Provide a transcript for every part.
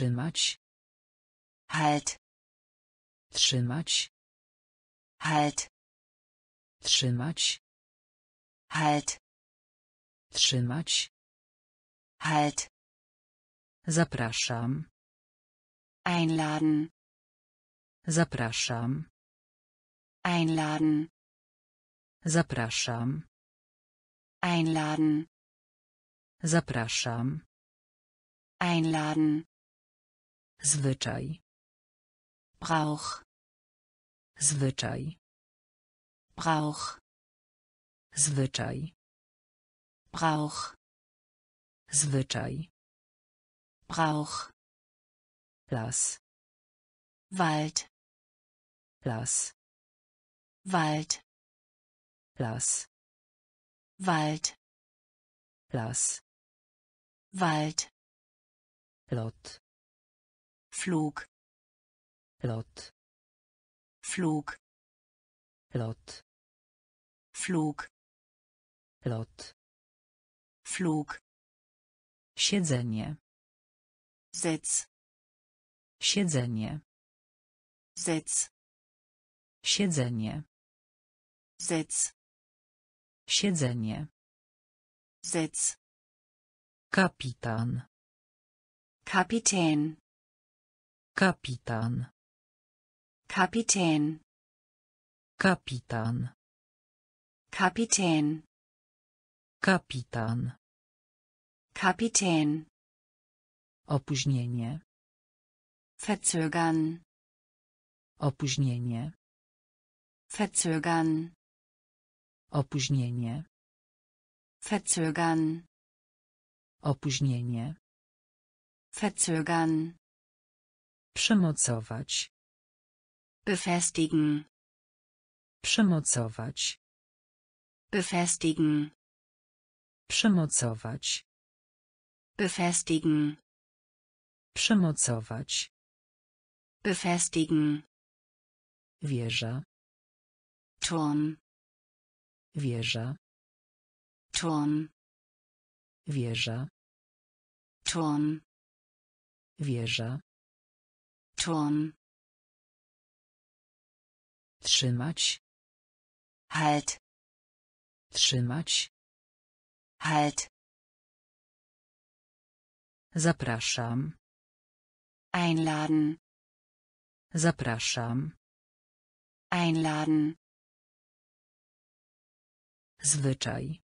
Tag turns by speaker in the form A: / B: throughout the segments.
A: Trzymać.
B: Halt.
A: Trzymać.
B: Halt.
A: Trzymać.
B: Halt.
A: Trzymać.
B: Halt.
A: Zapraszam.
B: Einladen.
A: Zapraszam.
B: Einladen.
A: Zapraszam.
B: Einladen.
A: Zapraszam.
B: Einladen.
A: Zwyczaj.
B: Brauch.
A: Zwyczaj.
B: Brauch.
A: Zwyczaj.
B: Brauch.
A: Zwyczaj.
B: Brauch.
A: Las.
B: Wald.
A: Las.
B: Wald.
A: Las.
B: Wald.
A: Las.
B: Wald.
A: Lot.
B: Flug.
A: Lot.
B: Flug.
A: Lot.
B: Flug.
A: Lot.
B: Flug.
A: Siedzenie.
B: Sitz.
A: Siedzenie.
B: Sitz.
A: Siedzenie.
B: Sitz.
A: Siedzenie.
B: Sitz.
A: Kapitan.
B: Kapitän.
A: Kapitan.
B: Kapitän.
A: Kapitan.
B: Kapitän.
A: Kapitan.
B: Kapitän.
A: Opóźnienie.
B: Verzögern.
A: Opóźnienie.
B: Verzögern.
A: Opóźnienie.
B: Verzögern.
A: Opóźnienie.
B: Verzögern.
A: Przymocować.
B: Befestigen.
A: Przymocować.
B: Befestigen.
A: Przymocować.
B: Befestigen.
A: Przymocować.
B: Befestigen.
A: Wieża.
B: Turm.
A: Wieża.
B: Turm.
A: Wieża.
B: Turm.
A: Wieża.
B: Turm.
A: Trzymać.
B: Halt.
A: Trzymać.
B: Halt.
A: Zapraszam.
B: Einladen.
A: Zapraszam.
B: Einladen.
A: Zwyczaj.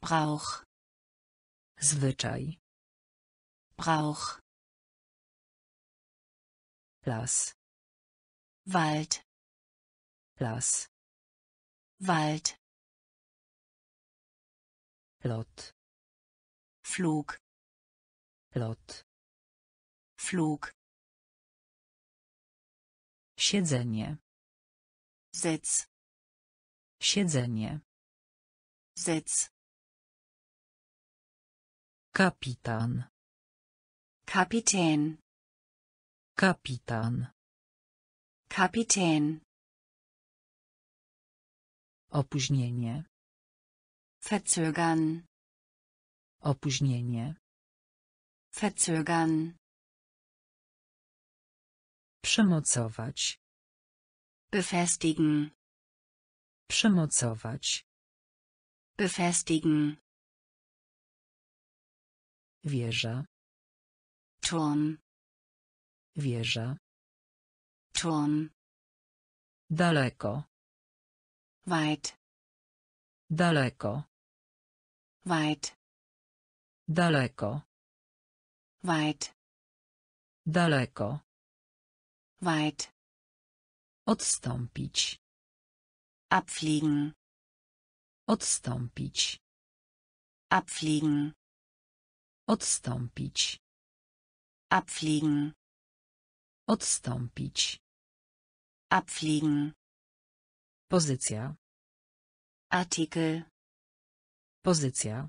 B: Brauch.
A: Zwyczaj.
B: Brauch.
A: Las.
B: Wald.
A: Las.
B: Wald.
A: Lot.
B: Flug.
A: Lot.
B: Flug.
A: Siedzenie.
B: Sitz.
A: Siedzenie.
B: Sitz.
A: Kapitan.
B: Kapitän.
A: Kapitan.
B: Kapitän.
A: Opóźnienie.
B: Verzögern.
A: Opóźnienie.
B: Verzögern.
A: Przymocować.
B: Befestigen.
A: Przymocować.
B: Befestigen.
A: Wieża.
B: Turm.
A: Wieża.
B: Turm.
A: Daleko.
B: Weit.
A: Daleko.
B: Weit.
A: Daleko.
B: Weit.
A: Daleko.
B: Weit.
A: Odstąpić.
B: Abfliegen.
A: Odstąpić.
B: Abfliegen.
A: Odstąpić.
B: Abfliegen.
A: Odstąpić.
B: Abfliegen.
A: Pozycja.
B: Artikel.
A: Pozycja.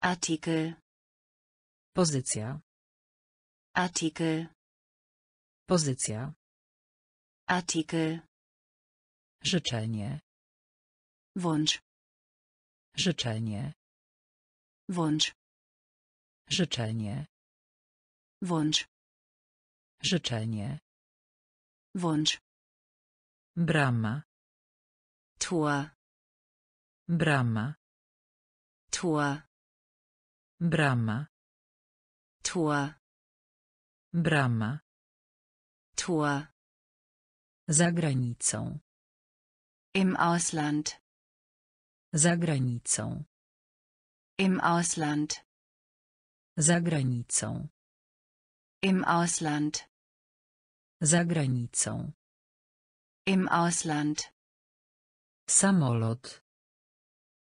B: Artikel.
A: Pozycja.
B: Artikel.
A: Pozycja.
B: Artikel.
A: Życzenie.
B: Wunsch.
A: Życzenie.
B: Wunsch.
A: Życzenie.
B: Wunsch.
A: Życzenie.
B: Wunsch.
A: Brama.
B: Tor.
A: Brama.
B: Tor.
A: Brama.
B: Tor.
A: Brama.
B: Tor.
A: Za granicą.
B: Im Ausland.
A: Za granicą.
B: Im Ausland.
A: Za granicą.
B: Im Ausland.
A: Za granicą.
B: Im Ausland.
A: Samolot.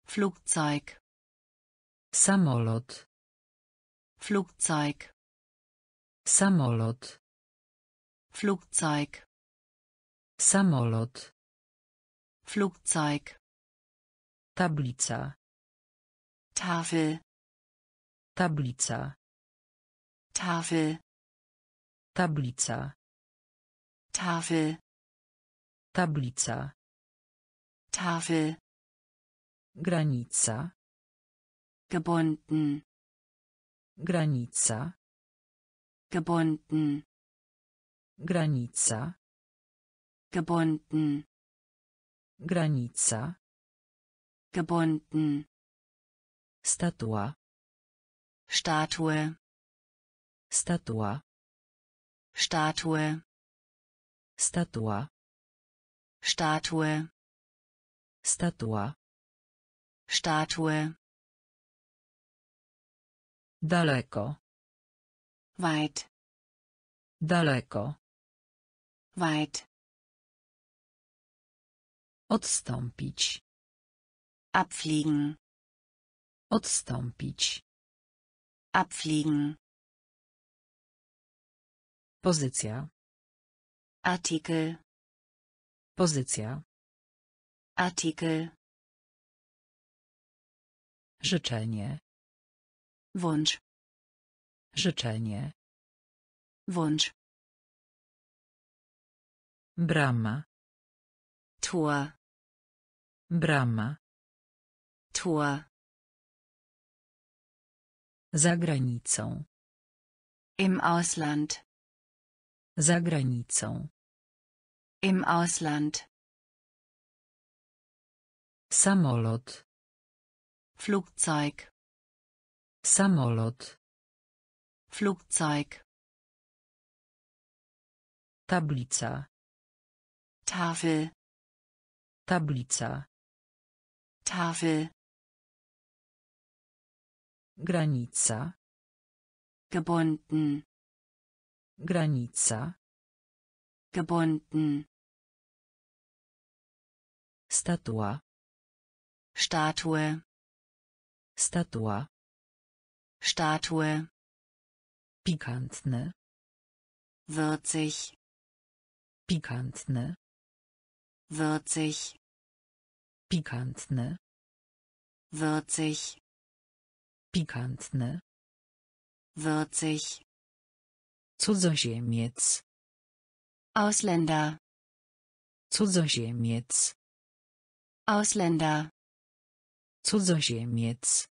B: Flugzeug.
A: Samolot.
B: Flugzeug.
A: Samolot.
B: Flugzeug.
A: Samolot.
B: Flugzeug.
A: Tablica.
B: Tafel.
A: Tablica.
B: Tafel.
A: Tablica.
B: Tafel.
A: Tablica.
B: Tafel.
A: Granica.
B: Gebunden.
A: Granica.
B: Gebunden.
A: Granica.
B: Gebunden.
A: Granica.
B: Gebunden.
A: Statua.
B: Statue.
A: Statua.
B: Statue.
A: Statua.
B: Statue.
A: Statua.
B: Statue.
A: Daleko.
B: Weit.
A: Daleko.
B: Weit.
A: Odstąpić.
B: Abfliegen.
A: Odstąpić.
B: Abfliegen.
A: Pozycja.
B: Artikel.
A: Pozycja.
B: Artikel.
A: Życzenie.
B: Wunsch.
A: Życzenie.
B: Wunsch.
A: Brama.
B: Tor.
A: Brama.
B: Tor.
A: Za granicą.
B: Im Ausland.
A: Za granicą.
B: Im Ausland.
A: Samolot.
B: Flugzeug.
A: Samolot.
B: Flugzeug.
A: Tablica.
B: Tafel.
A: Tablica.
B: Tafel.
A: Granica.
B: Gebunden.
A: Granica.
B: Gebunden.
A: Statua.
B: Statue.
A: Statua.
B: Statue.
A: Pikantne.
B: Würzig.
A: Pikantne.
B: Würzig.
A: Pikantne.
B: Würzig.
A: Pikantne.
B: Würzig.
A: Cudzoziemiec.
B: Ausländer.
A: Cudzoziemiec.
B: Ausländer.
A: Cudzoziemiec.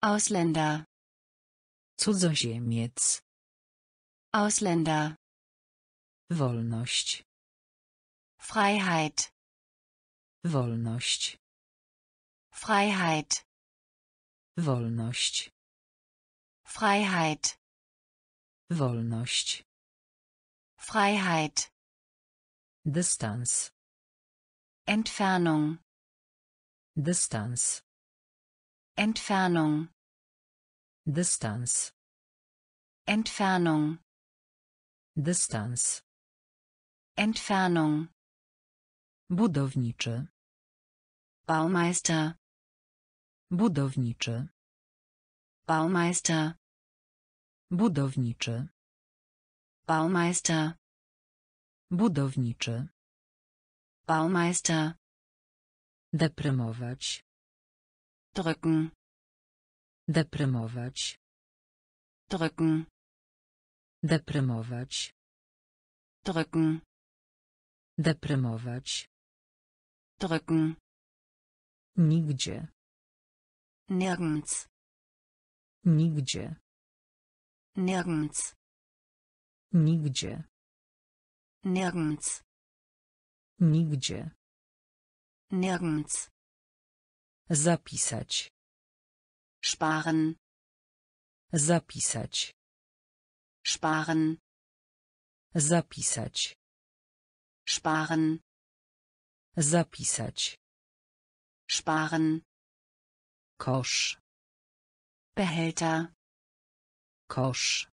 B: Ausländer.
A: Cudzoziemiec.
B: Ausländer.
A: Wolność.
B: Freiheit.
A: Wolność.
B: Freiheit.
A: Wolność.
B: Freiheit.
A: Wolność.
B: Freiheit.
A: Dystans.
B: Entfernung.
A: Dystans.
B: Entfernung.
A: Dystans.
B: Entfernung.
A: Dystans.
B: Entfernung.
A: Budowniczy.
B: Baumeister.
A: Budowniczy.
B: Baumeister.
A: Budowniczy.
B: Baumeister.
A: Budowniczy.
B: Baumeister.
A: Deprymować.
B: Drücken.
A: Deprymować.
B: Drücken.
A: Deprymować.
B: Drücken.
A: Deprymować.
B: Drücken.
A: Nigdzie.
B: Nirgends.
A: Nigdzie.
B: Nirgends.
A: Nigdzie.
B: Nirgends.
A: Nigdzie.
B: Nirgends.
A: Zapisać.
B: Sparen.
A: Zapisać.
B: Sparen.
A: Zapisać.
B: Sparen.
A: Zapisać.
B: Sparen.
A: Kosz.
B: Behälter.
A: Kosch.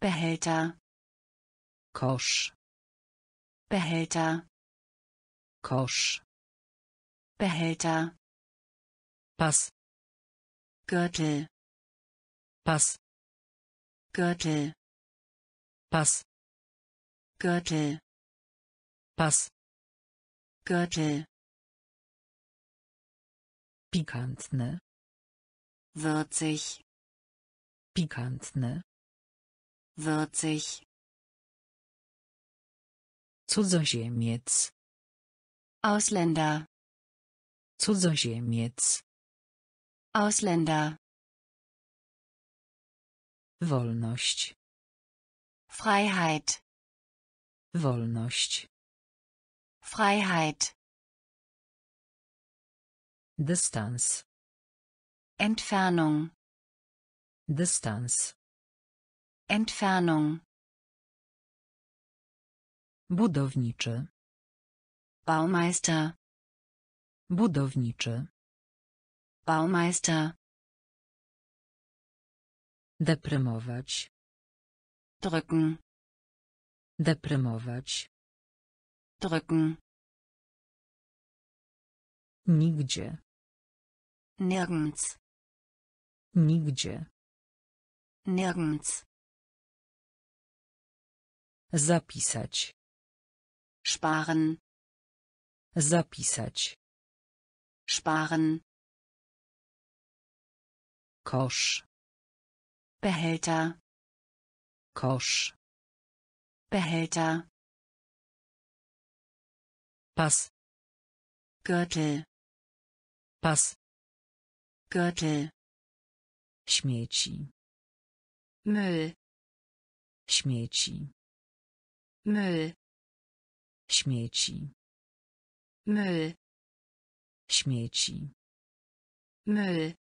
B: Behälter.
A: Kosch.
B: Behälter.
A: Kosch.
B: Behälter.
A: Pass.
B: Gürtel.
A: Pass.
B: Gürtel.
A: Pass.
B: Gürtel.
A: Pass.
B: Gürtel.
A: Pikantne.
B: Würzig.
A: Pikantne.
B: Würzig.
A: Cudzoziemiec.
B: Ausländer.
A: Cudzoziemiec.
B: Ausländer.
A: Wolność.
B: Freiheit.
A: Wolność.
B: Freiheit.
A: Dystans.
B: Entfernung.
A: Dystans.
B: Entfernung.
A: Budowniczy.
B: Baumeister.
A: Budowniczy.
B: Baumeister.
A: Deprymować.
B: Drücken.
A: Deprymować.
B: Drücken.
A: Nigdzie.
B: Nirgends.
A: Nigdzie.
B: Nirgends.
A: Zapisać.
B: Sparen.
A: Zapisać.
B: Sparen.
A: Kosz.
B: Behälter.
A: Kosz.
B: Behälter.
A: Pas.
B: Gürtel.
A: Pas.
B: Gürtel.
A: Śmieci.
B: Müll.
A: Śmieci.
B: Müll.
A: Śmieci.
B: Müll.
A: Śmieci.
B: Müll.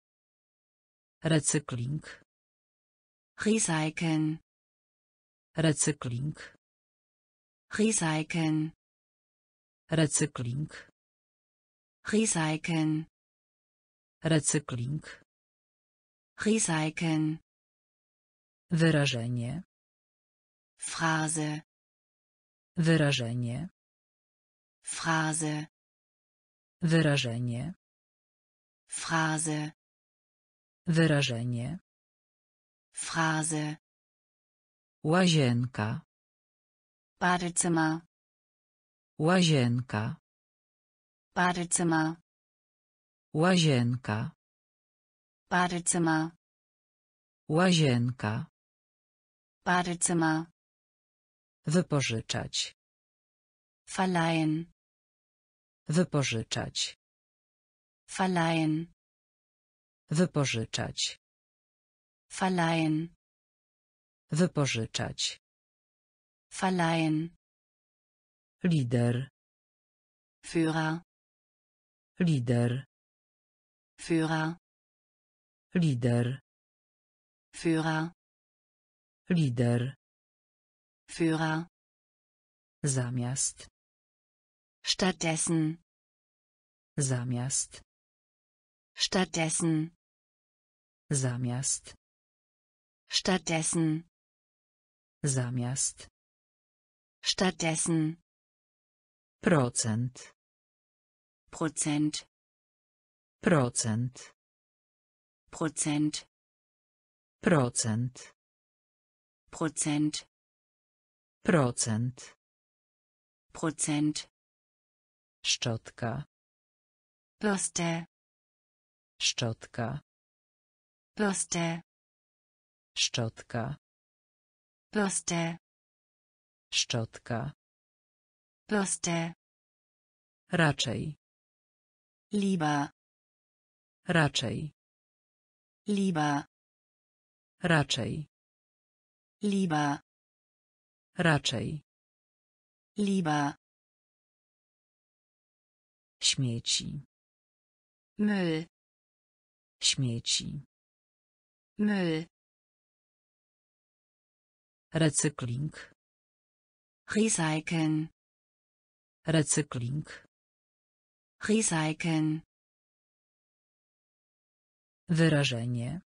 A: Recykling.
B: Recyceln.
A: Recykling.
B: Recyceln.
A: Recykling.
B: Recyceln.
A: Recykling.
B: Recyceln.
A: Wyrażenie.
B: Phrase.
A: Wyrażenie.
B: Phrase.
A: Wyrażenie.
B: Phrase.
A: Wyrażenie.
B: Phrase.
A: Łazienka.
B: Badezimmer.
A: Łazienka.
B: Badezimmer.
A: Łazienka.
B: Badezimmer.
A: Łazienka.
B: Badezimmer.
A: Wypożyczać.
B: Verleihen.
A: Wypożyczać.
B: Verleihen.
A: Wypożyczać.
B: Verleihen.
A: Wypożyczać.
B: Verleihen.
A: Lider.
B: Führer.
A: Lider.
B: Führer.
A: Lider.
B: Führer.
A: Lider.
B: Führer.
A: Zamiast.
B: Stattdessen.
A: Zamiast.
B: Stattdessen.
A: Zamiast.
B: Stattdessen.
A: Zamiast.
B: Stattdessen.
A: Procent.
B: Prozent.
A: Procent.
B: Prozent.
A: Procent.
B: Prozent.
A: Procent.
B: Prozent.
A: Szczotka.
B: Bürste.
A: Szczotka.
B: Bürste.
A: Szczotka.
B: Bürste.
A: Szczotka.
B: Bürste.
A: Raczej.
B: Lieber.
A: Raczej.
B: Lieber.
A: Raczej.
B: Lieber,
A: Raczej.
B: lieber,
A: Śmieci.
B: Müll,
A: Śmieci.
B: Müll,
A: Recykling.
B: recyceln,
A: Recykling.
B: recyceln,
A: Wyrażenie.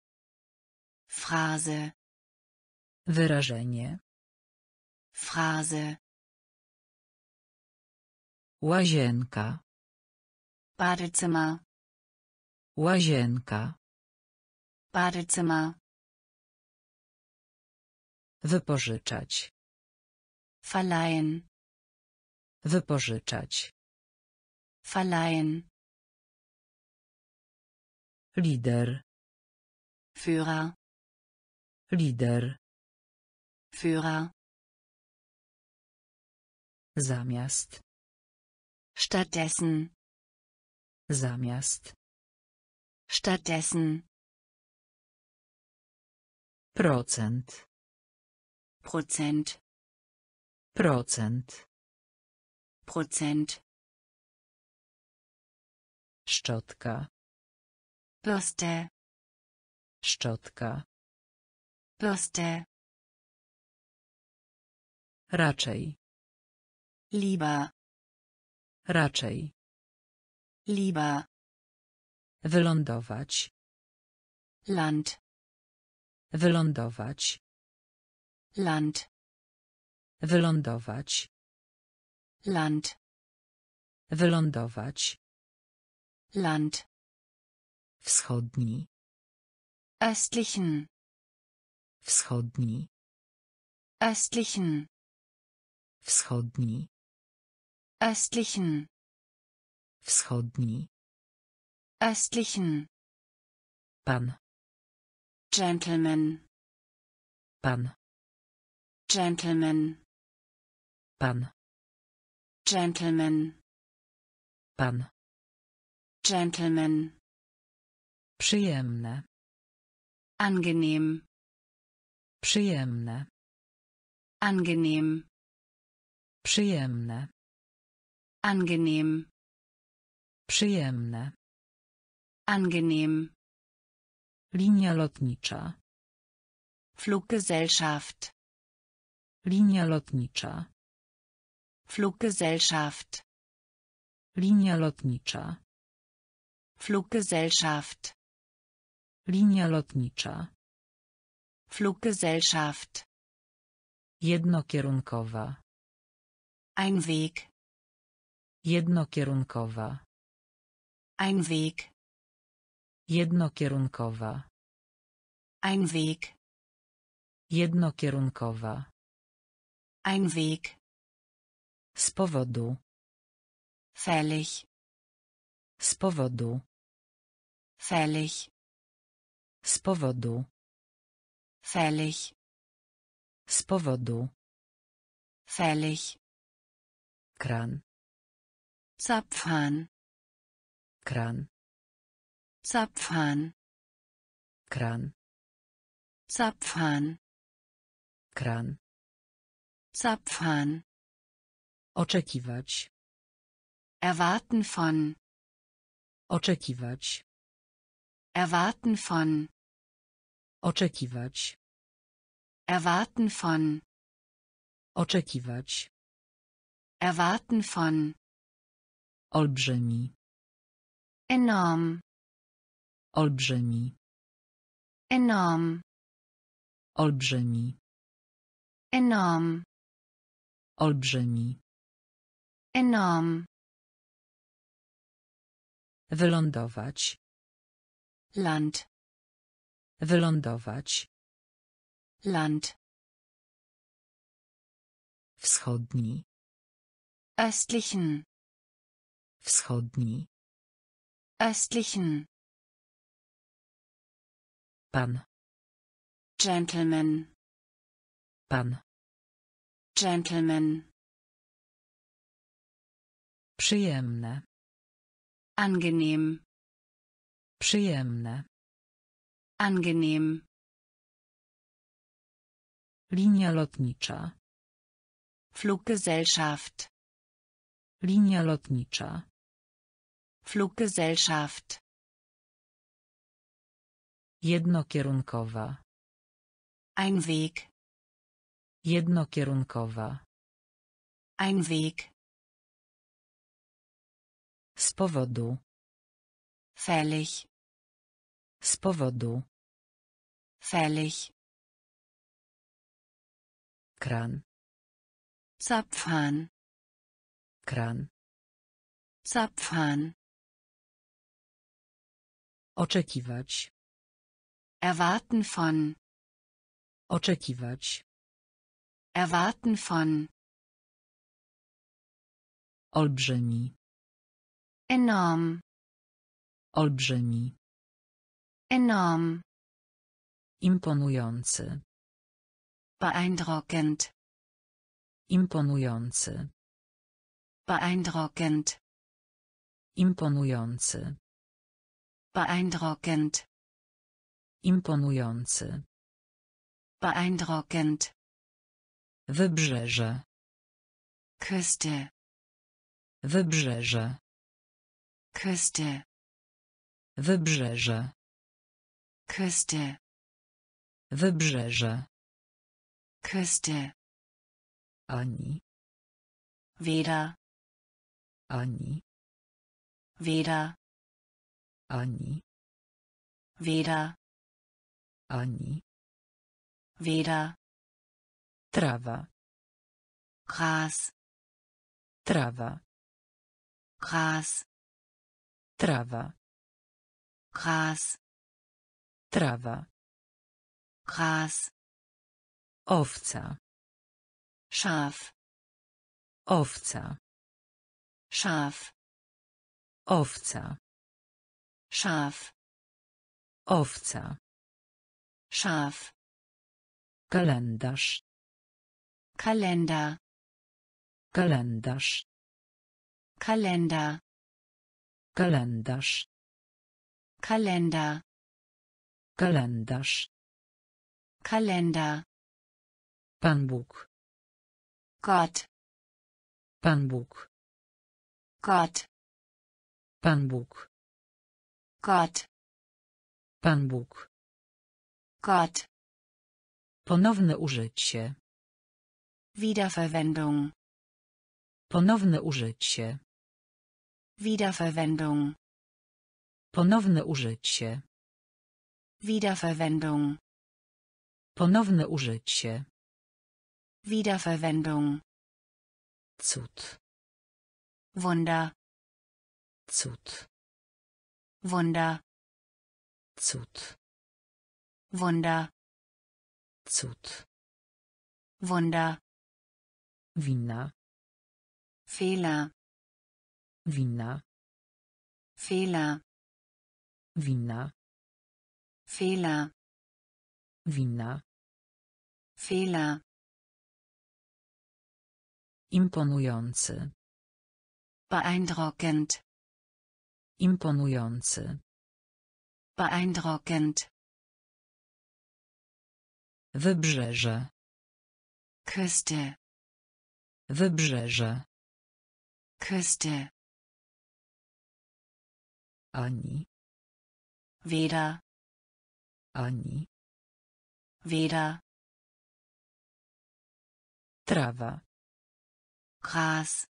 B: Phrase,
A: Wyrażenie.
B: Phrase,
A: Łazienka.
B: Badezimmer,
A: Łazienka.
B: Badezimmer,
A: Wypożyczać.
B: verleihen,
A: Wypożyczać.
B: verleihen,
A: Lider.
B: Führer,
A: Lider.
B: Führer,
A: Zamiast.
B: stattdessen,
A: Zamiast.
B: stattdessen,
A: Procent.
B: Prozent,
A: Procent.
B: Prozent,
A: Szczotka.
B: Bürste,
A: Szczotka.
B: Bürste,
A: Raczej.
B: lieber,
A: Raczej.
B: lieber,
A: Wylądować.
B: Land,
A: Wylądować.
B: Land,
A: Wylądować.
B: Land,
A: Wylądować.
B: Land,
A: Wschodni.
B: östlichen,
A: Wschodni.
B: östlichen,
A: Wschodni.
B: östlichen,
A: Wschodni.
B: östlichen,
A: Pan.
B: Gentleman,
A: Pan.
B: Gentleman,
A: Pan.
B: Gentleman,
A: Pan.
B: Gentleman,
A: Przyjemne.
B: angenehm,
A: Przyjemne.
B: angenehm,
A: Przyjemne.
B: angenehm,
A: Przyjemne.
B: angenehm,
A: Linia lotnicza.
B: Fluggesellschaft,
A: Linia lotnicza.
B: Fluggesellschaft,
A: Linia lotnicza.
B: Fluggesellschaft,
A: Linia lotnicza.
B: Fluggesellschaft,
A: Jednokierunkowa.
B: Ein Weg,
A: Jednokierunkowa.
B: ein Weg,
A: Jednokierunkowa.
B: ein Weg,
A: Jednokierunkowa.
B: ein Weg,
A: Z powodu.
B: fällig,
A: Z powodu.
B: fällig,
A: Z powodu.
B: fällig,
A: Z powodu.
B: fällig,
A: Kran.
B: Zapfhahn,
A: Kran.
B: Zapfhahn,
A: Kran.
B: Zapfhahn,
A: Kran.
B: Zapfhahn,
A: Oczekiwać.
B: erwarten von,
A: Oczekiwać.
B: erwarten von,
A: Oczekiwać.
B: erwarten von,
A: Oczekiwać.
B: Erwarten von,
A: Olbrzymi.
B: enorm,
A: Olbrzymi.
B: enorm,
A: Olbrzymi.
B: enorm,
A: Olbrzymi.
B: enorm,
A: Wylądować.
B: Land,
A: Wylądować.
B: Land,
A: Wschodni.
B: Östlichen,
A: Wschodni.
B: östlichen,
A: Pan.
B: Gentleman,
A: Pan.
B: Gentleman,
A: Przyjemne.
B: angenehm,
A: Przyjemne.
B: angenehm,
A: Linia lotnicza.
B: Fluggesellschaft.
A: Linia lotnicza.
B: Fluggesellschaft.
A: Jednokierunkowa.
B: Ein Weg.
A: Jednokierunkowa.
B: Ein Weg.
A: Z powodu.
B: Fällig.
A: Z powodu.
B: Fällig.
A: Kran.
B: Zapfhahn.
A: Kran. Oczekiwać.
B: Erwarten von.
A: Oczekiwać.
B: Erwarten von.
A: Olbrzymi.
B: Enorm.
A: Olbrzymi.
B: Enorm.
A: Imponujący.
B: Beeindruckend.
A: Imponujący.
B: Beeindruckend.
A: Imponujący.
B: Beeindruckend.
A: Imponujący.
B: Beeindruckend.
A: Wybrzeże.
B: Küste.
A: Wybrzeże.
B: Küste.
A: Wybrzeże.
B: Küste.
A: Wybrzeże.
B: Küste.
A: Ani.
B: Weder.
A: Ani.
B: Weder.
A: Ani.
B: Weder.
A: Ani.
B: Weder.
A: Trawa.
B: Gras.
A: Trawa.
B: Gras.
A: Trawa.
B: Gras.
A: Trawa.
B: Gras.
A: Owca.
B: Schaf.
A: Owca.
B: Schaf.
A: Owca.
B: Schaf.
A: Owca.
B: Schaf.
A: Kalendarz.
B: Kalender.
A: Kalendarz.
B: Kalender.
A: Kalendarz.
B: Kalender.
A: Kalendarz.
B: Kalender.
A: Pan Bóg.
B: Gott.
A: Pan Bóg.
B: Gott.
A: Pan Bóg.
B: Gott.
A: Pan Bóg.
B: Gott.
A: Ponowne użycie.
B: Wiederverwendung.
A: Ponowne użycie.
B: Wiederverwendung.
A: Ponowne użycie.
B: Wiederverwendung.
A: Ponowne użycie.
B: Wiederverwendung.
A: Cud.
B: Wunder.
A: Cud.
B: Wunder.
A: Cud.
B: Wunder.
A: Cud.
B: Wunder.
A: Wina.
B: Fehler.
A: Wina.
B: Fehler.
A: Wina.
B: Fehler.
A: Wina.
B: Fehler.
A: Imponujący.
B: Beeindruckend.
A: Imponujący.
B: Beeindruckend.
A: Wybrzeże.
B: Küste.
A: Wybrzeże.
B: Küste.
A: Ani.
B: Weder.
A: Ani.
B: Weder.
A: Trawa.
B: Gras.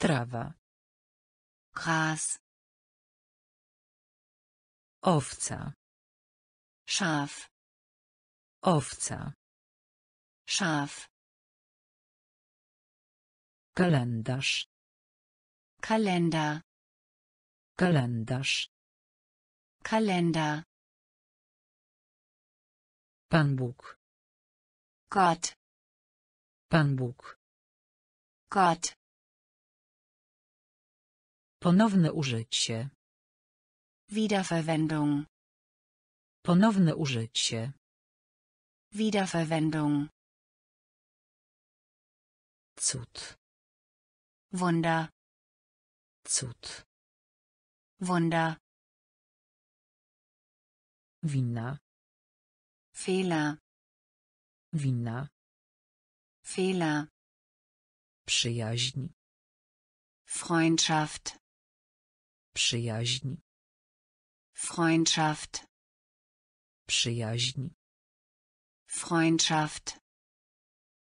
A: Trawa.
B: Gras.
A: Owca.
B: Schaf.
A: Owca.
B: Schaf.
A: Kalendarz.
B: Kalender.
A: Kalendarz.
B: Kalender.
A: Pan Bóg.
B: Gott.
A: Pan Bóg.
B: Gott.
A: Ponowne użycie.
B: Wiederverwendung.
A: Ponowne użycie.
B: Wiederverwendung.
A: Cud.
B: Wunder.
A: Cud.
B: Wunder.
A: Wina.
B: Fehler.
A: Wina.
B: Fehler,
A: Przyjaźń.
B: Freundschaft,
A: Przyjaźń.
B: Freundschaft,
A: Przyjaźń.
B: Freundschaft,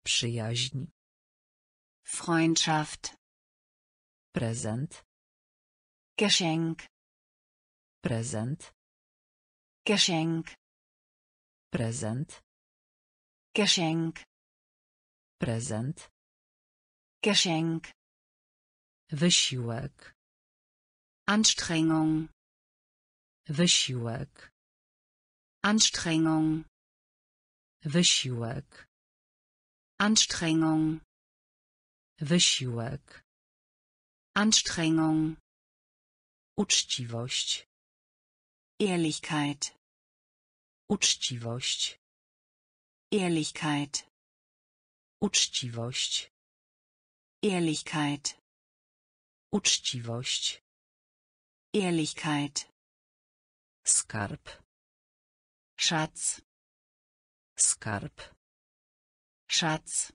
A: Przyjaźń.
B: Freundschaft,
A: Prezent.
B: Geschenk,
A: Prezent.
B: Geschenk,
A: Prezent.
B: Geschenk,
A: Prezent.
B: Geschenk,
A: Wysiłek.
B: Anstrengung,
A: Wysiłek.
B: Anstrengung,
A: Wysiłek.
B: Anstrengung,
A: Wysiłek.
B: Anstrengung,
A: Uczciwość.
B: Ehrlichkeit,
A: Uczciwość.
B: Ehrlichkeit,
A: Uczciwość.
B: Ehrlichkeit,
A: Uczciwość.
B: Ehrlichkeit,
A: Skarb.
B: Schatz,
A: Skarb.
B: Schatz,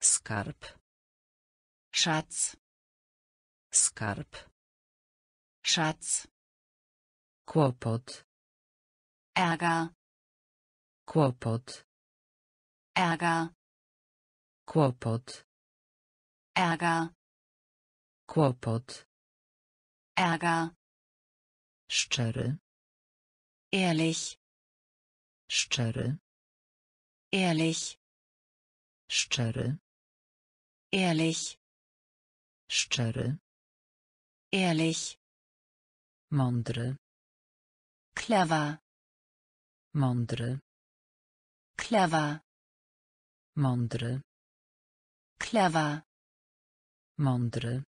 A: Skarb.
B: Schatz,
A: Skarb.
B: Schatz,
A: Kłopot.
B: Ärger,
A: Kłopot.
B: Ärger,
A: Kłopot.
B: Ärger,
A: Kłopot.
B: Ärger,
A: Szczery.
B: ehrlich,
A: Szczery.
B: ehrlich,
A: Szczery.
B: ehrlich,
A: Szczery.
B: ehrlich,
A: Mądry.
B: clever,
A: Mądry.
B: clever,
A: Mądry.
B: clever,
A: Mądry.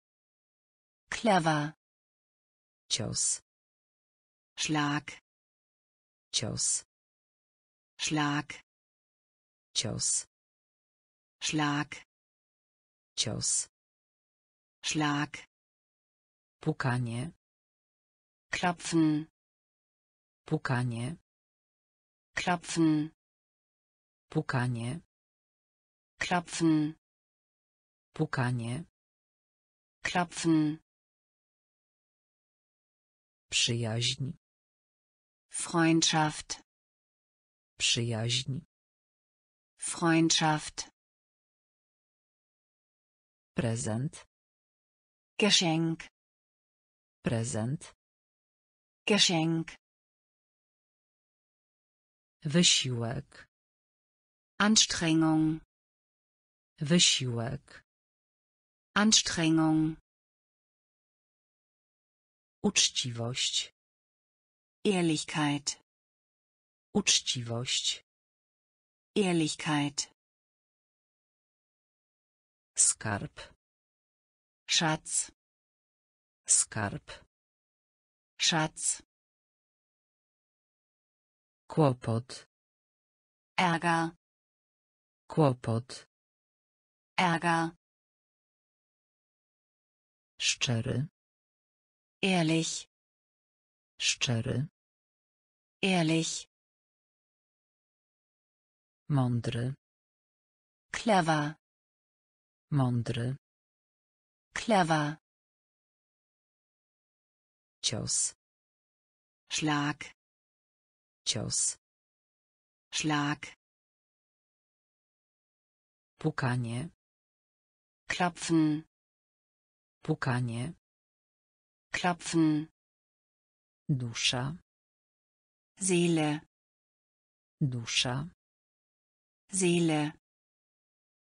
B: clever,
A: Cios.
B: Schlag,
A: Cios.
B: Schlag,
A: Cios.
B: Schlag,
A: Cios.
B: Schlag,
A: Pukanie.
B: klopfen,
A: Pukanie.
B: klopfen,
A: Pukanie.
B: klopfen,
A: Pukanie.
B: klopfen,
A: Przyjaźń.
B: Freundschaft,
A: Przyjaźń.
B: Freundschaft,
A: Prezent.
B: Geschenk,
A: Prezent.
B: Geschenk,
A: Wysiłek.
B: Anstrengung,
A: Wysiłek.
B: Anstrengung,
A: Uczciwość.
B: Ehrlichkeit,
A: Uczciwość.
B: Ehrlichkeit,
A: Skarb.
B: Schatz,
A: Skarb.
B: Schatz,
A: Kłopot.
B: Ärger,
A: Kłopot.
B: Ärger,
A: Szczery.
B: Ehrlich,
A: Szczery.
B: ehrlich,
A: Mądry.
B: clever,
A: Mądry.
B: clever,
A: Cios.
B: Schlag,
A: Cios.
B: Schlag,
A: Pukanie.
B: klopfen,
A: Pukanie.
B: Klopfen,
A: Dusza.
B: Seele,
A: Dusza.
B: Seele,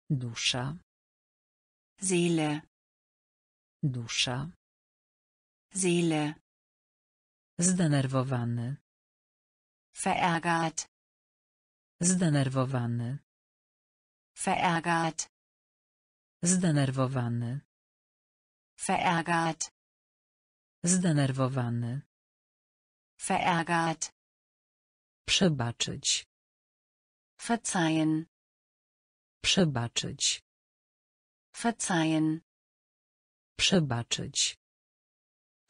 A: Dusza.
B: Seele,
A: Dusza.
B: Seele,
A: Zdenerwowany.
B: verärgert,
A: Zdenerwowany.
B: verärgert,
A: Zdenerwowany.
B: verärgert,
A: Zdenerwowany.
B: verärgert,
A: Przebaczyć.
B: verzeihen,
A: Przebaczyć.
B: verzeihen,
A: Przebaczyć.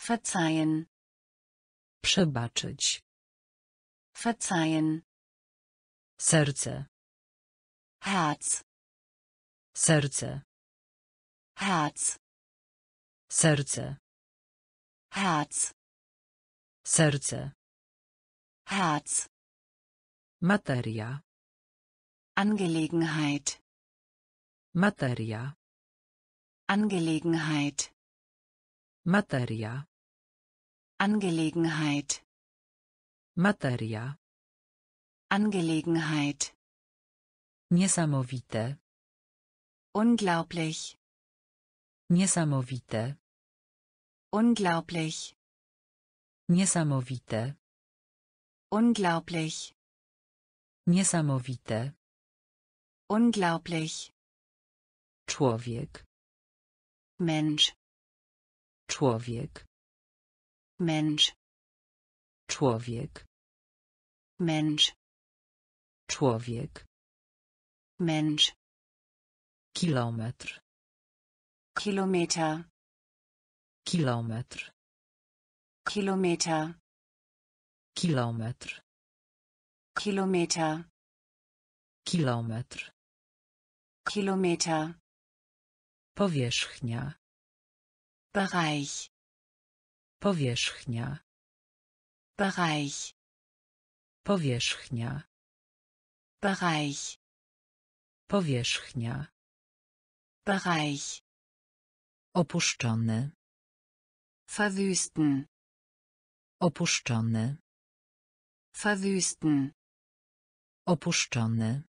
B: verzeihen,
A: Przebaczyć.
B: verzeihen,
A: Serce.
B: Herz,
A: serce,
B: Herz,
A: serce,
B: Herz,
A: serce,
B: Herz,
A: materia,
B: Angelegenheit,
A: materia,
B: Angelegenheit,
A: materia,
B: Angelegenheit,
A: materia,
B: Angelegenheit,
A: niesamowite,
B: unglaublich,
A: niesamowite,
B: unglaublich,
A: niesamowite,
B: unglaublich,
A: niesamowite,
B: unglaublich,
A: człowiek,
B: Mensch,
A: człowiek,
B: Mensch,
A: człowiek,
B: Mensch,
A: człowiek,
B: Mensch,
A: kilometr,
B: Kilometer,
A: kilometr,
B: Kilometer,
A: kilometr,
B: Kilometer,
A: kilometr,
B: Kilometer,
A: powierzchnia,
B: Bereich,
A: powierzchnia,
B: Bereich,
A: powierzchnia,
B: Bereich,
A: powierzchnia,
B: Bereich,
A: opuszczony,
B: verwüsten,
A: opuszczony,
B: verwüsten,
A: opuszczony,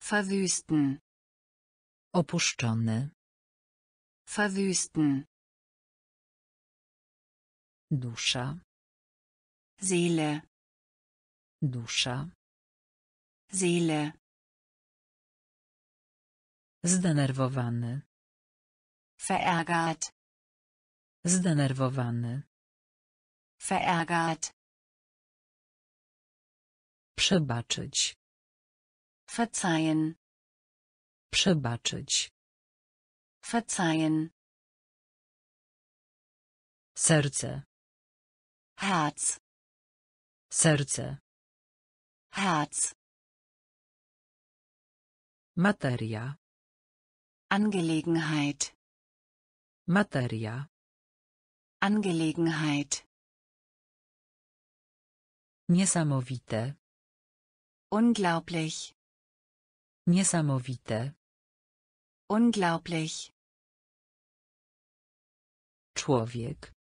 B: verwüsten,
A: opuszczony,
B: verwüsten,
A: dusza,
B: Seele,
A: dusza,
B: Seele,
A: zdenerwowany,
B: verärgert,
A: zdenerwowany,
B: verärgert,
A: przebaczyć,
B: verzeihen,
A: przebaczyć,
B: verzeihen,
A: serce,
B: Herz,
A: serce,
B: Herz,
A: materia,
B: Angelegenheit,
A: materia,
B: Angelegenheit,
A: niesamowite,
B: unglaublich,
A: niesamowite,
B: unglaublich,
A: człowiek,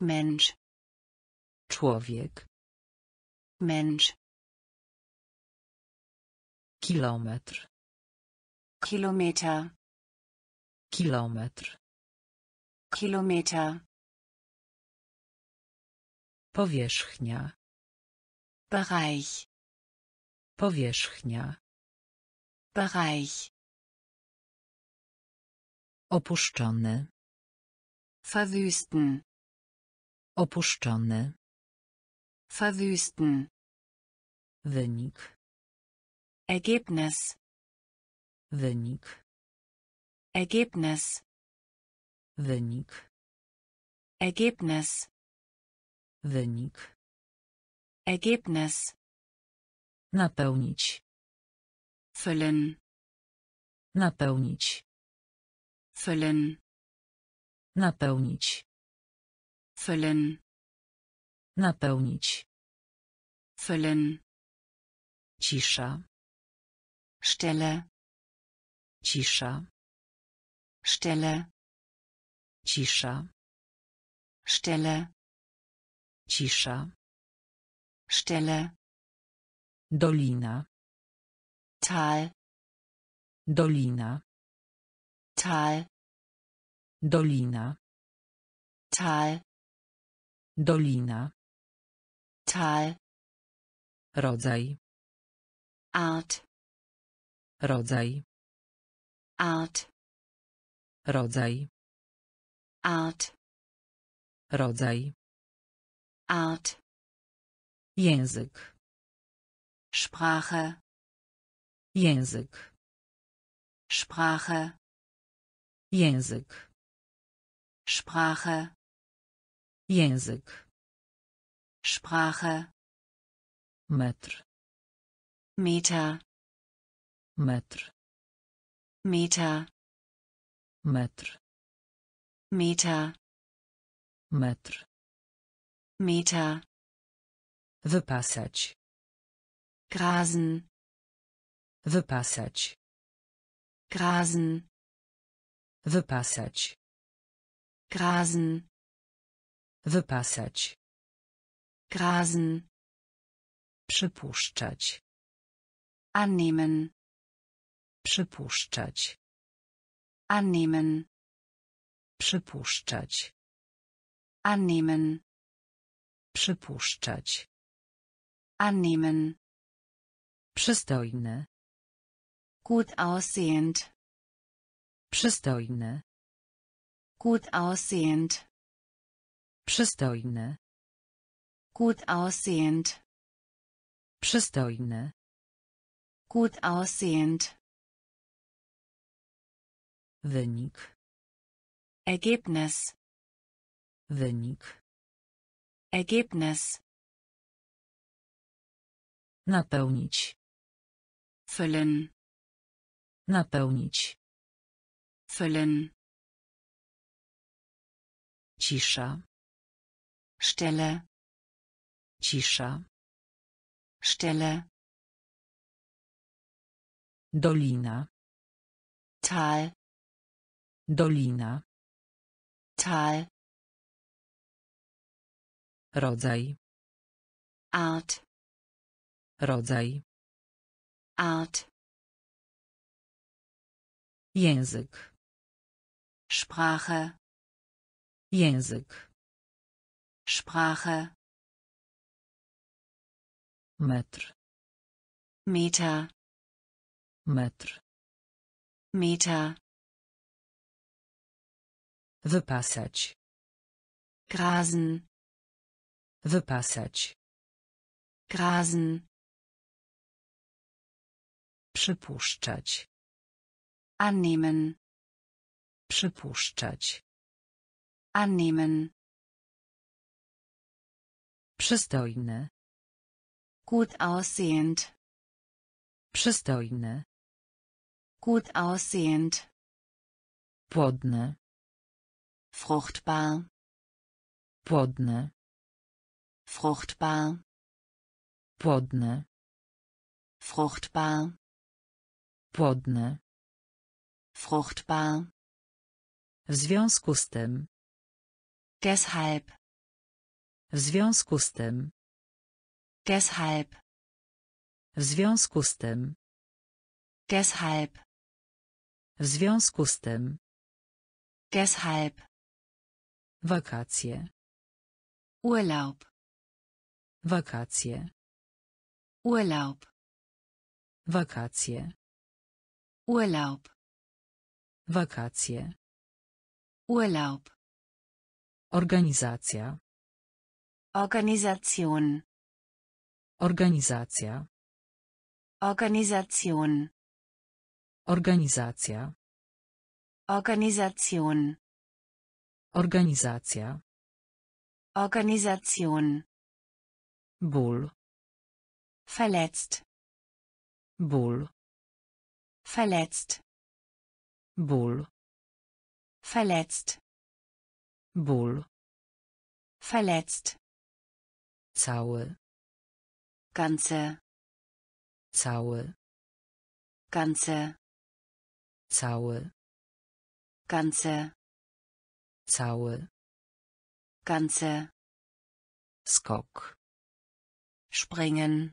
B: Mensch,
A: człowiek,
B: Mensch,
A: kilometr,
B: Kilometer,
A: kilometr,
B: Kilometer,
A: powierzchnia,
B: Bereich,
A: powierzchnia,
B: Bereich,
A: opuszczony,
B: verwüsten,
A: opuszczony,
B: verwüsten,
A: wynik,
B: Ergebnis,
A: wynik,
B: Ergebnis,
A: wynik,
B: Ergebnis,
A: wynik,
B: Ergebnis,
A: napełnić,
B: füllen,
A: napełnić,
B: füllen,
A: napełnić,
B: füllen,
A: napełnić,
B: füllen,
A: cisza,
B: Stelle,
A: cisza,
B: Stelle,
A: cisza,
B: Stelle,
A: cisza,
B: Stelle,
A: dolina,
B: Tal,
A: dolina,
B: Tal,
A: dolina,
B: Tal,
A: dolina,
B: Tal,
A: rodzaj,
B: Art,
A: rodzaj,
B: Art,
A: rodzaj,
B: Art,
A: rodzaj,
B: Art,
A: język,
B: Sprache,
A: język,
B: Sprache,
A: język,
B: Sprache,
A: język,
B: Sprache,
A: metr,
B: Meter,
A: metr.
B: Meter,
A: metr.
B: Meter,
A: metr
B: Meter,
A: wypasać.
B: Grasen,
A: wypasać.
B: Grasen,
A: wypasać.
B: Grasen,
A: wypasać.
B: Grasen,
A: przypuszczać.
B: Annehmen,
A: przypuszczać.
B: Annehmen,
A: przypuszczać.
B: Annehmen,
A: przypuszczać.
B: Annehmen,
A: przystojny.
B: Gut aussehend,
A: przystojny.
B: Gut aussehend,
A: przystojny.
B: Gut aussehend,
A: przystojny.
B: Gut aussehend,
A: wynik.
B: Ergebnis,
A: wynik
B: Ergebnis,
A: napełnić.
B: Füllen,
A: napełnić.
B: Füllen,
A: cisza.
B: Stelle,
A: cisza.
B: Stelle,
A: dolina.
B: Tal,
A: dolina.
B: Tal,
A: rodzaj.
B: Art,
A: rodzaj.
B: Art,
A: język.
B: Sprache,
A: język.
B: Sprache,
A: metr.
B: Meter,
A: metr.
B: Meter,
A: wypasać.
B: Grasen,
A: wypasać.
B: Grasen,
A: przypuszczać.
B: Annehmen,
A: przypuszczać.
B: Annehmen,
A: przystojny.
B: Gut aussehend,
A: przystojny.
B: Gut aussehend,
A: płodny.
B: Fruchtbar,
A: płodny
B: fruchtbar,
A: płodny.
B: Fruchtbar,
A: płodny.
B: Fruchtbar,
A: w związku z tym.
B: Deshalb,
A: w związku z tym.
B: Deshalb,
A: w związku z tym.
B: Deshalb,
A: w związku z tym.
B: Deshalb,
A: wakacje.
B: Urlaub,
A: wakacje.
B: Urlaub,
A: wakacje.
B: Urlaub,
A: wakacje.
B: Urlaub,
A: organizacja.
B: Organisation,
A: organizacja.
B: Organisation,
A: organizacja.
B: Organisation,
A: organizacja.
B: Organisation,
A: ból
B: verletzt,
A: ból
B: verletzt,
A: ból
B: verletzt,
A: ból
B: verletzt,
A: cały
B: ganze,
A: cały
B: ganze,
A: cały
B: ganze,
A: cały
B: ganze,
A: skok
B: springen,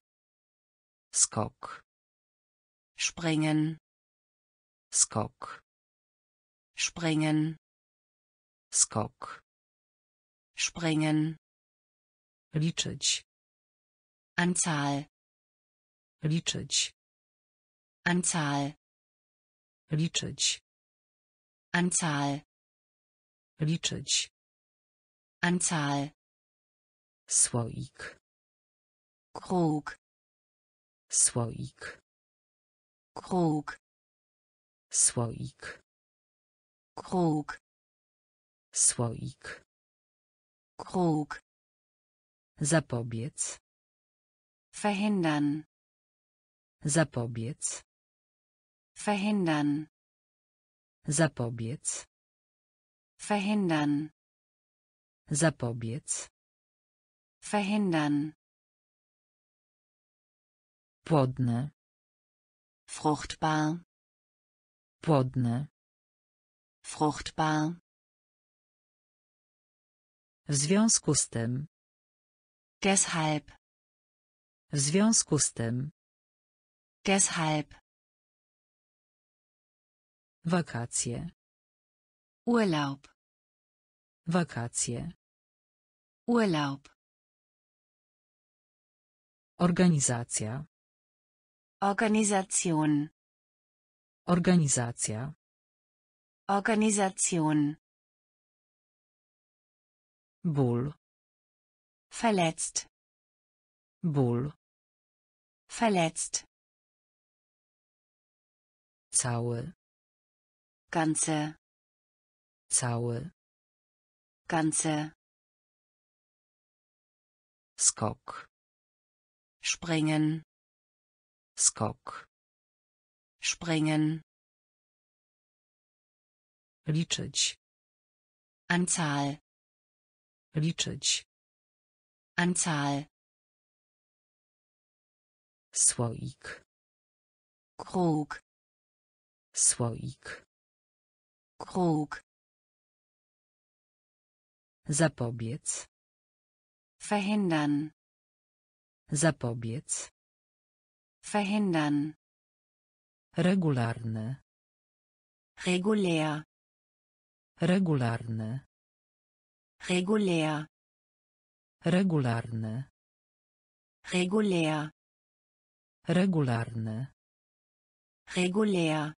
A: skok.
B: Springen,
A: skok.
B: Springen,
A: skok.
B: Springen,
A: liczyć.
B: Anzahl,
A: liczyć.
B: Anzahl,
A: liczyć.
B: Anzahl,
A: liczyć.
B: Anzahl,
A: słoik
B: Krug,
A: słoik
B: Krug,
A: słoik
B: Krug,
A: słoik
B: Krug,
A: zapobiec
B: verhindern,
A: zapobiec
B: Verhindern.
A: Zapobiec.
B: Verhindern.
A: Zapobiec.
B: Verhindern.
A: Płodne.
B: Fruchtbar.
A: Płodne.
B: Fruchtbar.
A: W związku z tym.
B: Deshalb.
A: W związku z tym.
B: Deshalb.
A: Wakacje.
B: Urlaub.
A: Wakacje.
B: Urlaub.
A: Organizacja.
B: Organisation.
A: Organizacja.
B: Organisation.
A: Ból.
B: Verletzt.
A: Ból.
B: Verletzt.
A: Cały.
B: Ganze.
A: Cały.
B: Ganze.
A: Skok.
B: Springen.
A: Skok.
B: Springen.
A: Liczyć.
B: Anzahl.
A: Liczyć.
B: Anzahl.
A: Słoik.
B: Krug.
A: Słoik.
B: Krug.
A: Zapobiec.
B: Verhindern.
A: Zapobiec.
B: Verhindern.
A: Regularny.
B: Regulär.
A: Regularny.
B: Regulär.
A: Regularny.
B: Regulär.
A: Regularny.
B: Regulär.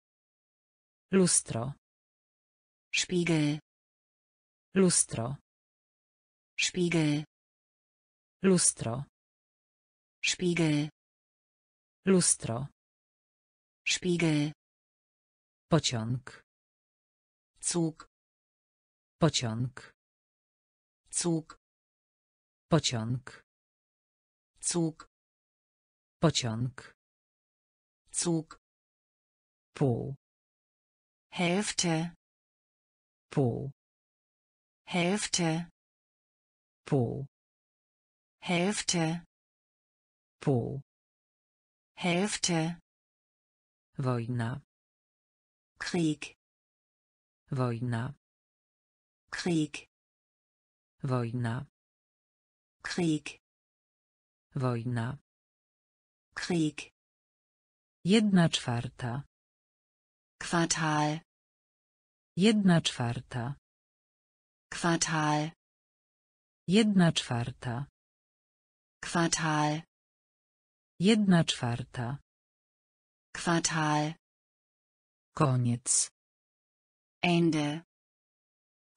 A: Lustro.
B: Spiegel.
A: Lustro.
B: Spiegel.
A: Lustro.
B: Spiegel.
A: Lustro.
B: Spiegel.
A: Pociąg.
B: Zug.
A: Pociąg.
B: Zug.
A: Pociąg.
B: Zug.
A: Pociąg.
B: Zug.
A: Pół.
B: Hälfte.
A: Pół.
B: Hälfte.
A: Pół.
B: Hälfte.
A: Pół.
B: Hälfte.
A: Wojna.
B: Krieg.
A: Wojna.
B: Krieg.
A: Wojna.
B: Krieg.
A: Wojna.
B: Krieg.
A: Jedna czwarta.
B: Quartal.
A: Jedna czwarta.
B: Quartal.
A: Jedna czwarta.
B: Quartal.
A: Jedna czwarta.
B: Quartal.
A: Koniec.
B: Ende.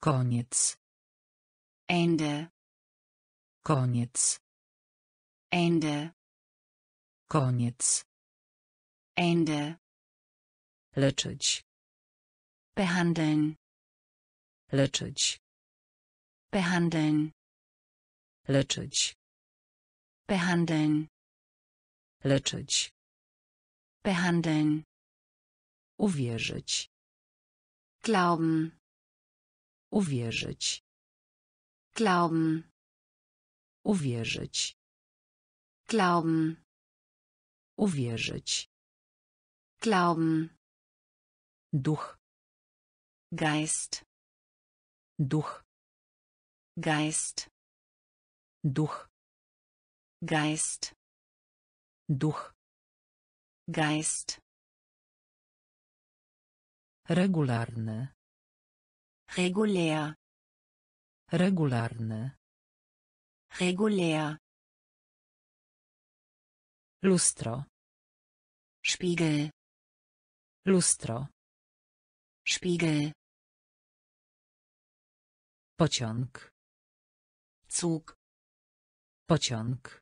A: Koniec.
B: Ende.
A: Koniec.
B: Ende.
A: Koniec.
B: Ende.
A: Leczyć.
B: Behandeln.
A: Leczyć.
B: Behandeln.
A: Leczyć.
B: Behandeln.
A: Leczyć.
B: Behandeln.
A: Uwierzyć.
B: Glauben.
A: Uwierzyć.
B: Glauben.
A: Uwierzyć.
B: Glauben.
A: Uwierzyć.
B: Glauben.
A: Duch.
B: Geist.
A: Duch.
B: Geist.
A: Duch.
B: Geist.
A: Duch.
B: Geist.
A: Regularny.
B: Regulär.
A: Regularny.
B: Regulär.
A: Lustro.
B: Spiegel.
A: Lustro.
B: Spiegel.
A: Pociąg.
B: Zug.
A: Pociąg.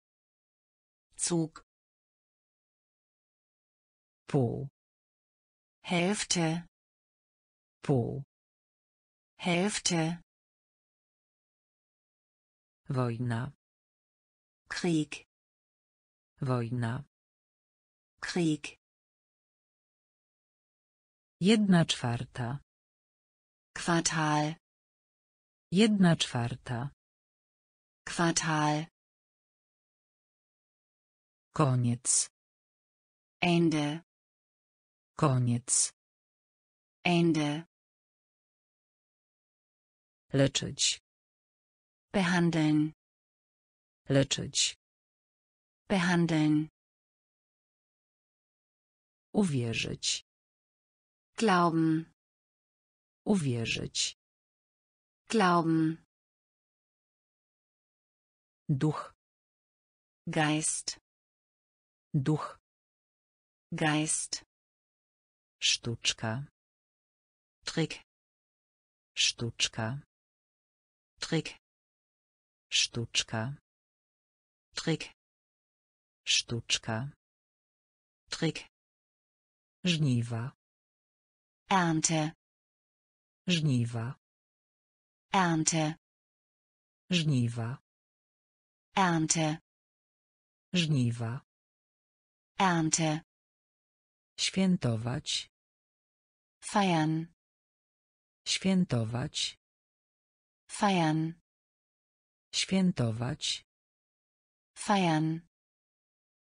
B: Zug.
A: Pół.
B: Hälfte.
A: Pół.
B: Hälfte.
A: Wojna.
B: Krieg.
A: Wojna.
B: Krieg.
A: Jedna czwarta.
B: Quartal.
A: Jedna czwarta.
B: Quartal.
A: Koniec.
B: Ende.
A: Koniec.
B: Ende.
A: Leczyć.
B: Behandeln.
A: Leczyć.
B: Behandeln.
A: Uwierzyć.
B: Glauben.
A: Uwierzyć.
B: Glauben.
A: Duch.
B: Geist.
A: Duch.
B: Geist.
A: Sztuczka.
B: Trick.
A: Sztuczka.
B: Trick.
A: Sztuczka.
B: Trick.
A: Sztuczka.
B: Trick.
A: Żniwa.
B: Ernte.
A: Żniwa.
B: Ernte.
A: Żniwa.
B: Ernte.
A: Żniwa.
B: Ernte.
A: Świętować.
B: Feiern.
A: Świętować.
B: Feiern.
A: Świętować.
B: Feiern.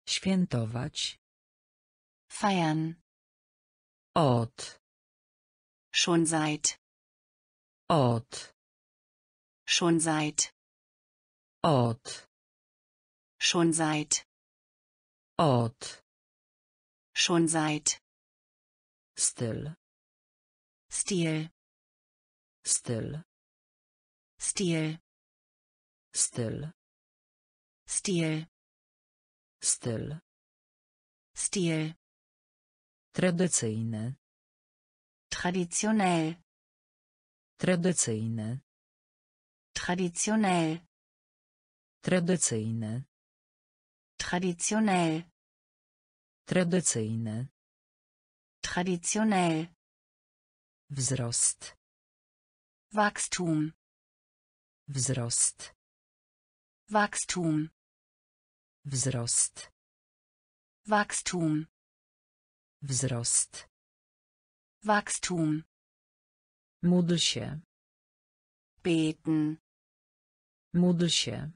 A: Świętować.
B: Feiern.
A: Od.
B: Schon seit.
A: Od.
B: Schon seit.
A: Od.
B: Schon seit.
A: Od.
B: Schon seit.
A: Styl.
B: Stil.
A: Styl.
B: Stil.
A: Styl.
B: Stil.
A: Styl.
B: Stil.
A: Tradycyjny.
B: Traditionell.
A: Tradycyjny.
B: Traditionell.
A: Tradycyjny.
B: Traditionell.
A: Tradycyjny.
B: Traditionell.
A: Wzrost.
B: Wachstum.
A: Wzrost.
B: Wachstum.
A: Wzrost.
B: Wachstum.
A: Wzrost.
B: Wachstum.
A: Módl się.
B: Beten.
A: Módl się.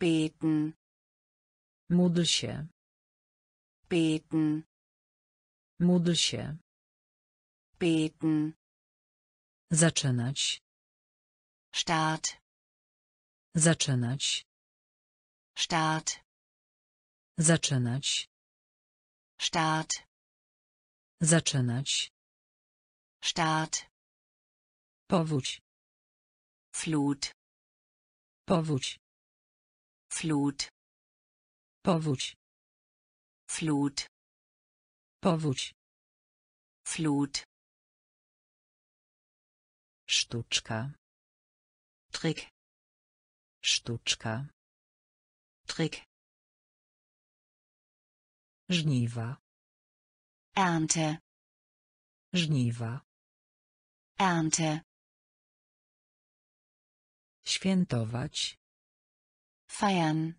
B: Beten.
A: Módl się.
B: Beten.
A: Módl się.
B: Beten.
A: Zaczynać.
B: Start.
A: Zaczynać.
B: Start.
A: Zaczynać.
B: Start.
A: Zaczynać.
B: Start.
A: Powódź.
B: Flut.
A: Powódź.
B: Flut.
A: Powódź.
B: Flut.
A: Powódź.
B: Flut.
A: Sztuczka.
B: Trick.
A: Sztuczka.
B: Trick.
A: Żniwa.
B: Ernte.
A: Żniwa.
B: Ernte.
A: Świętować.
B: Feiern.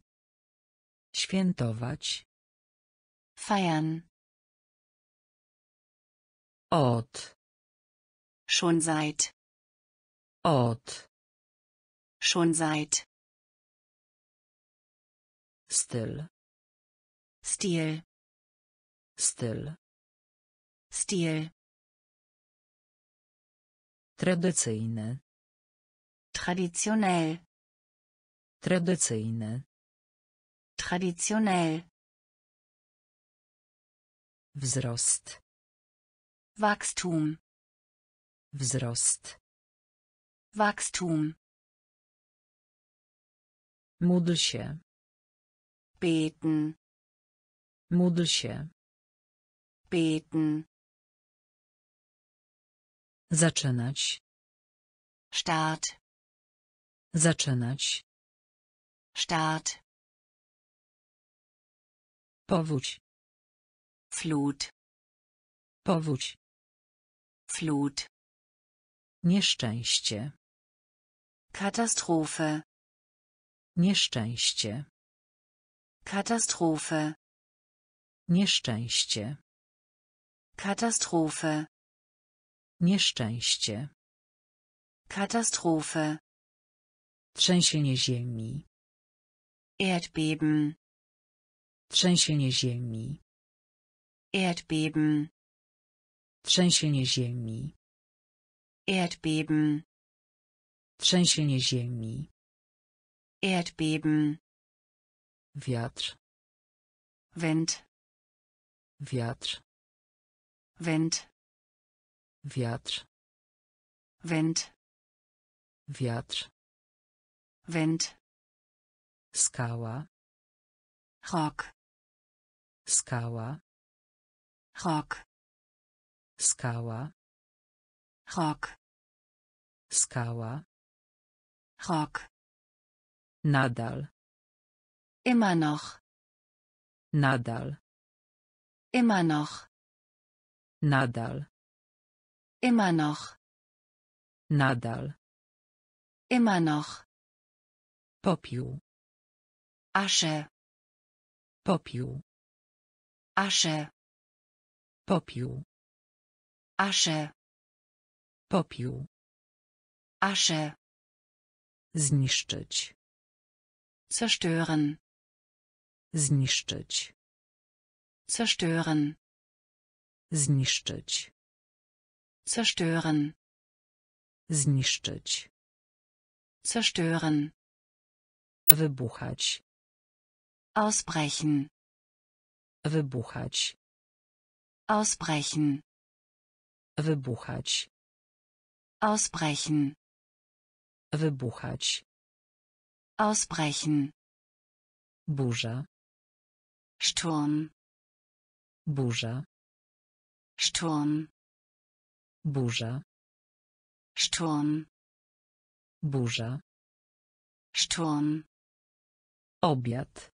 A: Świętować.
B: Feiern.
A: Od.
B: Schon seit.
A: Od.
B: Schon seit.
A: Styl.
B: Stil.
A: Styl.
B: Stil.
A: Tradycyjny.
B: Traditionell.
A: Tradycyjny.
B: Traditionell.
A: Wzrost.
B: Wachstum.
A: Wzrost.
B: Wachstum.
A: Módl się.
B: Beten.
A: Módl się.
B: Beten.
A: Zaczynać.
B: Start.
A: Zaczynać.
B: Start.
A: Powódź.
B: Flut.
A: Powódź.
B: Flut.
A: Nieszczęście.
B: Katastrophe.
A: Nieszczęście.
B: Katastrophe.
A: Nieszczęście.
B: Katastrophe.
A: Nieszczęście.
B: Katastrophe.
A: Trzęsienie ziemi.
B: Erdbeben.
A: Trzęsienie ziemi.
B: Erdbeben.
A: Trzęsienie ziemi.
B: Erdbeben.
A: Trzęsienie ziemi.
B: Erdbeben.
A: Wiatr.
B: Wind.
A: Wiatr.
B: Wind.
A: Wiatr.
B: Wind.
A: Wiatr.
B: Wind.
A: Skała.
B: Rock.
A: Skała.
B: Rock.
A: Skała.
B: Rock.
A: Skała.
B: Rock.
A: Nadal.
B: Immer noch.
A: Nadal.
B: Immer noch.
A: Nadal.
B: Immer noch.
A: Nadal.
B: Immer noch.
A: Popiół.
B: Asche.
A: Popiół.
B: Asche.
A: Popiół.
B: Asche.
A: Popiół.
B: Asche.
A: Zniszczyć.
B: Zerstören.
A: Zniszczyć.
B: Zerstören.
A: Zniszczyć.
B: Zerstören.
A: Zniszczyć.
B: Zerstören.
A: Wybuchać.
B: Ausbrechen.
A: Wybuchać.
B: Ausbrechen.
A: Wybuchać.
B: Ausbrechen.
A: Wybuchać.
B: Ausbrechen.
A: Burza.
B: Sturm.
A: Burza.
B: Sturm.
A: Burza.
B: Sturm.
A: Burza.
B: Sturm.
A: Obiad.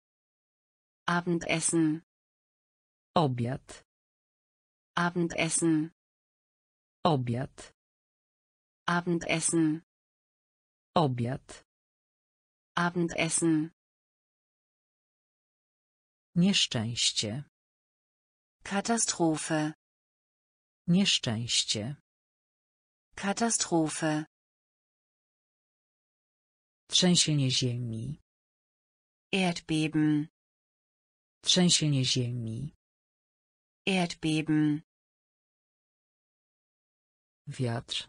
B: Abendessen.
A: Obiad.
B: Abendessen.
A: Obiad.
B: Abendessen.
A: Obiad.
B: Abendessen.
A: Nieszczęście.
B: Katastrophe.
A: Nieszczęście.
B: Katastrophe.
A: Trzęsienie ziemi.
B: Erdbeben.
A: Trzęsienie ziemi.
B: Erdbeben.
A: Wiatr.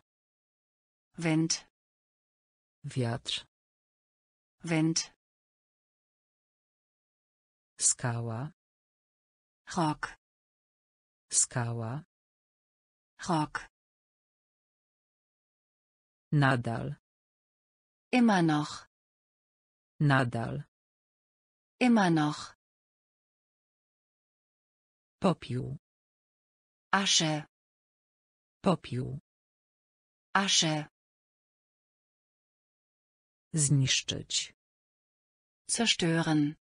B: Wind.
A: Wiatr.
B: Wind.
A: Skała.
B: Rock.
A: Skała.
B: Rock.
A: Nadal.
B: Immer noch.
A: Nadal.
B: Immer noch.
A: Popiół.
B: Asche.
A: Popiół.
B: Asche.
A: Zniszczyć.
B: Zerstören.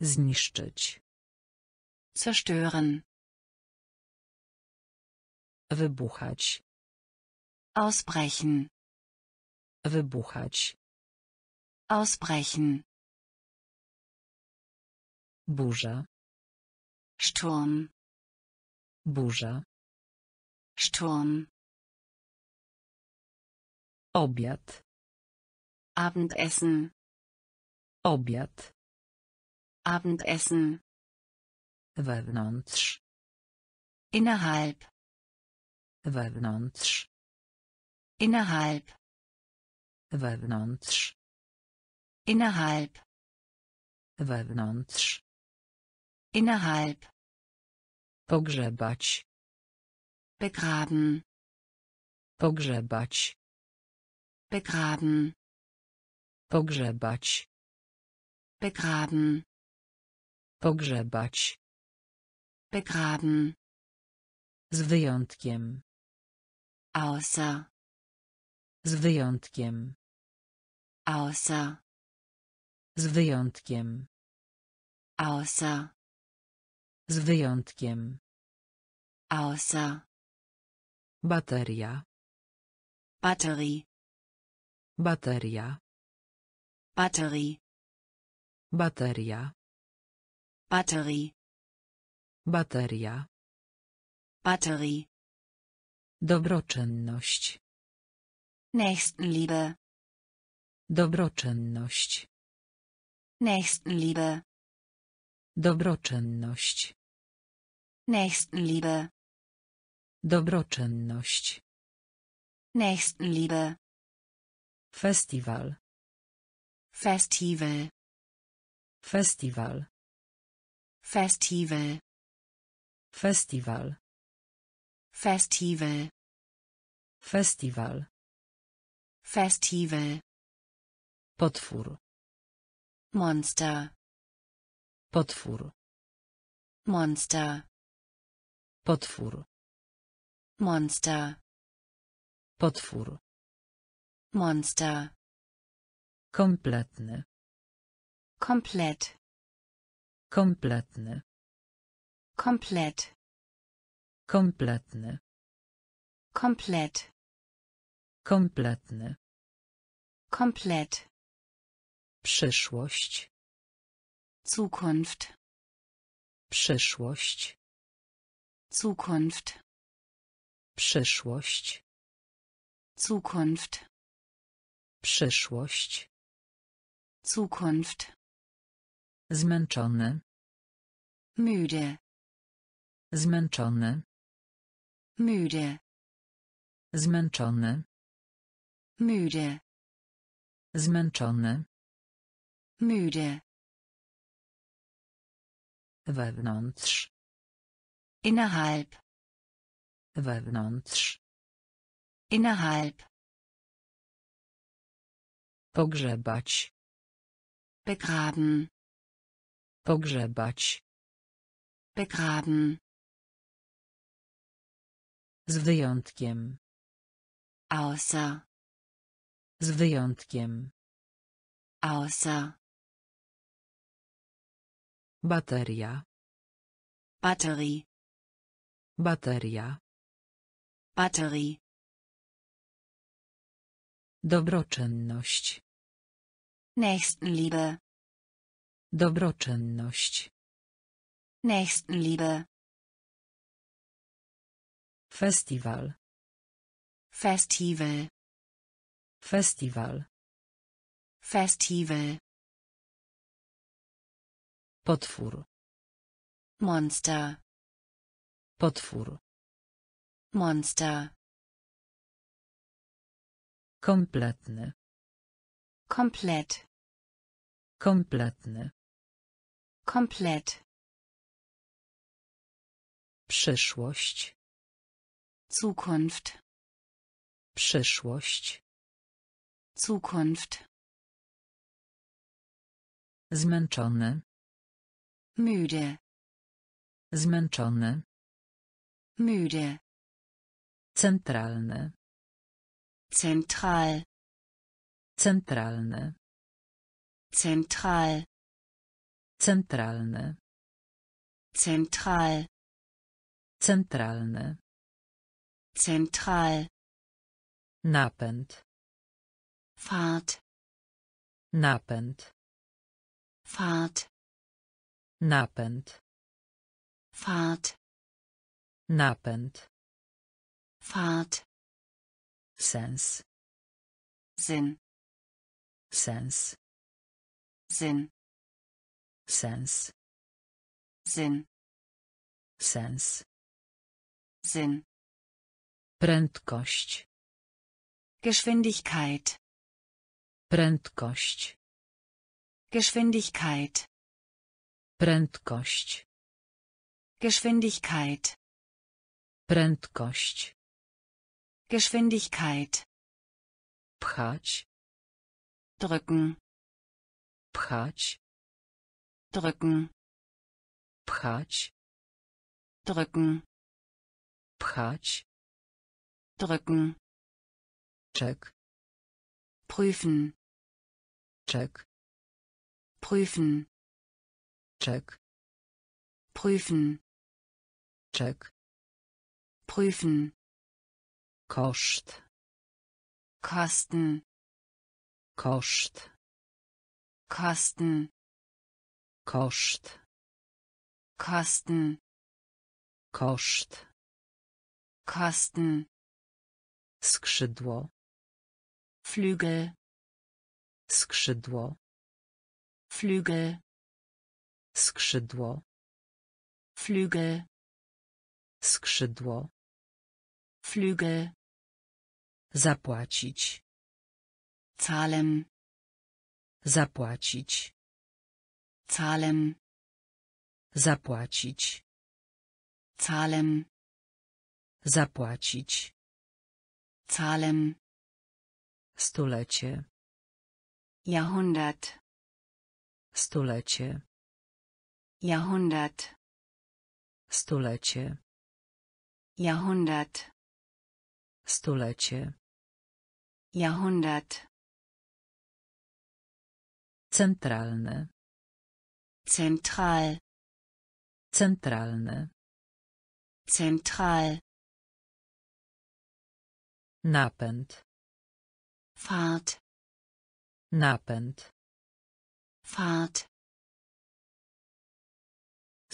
A: Zniszczyć.
B: Zerstören.
A: Wybuchać.
B: Ausbrechen.
A: Wybuchać.
B: Ausbrechen.
A: Burza.
B: Sturm.
A: Burza.
B: Sturm.
A: Obiad.
B: Abendessen.
A: Obiad.
B: Abendessen.
A: Wewnątrz.
B: Innerhalb.
A: Wewnątrz.
B: Innerhalb.
A: Wewnątrz.
B: Innerhalb.
A: Wewnątrz.
B: Innerhalb.
A: Pogrzebać.
B: Begraben.
A: Pogrzebać.
B: Begraben.
A: Pogrzebać.
B: Begraben.
A: Pogrzebać.
B: Begraben.
A: Z wyjątkiem.
B: Außer.
A: Z wyjątkiem.
B: Außer.
A: Z wyjątkiem.
B: Außer.
A: Z wyjątkiem.
B: Außer.
A: Bateria.
B: Batterie.
A: Bateria.
B: Batterie.
A: Bateria.
B: Batterie.
A: Bateria.
B: Batterie.
A: Dobroczynność.
B: Nächstenliebe.
A: Dobroczynność.
B: Nächstenliebe.
A: Dobroczynność.
B: Nächstenliebe.
A: Dobroczynność.
B: Nächstenliebe.
A: Festiwal.
B: Festival.
A: Festiwal.
B: Festival.
A: Festiwal.
B: Festival.
A: Festiwal.
B: Festival.
A: Potwór.
B: Monster.
A: Potwór.
B: Monster.
A: Potwór.
B: Monster.
A: Potwór.
B: Monster.
A: Kompletny.
B: Komplett.
A: Kompletny.
B: Komplett.
A: Kompletny.
B: Komplett.
A: Kompletny.
B: Komplett.
A: Przyszłość.
B: Zukunft.
A: Przyszłość.
B: Zukunft.
A: Przyszłość.
B: Zukunft.
A: Przyszłość.
B: Zukunft.
A: Zmęczony.
B: Müde.
A: Zmęczony.
B: Müde.
A: Zmęczony.
B: Müde.
A: Zmęczony.
B: Müde.
A: Wewnątrz.
B: Innerhalb.
A: Wewnątrz.
B: Innerhalb.
A: Pogrzebać.
B: Begraben.
A: Pogrzebać.
B: Begraben.
A: Z wyjątkiem.
B: Außer.
A: Z wyjątkiem.
B: Außer.
A: Bateria.
B: Batterie.
A: Bateria.
B: Batterie.
A: Dobroczynność.
B: Nächstenliebe.
A: Dobroczynność.
B: Nächstenliebe.
A: Festiwal.
B: Festival.
A: Festiwal.
B: Festival.
A: Potwór.
B: Monster.
A: Potwór.
B: Monster.
A: Kompletny.
B: Komplett.
A: Kompletny.
B: Komplett.
A: Przyszłość.
B: Zukunft.
A: Przyszłość.
B: Zukunft.
A: Zmęczony.
B: Müde.
A: Zmęczony.
B: Müde.
A: Centralny.
B: Zentral.
A: Centralny.
B: Zentral.
A: Centralny.
B: Zentral.
A: Centralny.
B: Zentral.
A: Napęd.
B: Fahrt.
A: Napęd.
B: Fahrt.
A: Napęd.
B: Fahrt.
A: Napęd.
B: Fahrt.
A: Sens.
B: Sinn.
A: Sens.
B: Sinn.
A: Sens.
B: Sinn.
A: Sens.
B: Sinn.
A: Prędkość.
B: Geschwindigkeit.
A: Prędkość.
B: Geschwindigkeit.
A: Prędkość.
B: Geschwindigkeit.
A: Prędkość.
B: Geschwindigkeit.
A: Pchać.
B: Drücken.
A: Pchać.
B: Drücken.
A: Pchać.
B: Drücken.
A: Pchać.
B: Drücken.
A: Czek.
B: Prüfen.
A: Czek.
B: Prüfen.
A: Czek.
B: Prüfen.
A: Czek.
B: Prüfen.
A: Koszt.
B: Kosten.
A: Koszt.
B: Kosten.
A: Koszt.
B: Kosten.
A: Koszt.
B: kosten
A: skrzydło
B: Flügel
A: skrzydło
B: Flügel
A: skrzydło
B: Flügel
A: skrzydło
B: Flügel
A: zapłacić
B: zahlen
A: zapłacić
B: zahlen
A: zapłacić
B: zahlen
A: zapłacić.
B: Zahlen
A: stulecie.
B: Jahrhundert.
A: Stulecie
B: Jahrhundert.
A: Stulecie
B: Jahrhundert.
A: Stulecie
B: Jahrhundert.
A: Centralne.
B: Zentral.
A: Centralne.
B: Zentral.
A: Napęd
B: Fahrt.
A: Napęd
B: Fahrt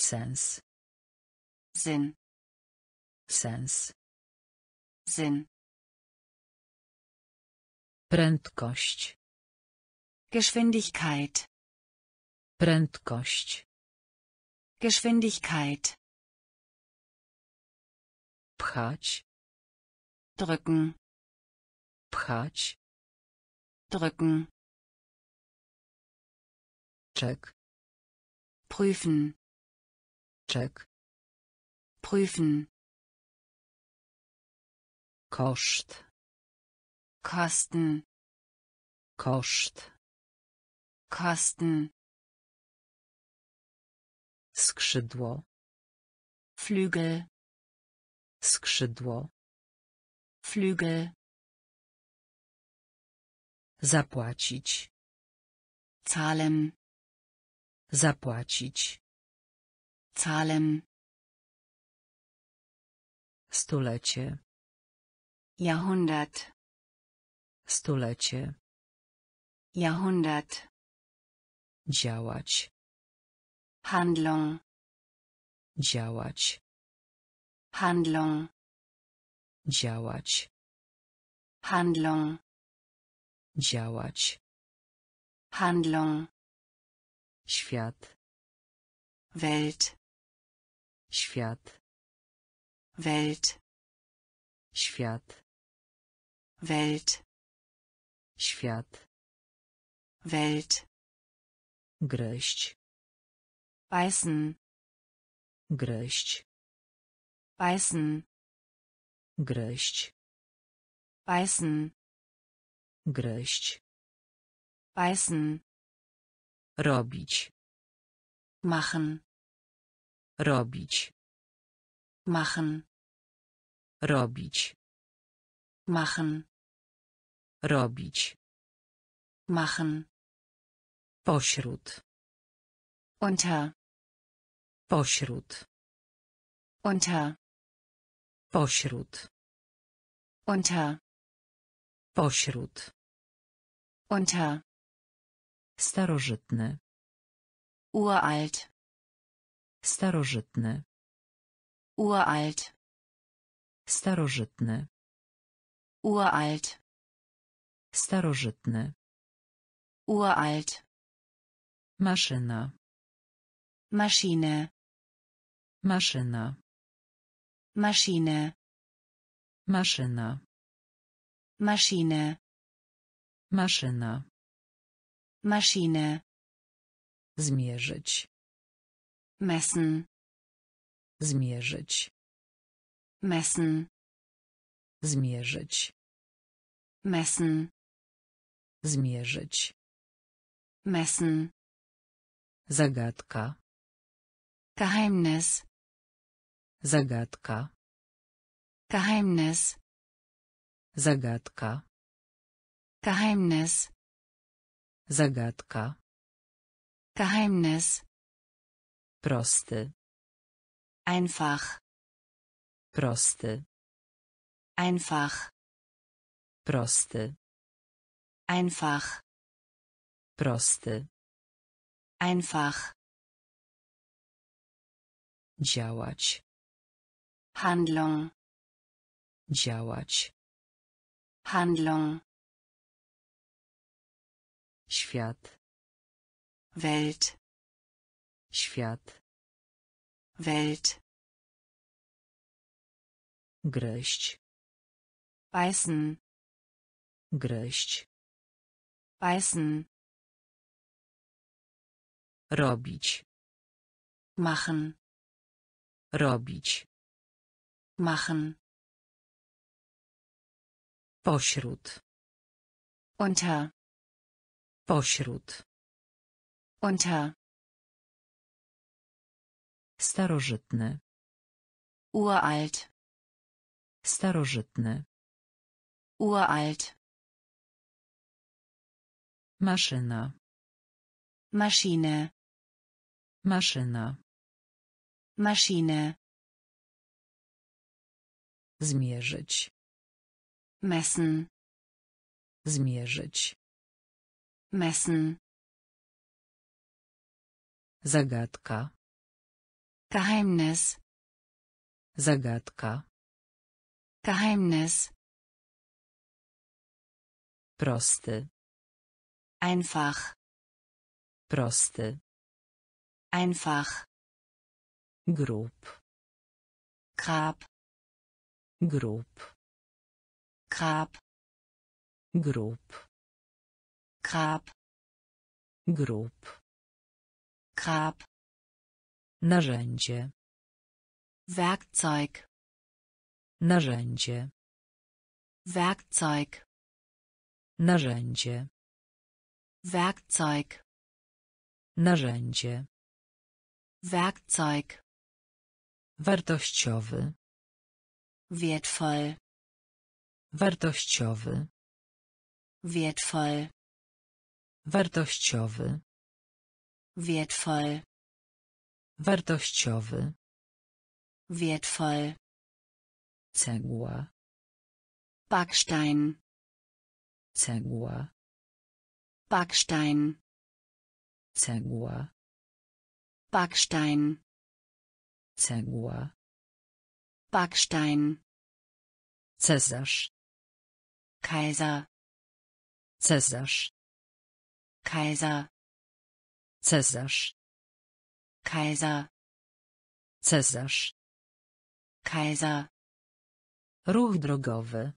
A: sens
B: Sinn.
A: Sens
B: Sinn.
A: Prędkość.
B: Geschwindigkeit.
A: Prędkość.
B: Geschwindigkeit.
A: Pchać.
B: Drücken.
A: Pchać.
B: Drücken.
A: Czek.
B: Prüfen
A: czek
B: prüfen.
A: Koszt.
B: Kosten.
A: Koszt.
B: Kosten.
A: Skrzydło.
B: Flügel.
A: Skrzydło.
B: Flügel.
A: Zapłacić.
B: Zahlen.
A: Zapłacić
B: zahlen
A: stulecie.
B: Jahrhundert.
A: Stulecie.
B: Jahrhundert.
A: Działać.
B: Handlung.
A: Działać.
B: Handlung.
A: Działać.
B: Handlung.
A: Działać.
B: Handlung.
A: Świat.
B: Welt
A: świat.
B: Welt.
A: Świat.
B: Welt.
A: Świat.
B: Welt.
A: Gryźć
B: beißen.
A: Gryźć
B: beißen.
A: Gryźć
B: beißen.
A: Gryźć
B: beißen.
A: Robić.
B: Machen
A: robić.
B: Machen.
A: Robić.
B: Machen.
A: Robić.
B: Machen.
A: Pośród.
B: Unter.
A: Pośród.
B: Unter.
A: Pośród.
B: Unter.
A: Pośród.
B: Unter.
A: Starożytny.
B: Uralt
A: starożytny.
B: Uralt.
A: Starożytny.
B: Uralt.
A: Starożytny.
B: Uralt.
A: Maszyna.
B: Maschine.
A: Maszyna.
B: Maschine.
A: Maszyna.
B: Maschine.
A: Maszyna.
B: Maschine.
A: Zmierzyć
B: messen.
A: Zmierzyć.
B: Messen.
A: Zmierzyć.
B: Messen.
A: Zmierzyć.
B: Messen.
A: Zagadka.
B: Geheimnis.
A: Zagadka.
B: Geheimnis.
A: Zagadka.
B: Geheimnis.
A: Zagadka.
B: Geheimnis
A: prosty.
B: Einfach.
A: Prosty.
B: Einfach.
A: Prosty.
B: Einfach.
A: Prosty.
B: Einfach.
A: Działać.
B: Handlung.
A: Działać.
B: Handlung,
A: Świat.
B: Welt,
A: Świat.
B: Welt,
A: Gryźć.
B: beißen,
A: Gryźć.
B: beißen,
A: Robić.
B: machen,
A: Robić.
B: machen,
A: Pośród.
B: unter,
A: Pośród.
B: unter,
A: Starożytny.
B: uralt,
A: Starożytny.
B: uralt,
A: Maszyna.
B: Maschine,
A: Maszyna.
B: Maschine,
A: Zmierzyć.
B: messen,
A: Zmierzyć.
B: messen,
A: Zagadka.
B: Geheimnis,
A: Zagadka.
B: Geheimnis,
A: Prosty.
B: einfach,
A: Prosty.
B: einfach,
A: Grób.
B: Grab,
A: Grób.
B: Grab,
A: Grób.
B: Grab,
A: Grób.
B: Grab,
A: Narzędzie.
B: Werkzeug,
A: Narzędzie.
B: Werkzeug,
A: Narzędzie.
B: Werkzeug,
A: Narzędzie.
B: Werkzeug,
A: Wartościowy.
B: wertvoll,
A: Wartościowy.
B: wertvoll,
A: Wartościowy.
B: wertvoll,
A: Wartościowy.
B: wertvoll,
A: Cegła.
B: Backstein,
A: Cegła.
B: Backstein,
A: Cegła.
B: Backstein,
A: Cegła.
B: Backstein,
A: Cesarz.
B: Kaiser,
A: Cesarz.
B: Kaiser,
A: Cesarz.
B: Kaiser,
A: Cesarz.
B: Kaiser,
A: Ruch drogowy.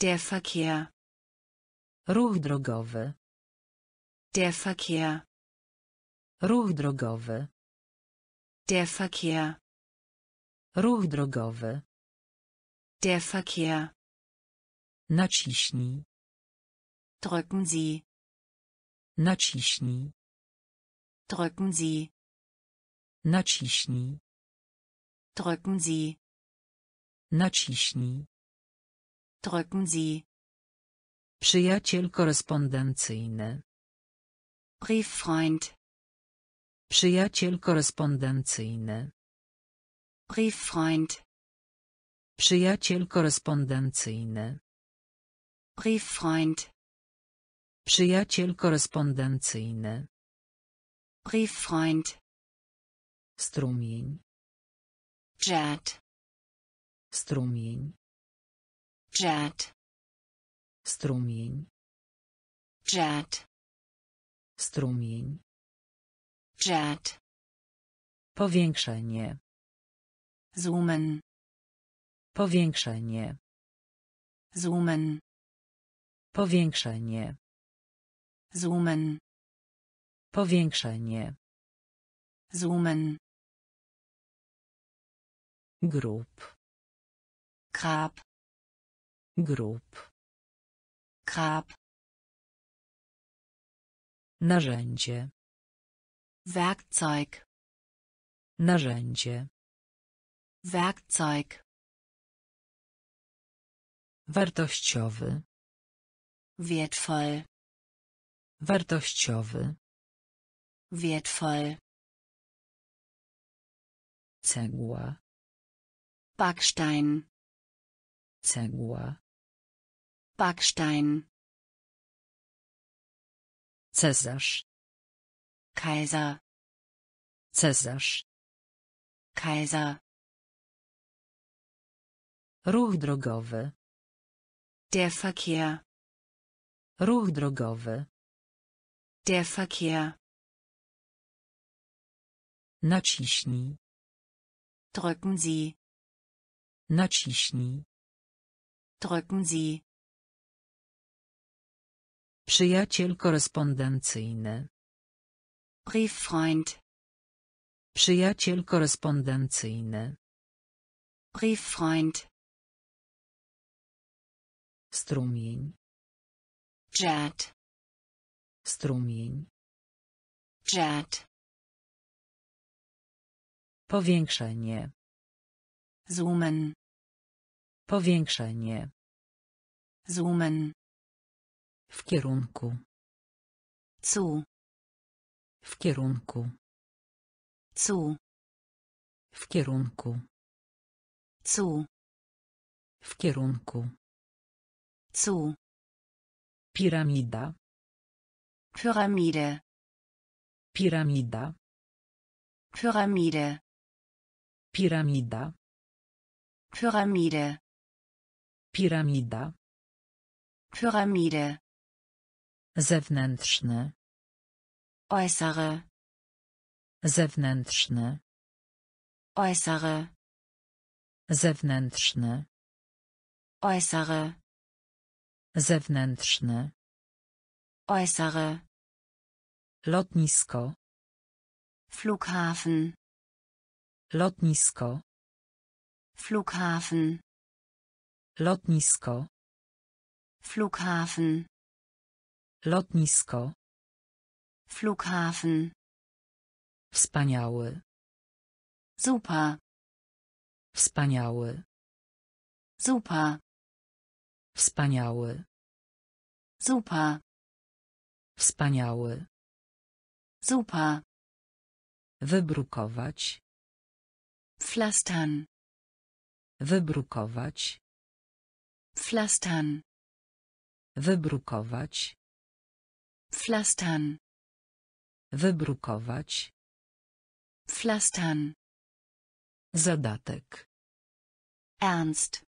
B: der Verkehr,
A: Ruch drogowy.
B: der Verkehr,
A: Ruch drogowy.
B: der Verkehr,
A: Ruch drogowy.
B: der Verkehr,
A: Naciśnij.
B: drücken Sie,
A: Naciśnij.
B: drücken Sie,
A: Naciśnij.
B: drücken Sie,
A: Naciśnij.
B: drücken Sie,
A: Przyjaciel korespondencyjny.
B: Brieffreund,
A: Przyjaciel korespondencyjny.
B: Brieffreund,
A: Przyjaciel korespondencyjny.
B: Brieffreund,
A: Przyjaciel korespondencyjny.
B: Brieffreund,
A: Strumień.
B: Jet,
A: Strumień.
B: Jet,
A: Strumień.
B: Jet,
A: Strumień.
B: Jet,
A: Powiększenie.
B: zoomen,
A: Powiększenie.
B: zoomen,
A: Powiększenie.
B: zoomen,
A: Powiększenie.
B: zoomen,
A: Grób.
B: Grab,
A: Grób.
B: Grab,
A: Narzędzie.
B: Werkzeug,
A: Narzędzie.
B: Werkzeug,
A: Wartościowy.
B: wertvoll,
A: Wartościowy.
B: wertvoll,
A: Cegła.
B: Backstein,
A: Cegła.
B: Backstein,
A: Cesarz.
B: Kaiser,
A: Cesarz.
B: Kaiser,
A: Ruch drogowy.
B: Der Verkehr.
A: Ruch drogowy.
B: Der Verkehr.
A: Naciśnij.
B: Drücken Sie.
A: Naciśnij.
B: Drücken Sie.
A: Przyjaciel korespondencyjny.
B: Brieffreund.
A: Przyjaciel korespondencyjny.
B: Brieffreund.
A: Strumień.
B: Jet.
A: Strumień.
B: Jet.
A: Powiększenie.
B: Zoomen.
A: Powiększenie.
B: Zoomen.
A: W kierunku.
B: Zu.
A: W kierunku.
B: Zu.
A: W kierunku.
B: Zu.
A: W kierunku.
B: Zu.
A: Piramida.
B: Pyramide.
A: Piramida.
B: Pyramide.
A: Piramida.
B: Pyramide.
A: Piramida.
B: Pyramide.
A: Zewnętrzny.
B: Äußere.
A: Zewnętrzny.
B: Äußere.
A: Zewnętrzny.
B: Äußere.
A: Zewnętrzny.
B: Äußere.
A: Lotnisko.
B: Flughafen.
A: Lotnisko.
B: Flughafen.
A: Lotnisko.
B: Flughafen.
A: Lotnisko.
B: Flughafen.
A: Wspaniały.
B: Super.
A: Wspaniały.
B: Super.
A: Wspaniały.
B: Super.
A: Wspaniały.
B: Super.
A: Wybrukować.
B: Pflastern.
A: Wybrukować.
B: Pflastern.
A: Wybrukować.
B: Pflastern.
A: Wybrukować.
B: Pflastern.
A: Zadatek.
B: Ernst.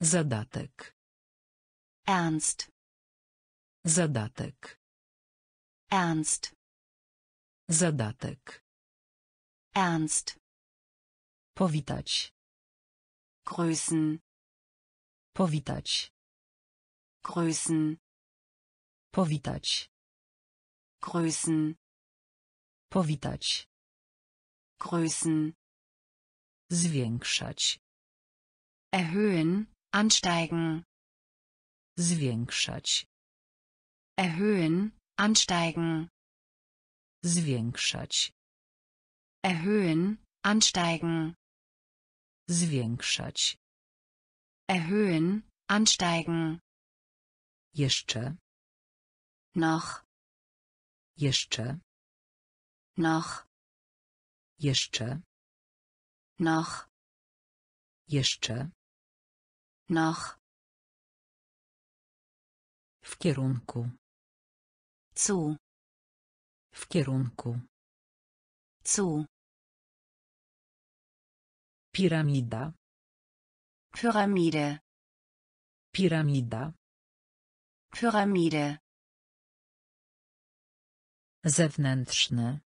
A: Zadatek.
B: Ernst.
A: Zadatek.
B: Ernst.
A: Zadatek.
B: Ernst.
A: Powitać.
B: Grüßen.
A: Powitać.
B: Grüßen.
A: Powitać.
B: Grüßen.
A: Powitać.
B: Grüßen.
A: Zwiększać.
B: Erhöhen. Ansteigen.
A: Zwiększać.
B: Erhöhen. Ansteigen.
A: Zwiększać.
B: Erhöhen. Ansteigen.
A: Zwiększać.
B: Erhöhen. Ansteigen.
A: Jeszcze.
B: Noch.
A: Jeszcze.
B: Noch.
A: Jeszcze.
B: Noch.
A: Jeszcze.
B: Noch.
A: W kierunku.
B: Zu.
A: W kierunku.
B: Zu.
A: Piramida.
B: Pyramide.
A: Piramida.
B: Pyramide.
A: Zewnętrzny.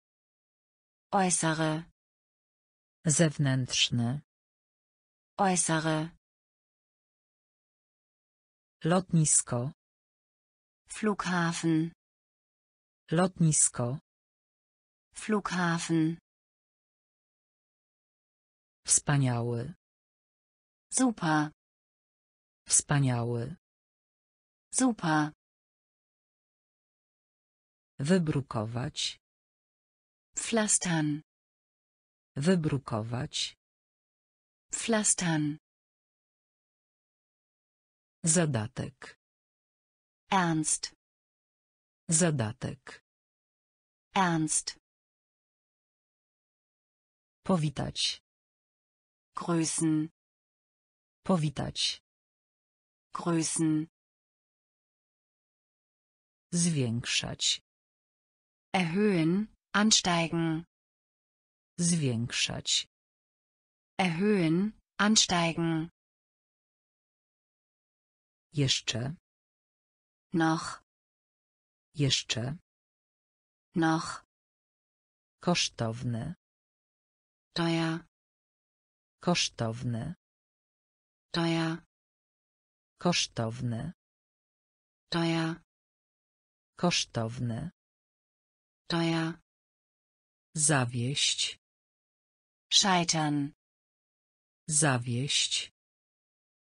B: Äußere.
A: Zewnętrzny.
B: Äußere.
A: Lotnisko.
B: Flughafen.
A: Lotnisko.
B: Flughafen.
A: Wspaniały.
B: Super.
A: Wspaniały.
B: Super.
A: Wybrukować.
B: Pflastern.
A: Wybrukować.
B: Pflastern.
A: Zadatek.
B: Ernst.
A: Zadatek.
B: Ernst.
A: Powitać.
B: Grüßen.
A: Powitać.
B: Grüßen.
A: Zwiększać.
B: Erhöhen. Ansteigen.
A: Zwiększać.
B: Erhöhen. Ansteigen.
A: Jeszcze.
B: noch,
A: Jeszcze.
B: noch,
A: Kosztowne.
B: teuer,
A: Kosztowne.
B: teuer,
A: Kosztowne.
B: teuer,
A: Kosztowne.
B: teuer,
A: Zawieść.
B: scheitern,
A: Zawieść.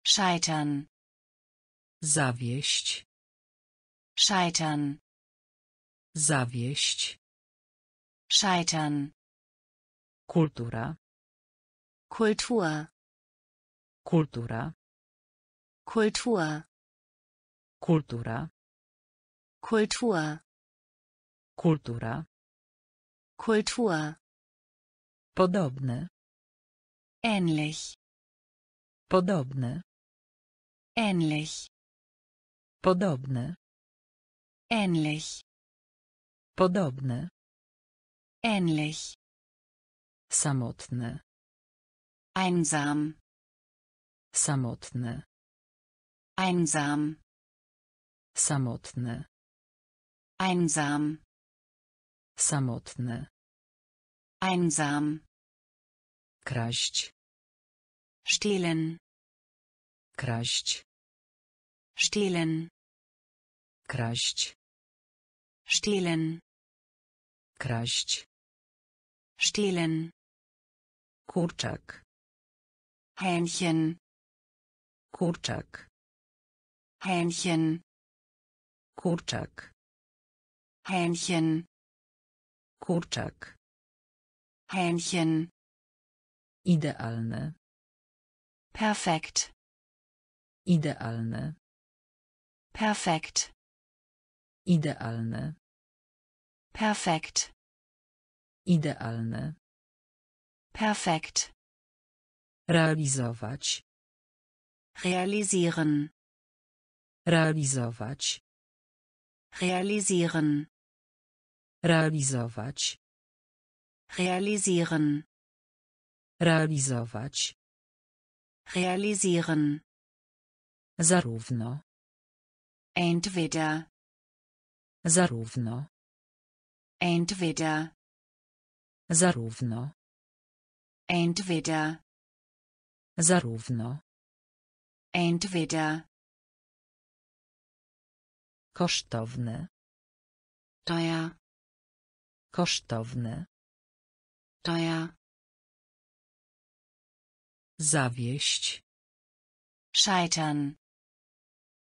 B: scheitern,
A: Zawieść.
B: scheitern,
A: Zawieść.
B: scheitern,
A: Kultura.
B: Kultur,
A: Kultura.
B: Kultur,
A: Kultura.
B: Kultur,
A: Kultura.
B: Kultur,
A: Podobne.
B: ähnlich,
A: Podobne.
B: ähnlich,
A: Podobne.
B: ähnlich,
A: Podobne.
B: ähnlich,
A: Samotne.
B: Einsam,
A: Samotne.
B: einsam,
A: Samotne.
B: einsam,
A: Samotne.
B: einsam,
A: Kraść.
B: stehlen,
A: Kraść.
B: stehlen,
A: Kraść.
B: stehlen,
A: Kraść.
B: stehlen,
A: Kurczak.
B: Hähnchen,
A: Kurczak.
B: Hähnchen,
A: Kurczak.
B: Hähnchen,
A: Kurczak.
B: Hähnchen,
A: Idealne.
B: perfekt,
A: Idealne.
B: perfekt,
A: Idealne.
B: perfekt,
A: Idealne.
B: perfekt,
A: Realizować.
B: realisieren,
A: Realizować.
B: realisieren,
A: Realizować.
B: realisieren,
A: Realizować.
B: realisieren,
A: Zarówno.
B: entweder,
A: Zarówno.
B: entweder,
A: Zarówno.
B: entweder,
A: Zarówno.
B: entweder,
A: Kosztowne.
B: teuer,
A: Kosztowne.
B: teuer,
A: Zawieść.
B: scheitern,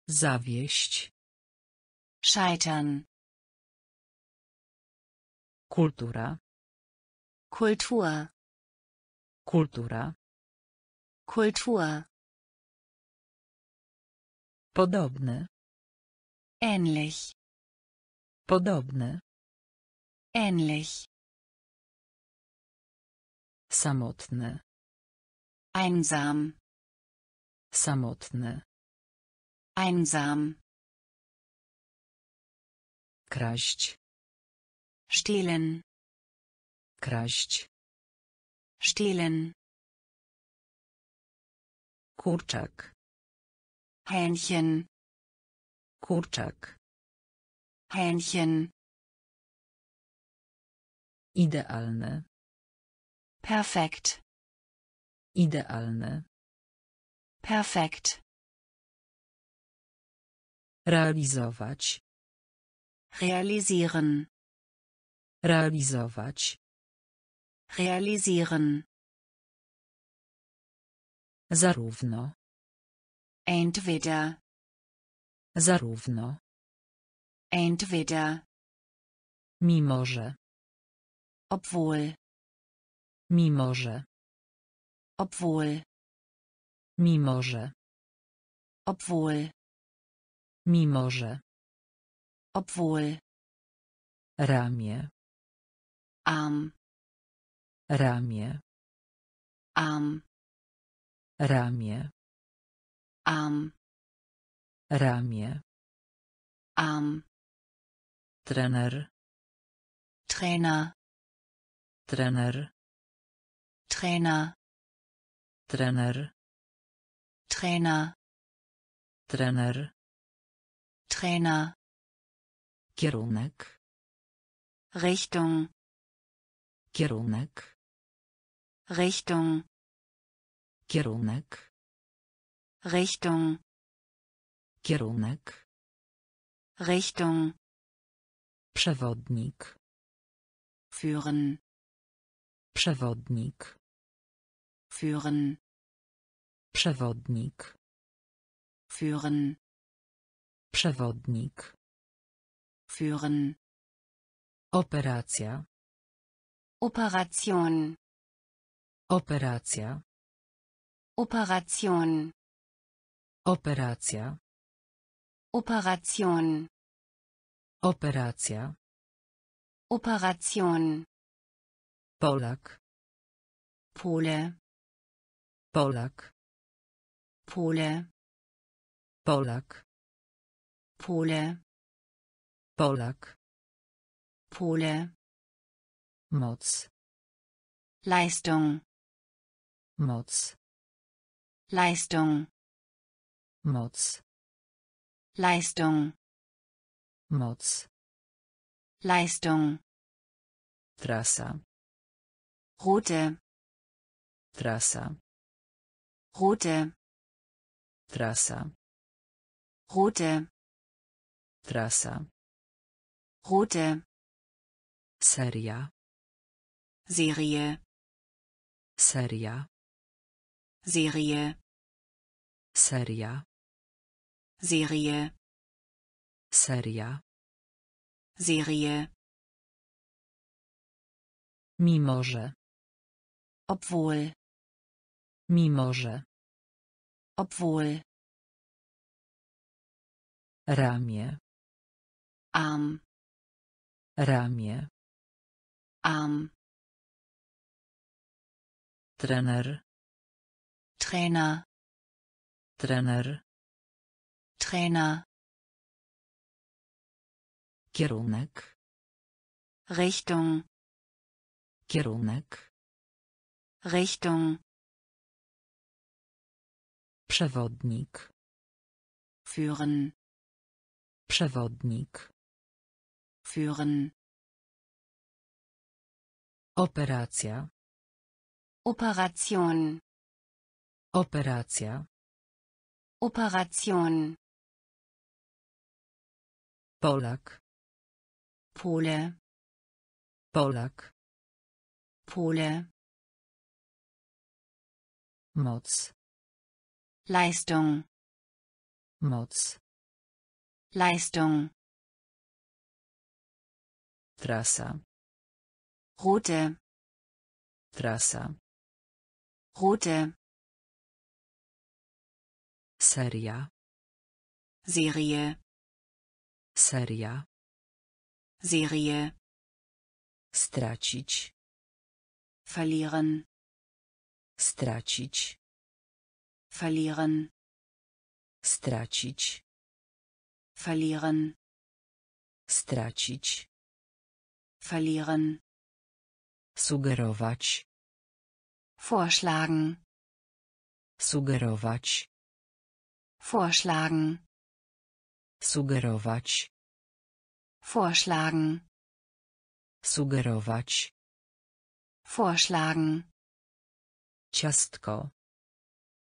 A: Zawieść.
B: scheitern,
A: Kultura.
B: Kultur,
A: Kultura.
B: Kultur,
A: Podobne.
B: ähnlich,
A: Podobne.
B: ähnlich,
A: Samotne.
B: einsam,
A: Samotne.
B: einsam,
A: Kraść.
B: stehlen,
A: Kraść.
B: stehlen,
A: Kurczak.
B: Hähnchen,
A: Kurczak.
B: Hähnchen,
A: Idealne.
B: perfekt,
A: Idealne.
B: perfekt,
A: Realizować.
B: realisieren,
A: Realizować.
B: realisieren,
A: Zarówno.
B: entweder,
A: Zarówno.
B: entweder,
A: Mimo że.
B: obwohl,
A: Mimo że.
B: obwohl,
A: Mimo że.
B: obwohl,
A: Mimo że.
B: obwohl,
A: Ramię.
B: Arm,
A: Ramię.
B: Arm,
A: Ramię.
B: Arm,
A: Ramię.
B: Arm,
A: Trener.
B: Trainer,
A: Trener.
B: Trainer,
A: Trener.
B: Trainer,
A: Trener.
B: Trainer,
A: Kierunek.
B: Richtung,
A: Kierunek.
B: Richtung,
A: Kierunek.
B: Richtung,
A: Kierunek.
B: Richtung,
A: Przewodnik.
B: führen,
A: Przewodnik.
B: führen,
A: Przewodnik.
B: führen,
A: Przewodnik.
B: führen,
A: Operacja.
B: Operation,
A: Operacja.
B: Operation,
A: Operacja.
B: Operation,
A: Operacja.
B: Operation,
A: Polak.
B: Pole,
A: Polak.
B: Pole,
A: Polak.
B: Pole,
A: Polak.
B: Pole,
A: Moc.
B: Leistung,
A: Moc.
B: Leistung,
A: Moc.
B: Leistung,
A: Moc.
B: Leistung,
A: Trasa.
B: Route,
A: Trasa.
B: Route,
A: Trasa.
B: Route,
A: Trasa.
B: Route,
A: Seria.
B: Serie,
A: Seria.
B: Serie,
A: Seria.
B: Serie,
A: Seria.
B: Serie,
A: Mimo że.
B: obwohl,
A: Mimo że.
B: obwohl,
A: Ramię.
B: Arm,
A: Ramię.
B: Arm,
A: Trener.
B: Trainer,
A: Trener.
B: Trainer,
A: Kierunek.
B: Richtung,
A: Kierunek.
B: Richtung,
A: Przewodnik.
B: führen,
A: Przewodnik.
B: führen,
A: Operacja.
B: Operation,
A: Operacja.
B: Operation,
A: Polak.
B: Pole,
A: Polak.
B: Pole,
A: Moc.
B: Leistung,
A: Moc.
B: Leistung,
A: Trasa.
B: Route,
A: Trasa.
B: Route,
A: Seria.
B: Serie,
A: Seria.
B: Serie,
A: Stracić.
B: verlieren,
A: Stracić.
B: verlieren,
A: Stracić.
B: verlieren,
A: Stracić.
B: verlieren,
A: Sugerować.
B: vorschlagen,
A: Sugerować.
B: Vorschlagen,
A: Sugerować.
B: vorschlagen,
A: Sugerować.
B: vorschlagen,
A: Ciastko.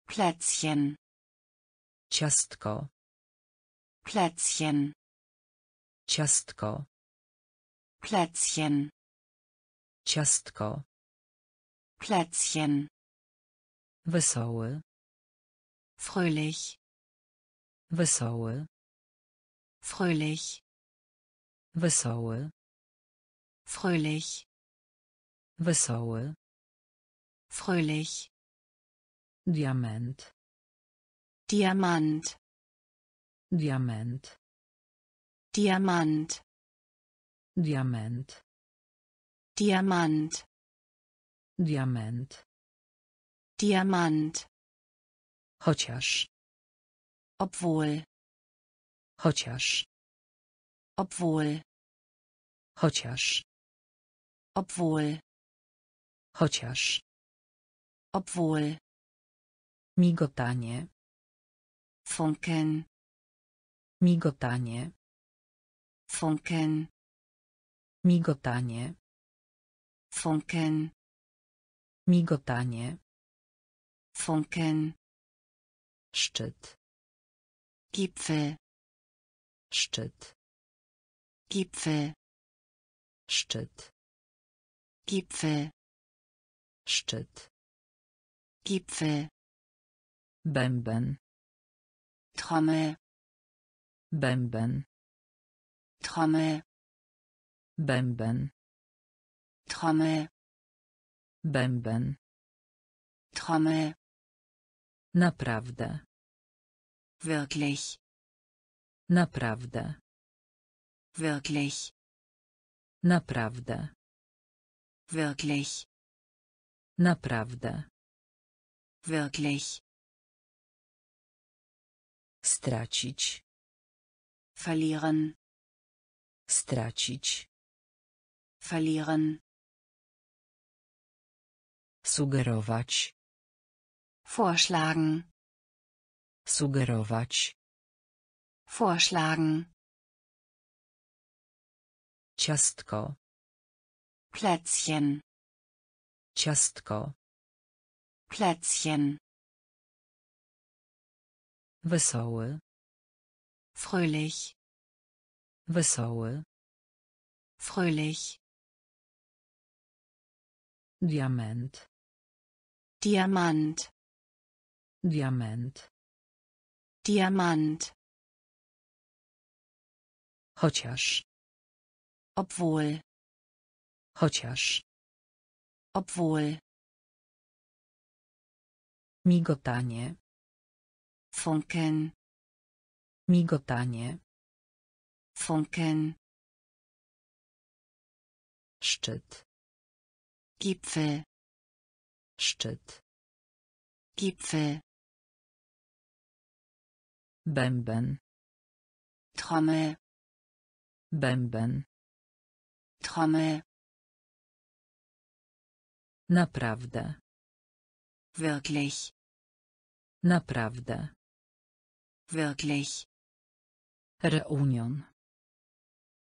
B: Plätzchen,
A: Ciastko.
B: Plätzchen,
A: Ciastko.
B: Plätzchen,
A: Ciastko.
B: Plätzchen,
A: Wesoły.
B: fröhlich,
A: Wesoły.
B: fröhlich,
A: Wesoły.
B: fröhlich,
A: Wesoły.
B: fröhlich,
A: Diament.
B: Diamant,
A: Diament.
B: Diamant,
A: Diament.
B: Diamant,
A: Diament.
B: Diamant,
A: Chociaż.
B: Obwohl,
A: Chociaż.
B: obwohl,
A: Chociaż.
B: obwohl,
A: Chociaż.
B: obwohl,
A: Migotanie.
B: Funken.
A: Migotanie.
B: Funken.
A: Migotanie.
B: Funken.
A: Migotanie.
B: Funken.
A: Szczyt.
B: Gipfel.
A: Szczyt.
B: Gipfel.
A: Szczyt.
B: Gipfel.
A: Szczyt.
B: Gipfel.
A: Bęben.
B: Trommel.
A: Bęben.
B: Trommel.
A: Bęben.
B: Trommel.
A: Bęben.
B: Trommel.
A: Naprawdę.
B: Wirklich.
A: Naprawdę.
B: Wirklich.
A: Naprawdę.
B: Wirklich.
A: Naprawdę.
B: Wirklich.
A: Stracić.
B: Verlieren.
A: Stracić.
B: Verlieren.
A: Sugerować.
B: Vorschlagen.
A: Sugerować.
B: Vorschlagen.
A: Ciastko.
B: Plätzchen.
A: Ciastko.
B: Plätzchen.
A: Wesoły.
B: Fröhlich.
A: Wesoły.
B: Fröhlich.
A: Diament.
B: Diamant.
A: Diament.
B: Diamant.
A: Chociaż.
B: Obwohl.
A: Chociaż.
B: Obwohl.
A: Migotanie.
B: Funken.
A: Migotanie.
B: Funken.
A: Szczyt.
B: Gipfel.
A: Szczyt.
B: Gipfel.
A: Bęben.
B: Trommel.
A: Bęben.
B: Trommel.
A: Naprawdę.
B: Wirklich.
A: Naprawdę.
B: Wirklich.
A: Reunion.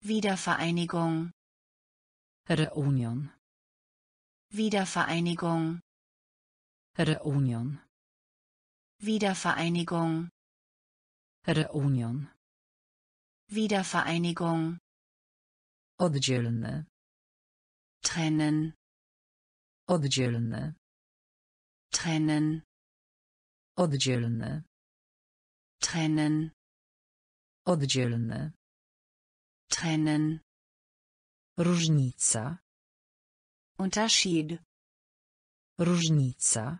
B: Wiedervereinigung.
A: Reunion.
B: Wiedervereinigung.
A: Reunion.
B: Wiedervereinigung.
A: Reunion.
B: Wiedervereinigung.
A: Oddzielny.
B: Trennen.
A: Oddzielny.
B: Trennen.
A: Oddzielny.
B: Trennen.
A: Oddzielny.
B: Trennen.
A: Różnica.
B: Unterschied.
A: Różnica.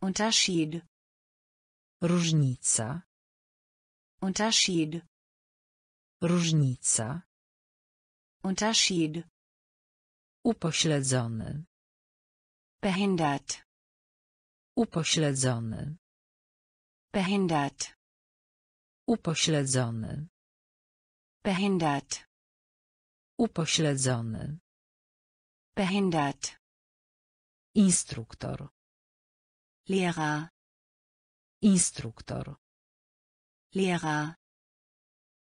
B: Unterschied.
A: Różnica.
B: Unterschied.
A: Różnica.
B: Unterschied.
A: Upośledzony.
B: Behindert.
A: Upośledzony.
B: Behindert.
A: Upośledzony.
B: Behindert.
A: Upośledzony.
B: Behindert.
A: Instruktor.
B: Lehrer.
A: Instruktor.
B: Lehrer.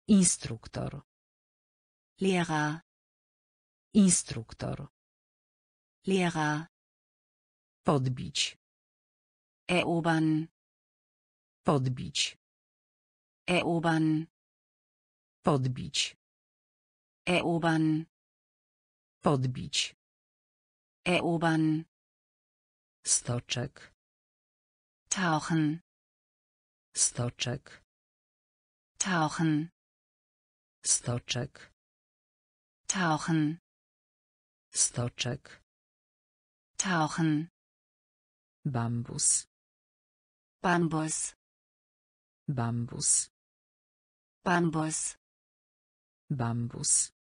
A: Instruktor.
B: Lehrer.
A: Instruktor.
B: Lehrer.
A: Podbić.
B: Erobern.
A: Podbić.
B: Erobern.
A: Podbić.
B: Erobern.
A: Podbić.
B: Erobern.
A: Stoczek.
B: Tauchen.
A: Stoczek.
B: Tauchen.
A: Stoczek.
B: Tauchen.
A: Stoczek.
B: Tauchen.
A: Bambus.
B: Bambus.
A: Bambus.
B: Bambus.
A: Bambus.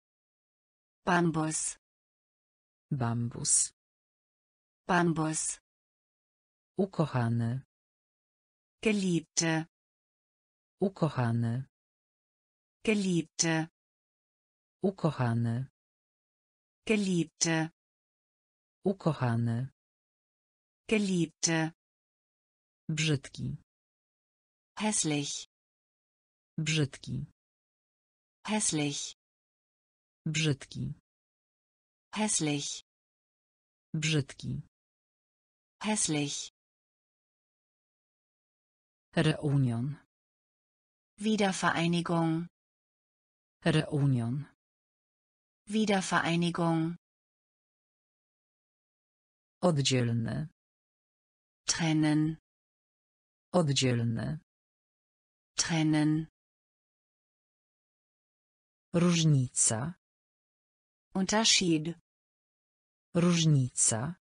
B: Bambus.
A: Bambus.
B: Bambus.
A: Ukochany.
B: Geliebte.
A: Ukochany.
B: Geliebte.
A: Ukochany.
B: Geliebte.
A: Ukochany.
B: Geliebte.
A: Brzydki.
B: hässlich
A: Brzydki.
B: hässlich
A: Brzydki.
B: hässlich
A: Brzydki.
B: hässlich
A: Reunion.
B: Wiedervereinigung
A: Reunion.
B: Wiedervereinigung
A: Oddzielny.
B: trennen
A: Oddzielny.
B: trennen
A: Różnica.
B: Unterschied
A: Różnica.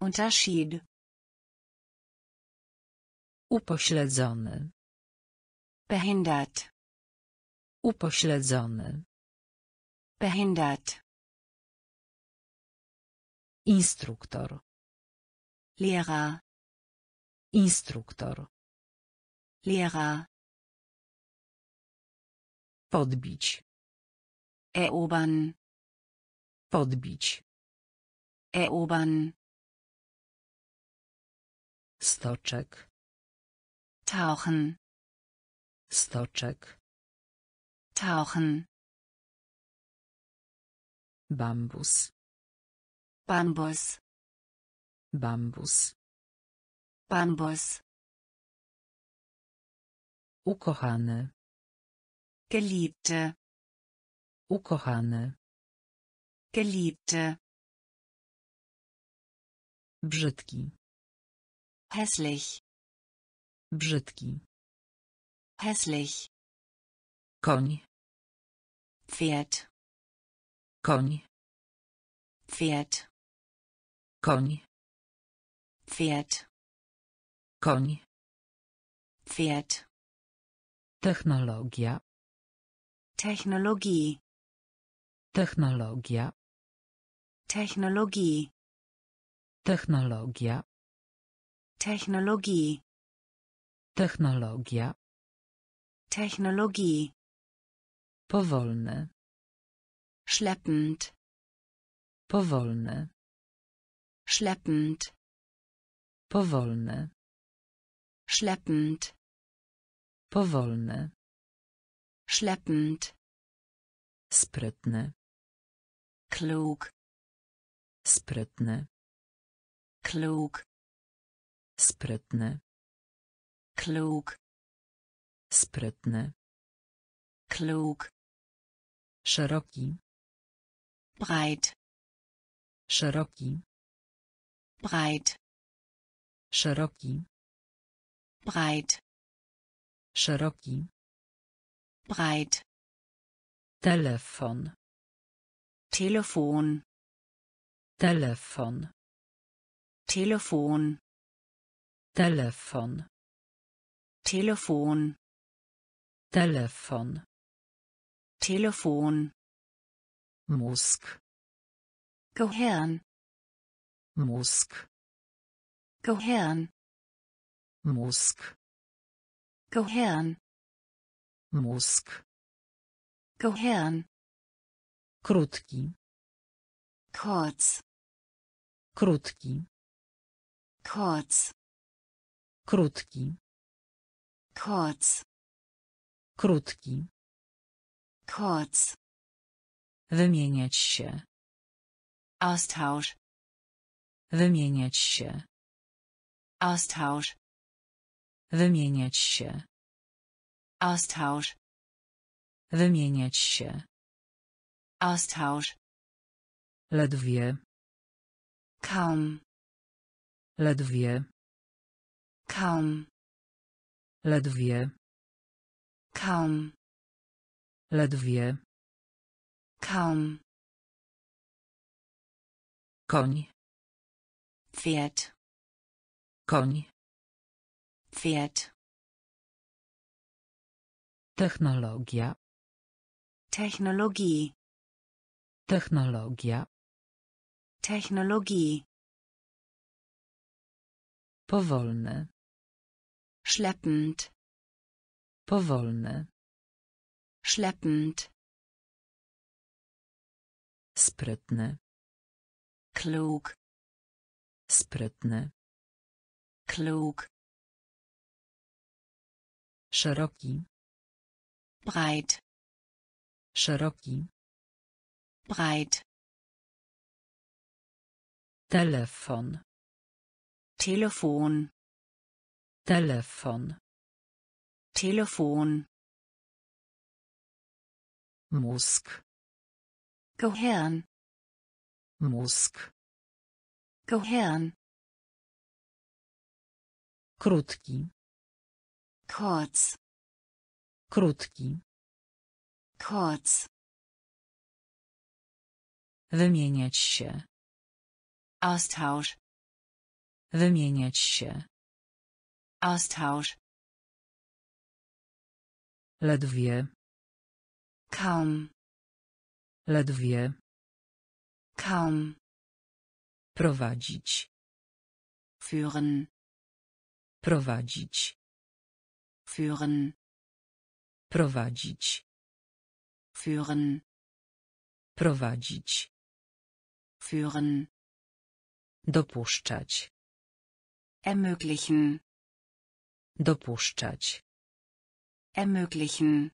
B: Unterschied
A: Upośledzony.
B: Behindert
A: Upośledzony.
B: behindert
A: Instruktor.
B: Lehrer
A: Instruktor.
B: Lehrer
A: Podbić.
B: erobern
A: Podbić.
B: erobern
A: Stoczek.
B: tauchen
A: Stoczek.
B: tauchen
A: Bambus.
B: Bambus
A: Bambus.
B: Bambus
A: Ukochany.
B: Geliebte
A: Ukochany.
B: Geliebte
A: Brzydki.
B: hässlich
A: Brzydki.
B: Hässlich
A: Koń.
B: Pferd
A: Koń.
B: Pferd
A: Koń.
B: Pferd
A: Koń.
B: Pferd
A: Technologia.
B: Technologie
A: Technologia.
B: Technologie
A: Technologia.
B: Technologie
A: Technologia.
B: Technologie
A: Powolny.
B: schleppend
A: Powolny.
B: schleppend
A: Powolny.
B: schleppend
A: Powolny.
B: schleppend
A: Sprytny.
B: klug
A: Sprytny.
B: klug
A: Sprytny.
B: klug
A: Sprytny.
B: klug
A: Szeroki.
B: breit
A: Szeroki.
B: breit
A: Szeroki.
B: breit
A: Szeroki.
B: breit
A: Telefon.
B: Telefon
A: Telefon.
B: Telefon
A: Telefon.
B: Telefon
A: Telefon.
B: Telefon
A: Mózg.
B: Gehirn
A: Mózg.
B: Gehirn
A: Mózg.
B: Gehirn
A: Mózg.
B: Gehirn
A: Krótki.
B: kurz
A: Krótki.
B: kurz
A: Krótki.
B: kurz
A: Krótki.
B: kurz
A: Wymieniać się.
B: Austausch
A: Wymieniać się.
B: Austausch
A: Wymieniać się.
B: Austausch
A: Wymieniać się.
B: Austausch
A: Ledwie.
B: kaum
A: Ledwie.
B: kaum
A: Ledwie.
B: Kaum
A: Ledwie.
B: kaum
A: Koń.
B: Pferd
A: Koń.
B: Pferd
A: Technologia.
B: Technologie
A: Technologia.
B: Technologie
A: Powolny.
B: schleppend
A: Powolny.
B: schleppend
A: Sprytny.
B: klug
A: Sprytny.
B: klug
A: Szeroki.
B: breit,
A: Szeroki.
B: breit,
A: Telefon.
B: Telefon,
A: Telefon.
B: Telefon,
A: Mózg.
B: Gehirn,
A: Mózg.
B: Gehirn,
A: Krótki.
B: kurz,
A: Krótki.
B: kurz,
A: Wymieniać się.
B: Austausch,
A: Wymieniać się.
B: Austausch,
A: Ledwie.
B: kaum,
A: Ledwie.
B: kaum,
A: Prowadzić.
B: führen,
A: Prowadzić.
B: führen,
A: Prowadzić.
B: führen,
A: Prowadzić.
B: führen,
A: Dopuszczać.
B: ermöglichen,
A: Dopuszczać.
B: Ermöglichen,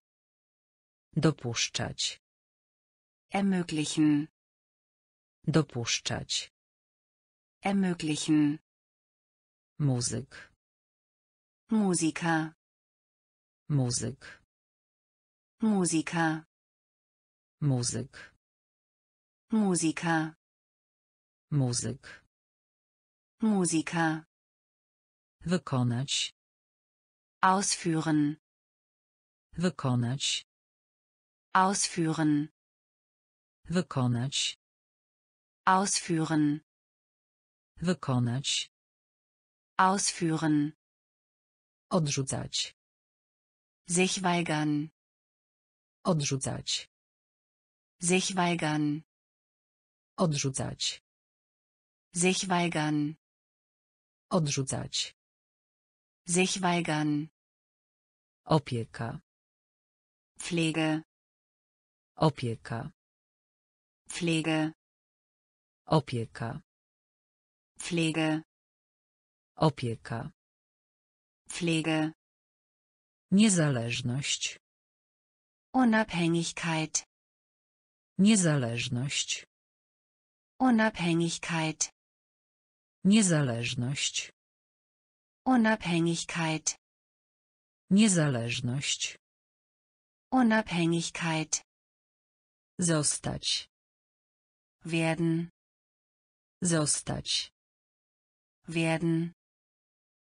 A: Dopuszczać.
B: ermöglichen,
A: Dopuszczać.
B: ermöglichen,
A: Muzyk.
B: Musiker,
A: Muzyk.
B: Musiker,
A: Muzyk.
B: Musiker,
A: Muzyk.
B: Musiker,
A: Wykonać.
B: ausführen,
A: Wykonać.
B: ausführen,
A: Wykonać.
B: ausführen,
A: Wykonać.
B: ausführen,
A: Odrzucać.
B: sich weigern,
A: Odrzucać.
B: sich weigern,
A: Odrzucać.
B: sich weigern,
A: Odrzucać.
B: sich weigern,
A: Opieka.
B: Pflege,
A: Opieka.
B: Pflege,
A: Opieka.
B: Pflege,
A: Opieka.
B: Pflege,
A: Niezależność.
B: Unabhängigkeit,
A: Niezależność.
B: Unabhängigkeit,
A: Niezależność.
B: Unabhängigkeit,
A: Niezależność.
B: Unabhängigkeit,
A: Zostać.
B: werden,
A: Zostać.
B: werden,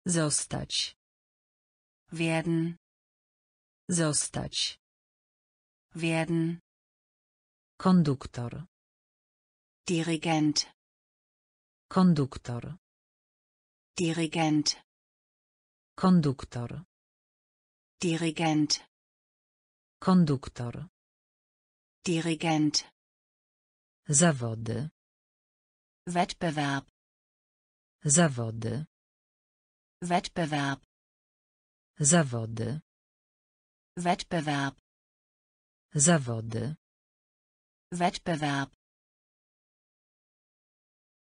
A: Zostać.
B: werden,
A: Zostać.
B: werden,
A: Konduktor.
B: Dirigent,
A: Konduktor.
B: Dirigent,
A: Konduktor.
B: Dirigent,
A: Konduktor.
B: Dirigent,
A: Zawody.
B: Wettbewerb,
A: Zawody.
B: Wettbewerb,
A: Zawody.
B: Wettbewerb,
A: Zawody.
B: Wettbewerb,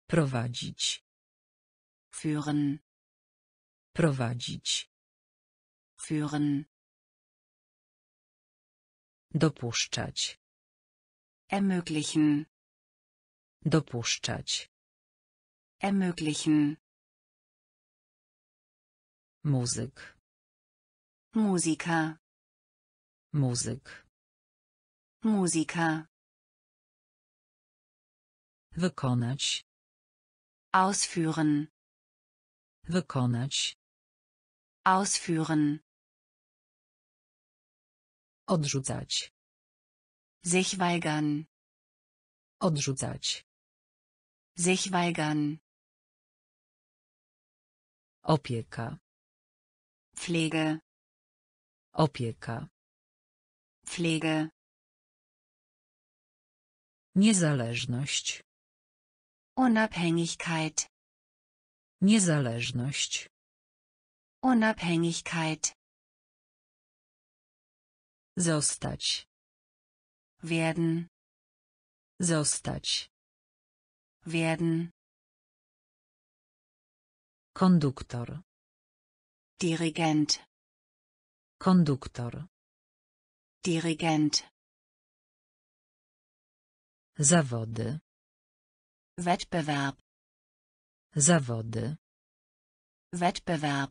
A: Prowadzić.
B: führen,
A: Prowadzić.
B: führen,
A: Dopuszczać.
B: ermöglichen,
A: Dopuszczać.
B: ermöglichen,
A: Muzyk.
B: Musiker,
A: Muzyk.
B: Musiker,
A: Wykonać.
B: ausführen,
A: Wykonać.
B: ausführen,
A: Odrzucać.
B: sich weigern,
A: Odrzucać.
B: sich weigern,
A: Opieka.
B: Pflege,
A: Opieka.
B: Pflege,
A: Niezależność.
B: Unabhängigkeit,
A: Niezależność.
B: Unabhängigkeit,
A: Zostać.
B: werden,
A: Zostać.
B: werden,
A: Konduktor.
B: Dirigent,
A: Konduktor.
B: Dirigent.
A: Zawody.
B: Wettbewerb.
A: Zawody.
B: Wettbewerb.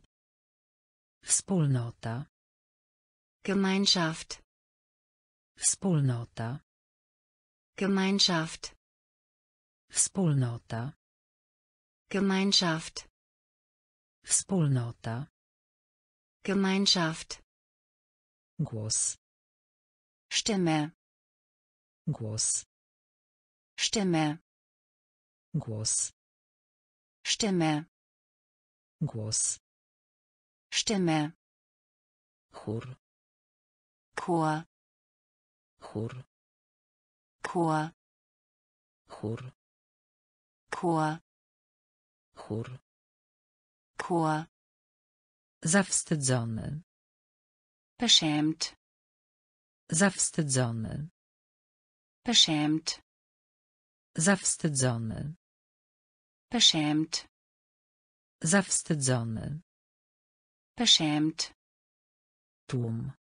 A: Wspólnota.
B: Gemeinschaft.
A: Wspólnota.
B: Gemeinschaft.
A: Wspólnota.
B: Gemeinschaft.
A: Wspólnota.
B: Gemeinschaft.
A: Głos.
B: Stimme.
A: Głos.
B: Stimme.
A: Głos.
B: Stimme.
A: Głos.
B: Stimme.
A: Chór. Chór.
B: Chor.
A: Chór.
B: Chor.
A: Chór.
B: Chor.
A: Zawstydzony.
B: Beschämt.
A: Zawstydzony.
B: Beschämt.
A: Zawstydzony.
B: Beschämt.
A: Zawstydzony.
B: Beschämt.
A: Tłum.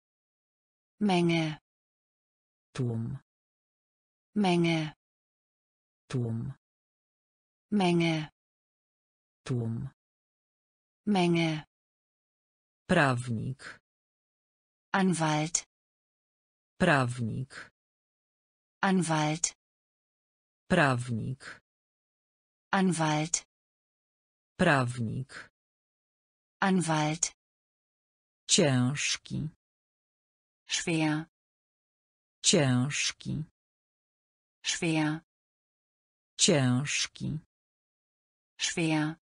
B: Menge.
A: Tłum.
B: Menge.
A: Tłum.
B: Menge.
A: Tłum.
B: Menge.
A: Prawnik.
B: Anwalt.
A: Prawnik.
B: Anwalt.
A: Prawnik.
B: Anwalt.
A: Prawnik.
B: Anwalt.
A: Ciężki.
B: Schwer.
A: Ciężki.
B: Schwer.
A: Ciężki.
B: Schwer.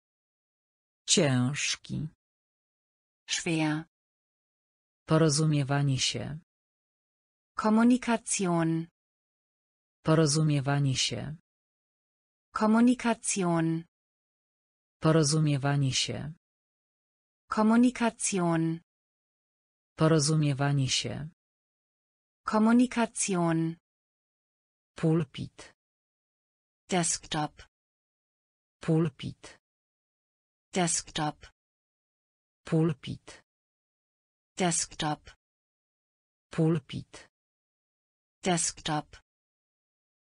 A: Ciężki.
B: Schwer.
A: Porozumiewanie się.
B: Kommunikation.
A: Porozumiewanie się.
B: Kommunikation.
A: Porozumiewanie się.
B: Kommunikation.
A: Porozumiewanie się.
B: Kommunikation.
A: Pulpit.
B: Desktop.
A: Pulpit.
B: Desktop.
A: Pulpit.
B: Desktop.
A: Pulpit.
B: Desktop.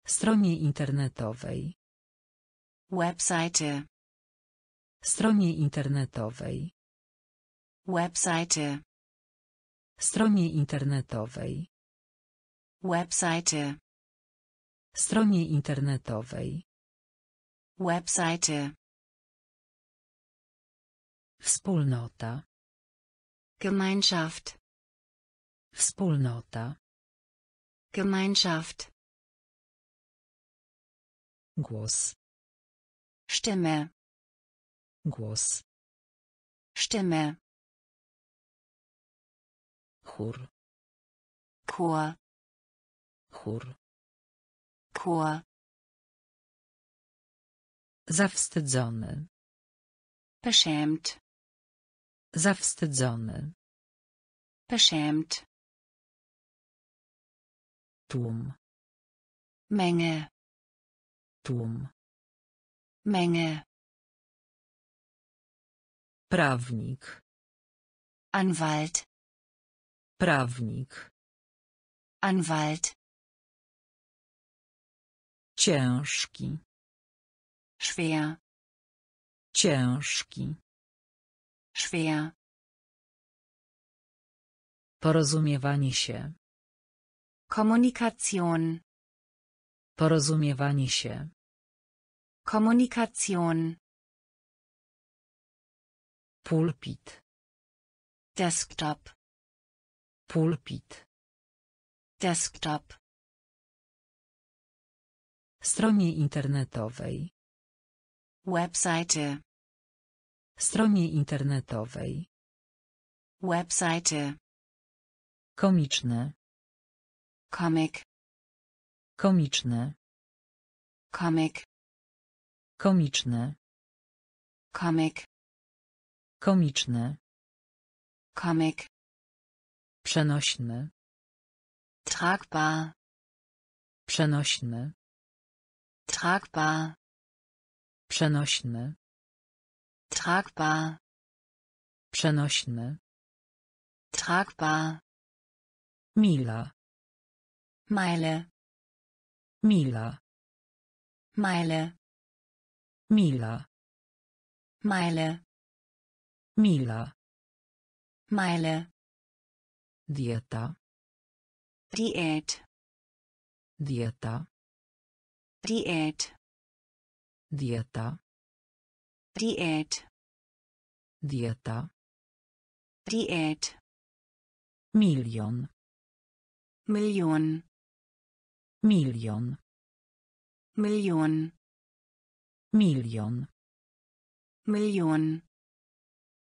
A: Stronie internetowej.
B: Webseite.
A: Stronie internetowej.
B: Webseite.
A: Stronie internetowej.
B: Webseite.
A: Stronie internetowej.
B: Webseite.
A: Wspólnota.
B: Gemeinschaft.
A: Wspólnota.
B: Gemeinschaft.
A: Głos.
B: Stimme.
A: Głos.
B: Stimme.
A: Chór.
B: Chor.
A: Chór.
B: Chor.
A: Zawstydzony.
B: Beschämt.
A: Zawstydzony.
B: Beschämt.
A: Tłum.
B: Menge.
A: Tłum.
B: Menge.
A: Prawnik.
B: Anwalt.
A: Prawnik.
B: Anwalt.
A: Ciężki.
B: Schwer.
A: Ciężki.
B: Schwer.
A: Porozumiewanie się.
B: Kommunikation.
A: Porozumiewanie się.
B: Kommunikation.
A: Pulpit.
B: Desktop.
A: Pulpit.
B: Desktop.
A: Stronie internetowej.
B: Webseite.
A: Stronie internetowej.
B: Webseite.
A: Komiczne.
B: Comic.
A: Komiczne.
B: Comic.
A: Komiczne.
B: Comic.
A: Komiczne.
B: Comic.
A: Przenośne.
B: Tragbar.
A: Przenośne.
B: Tragbar.
A: Przenośne.
B: Tragbar.
A: Przenośne.
B: Tragbar.
A: Mila.
B: Meile.
A: Mila.
B: Meile.
A: Mila.
B: Meile.
A: Mila.
B: Meile.
A: Dieta.
B: Diät.
A: Dieta.
B: Diät.
A: Dieta.
B: Diät.
A: Dieta.
B: Diät.
A: Milion.
B: Million.
A: Milion.
B: Million.
A: Milion.
B: Million.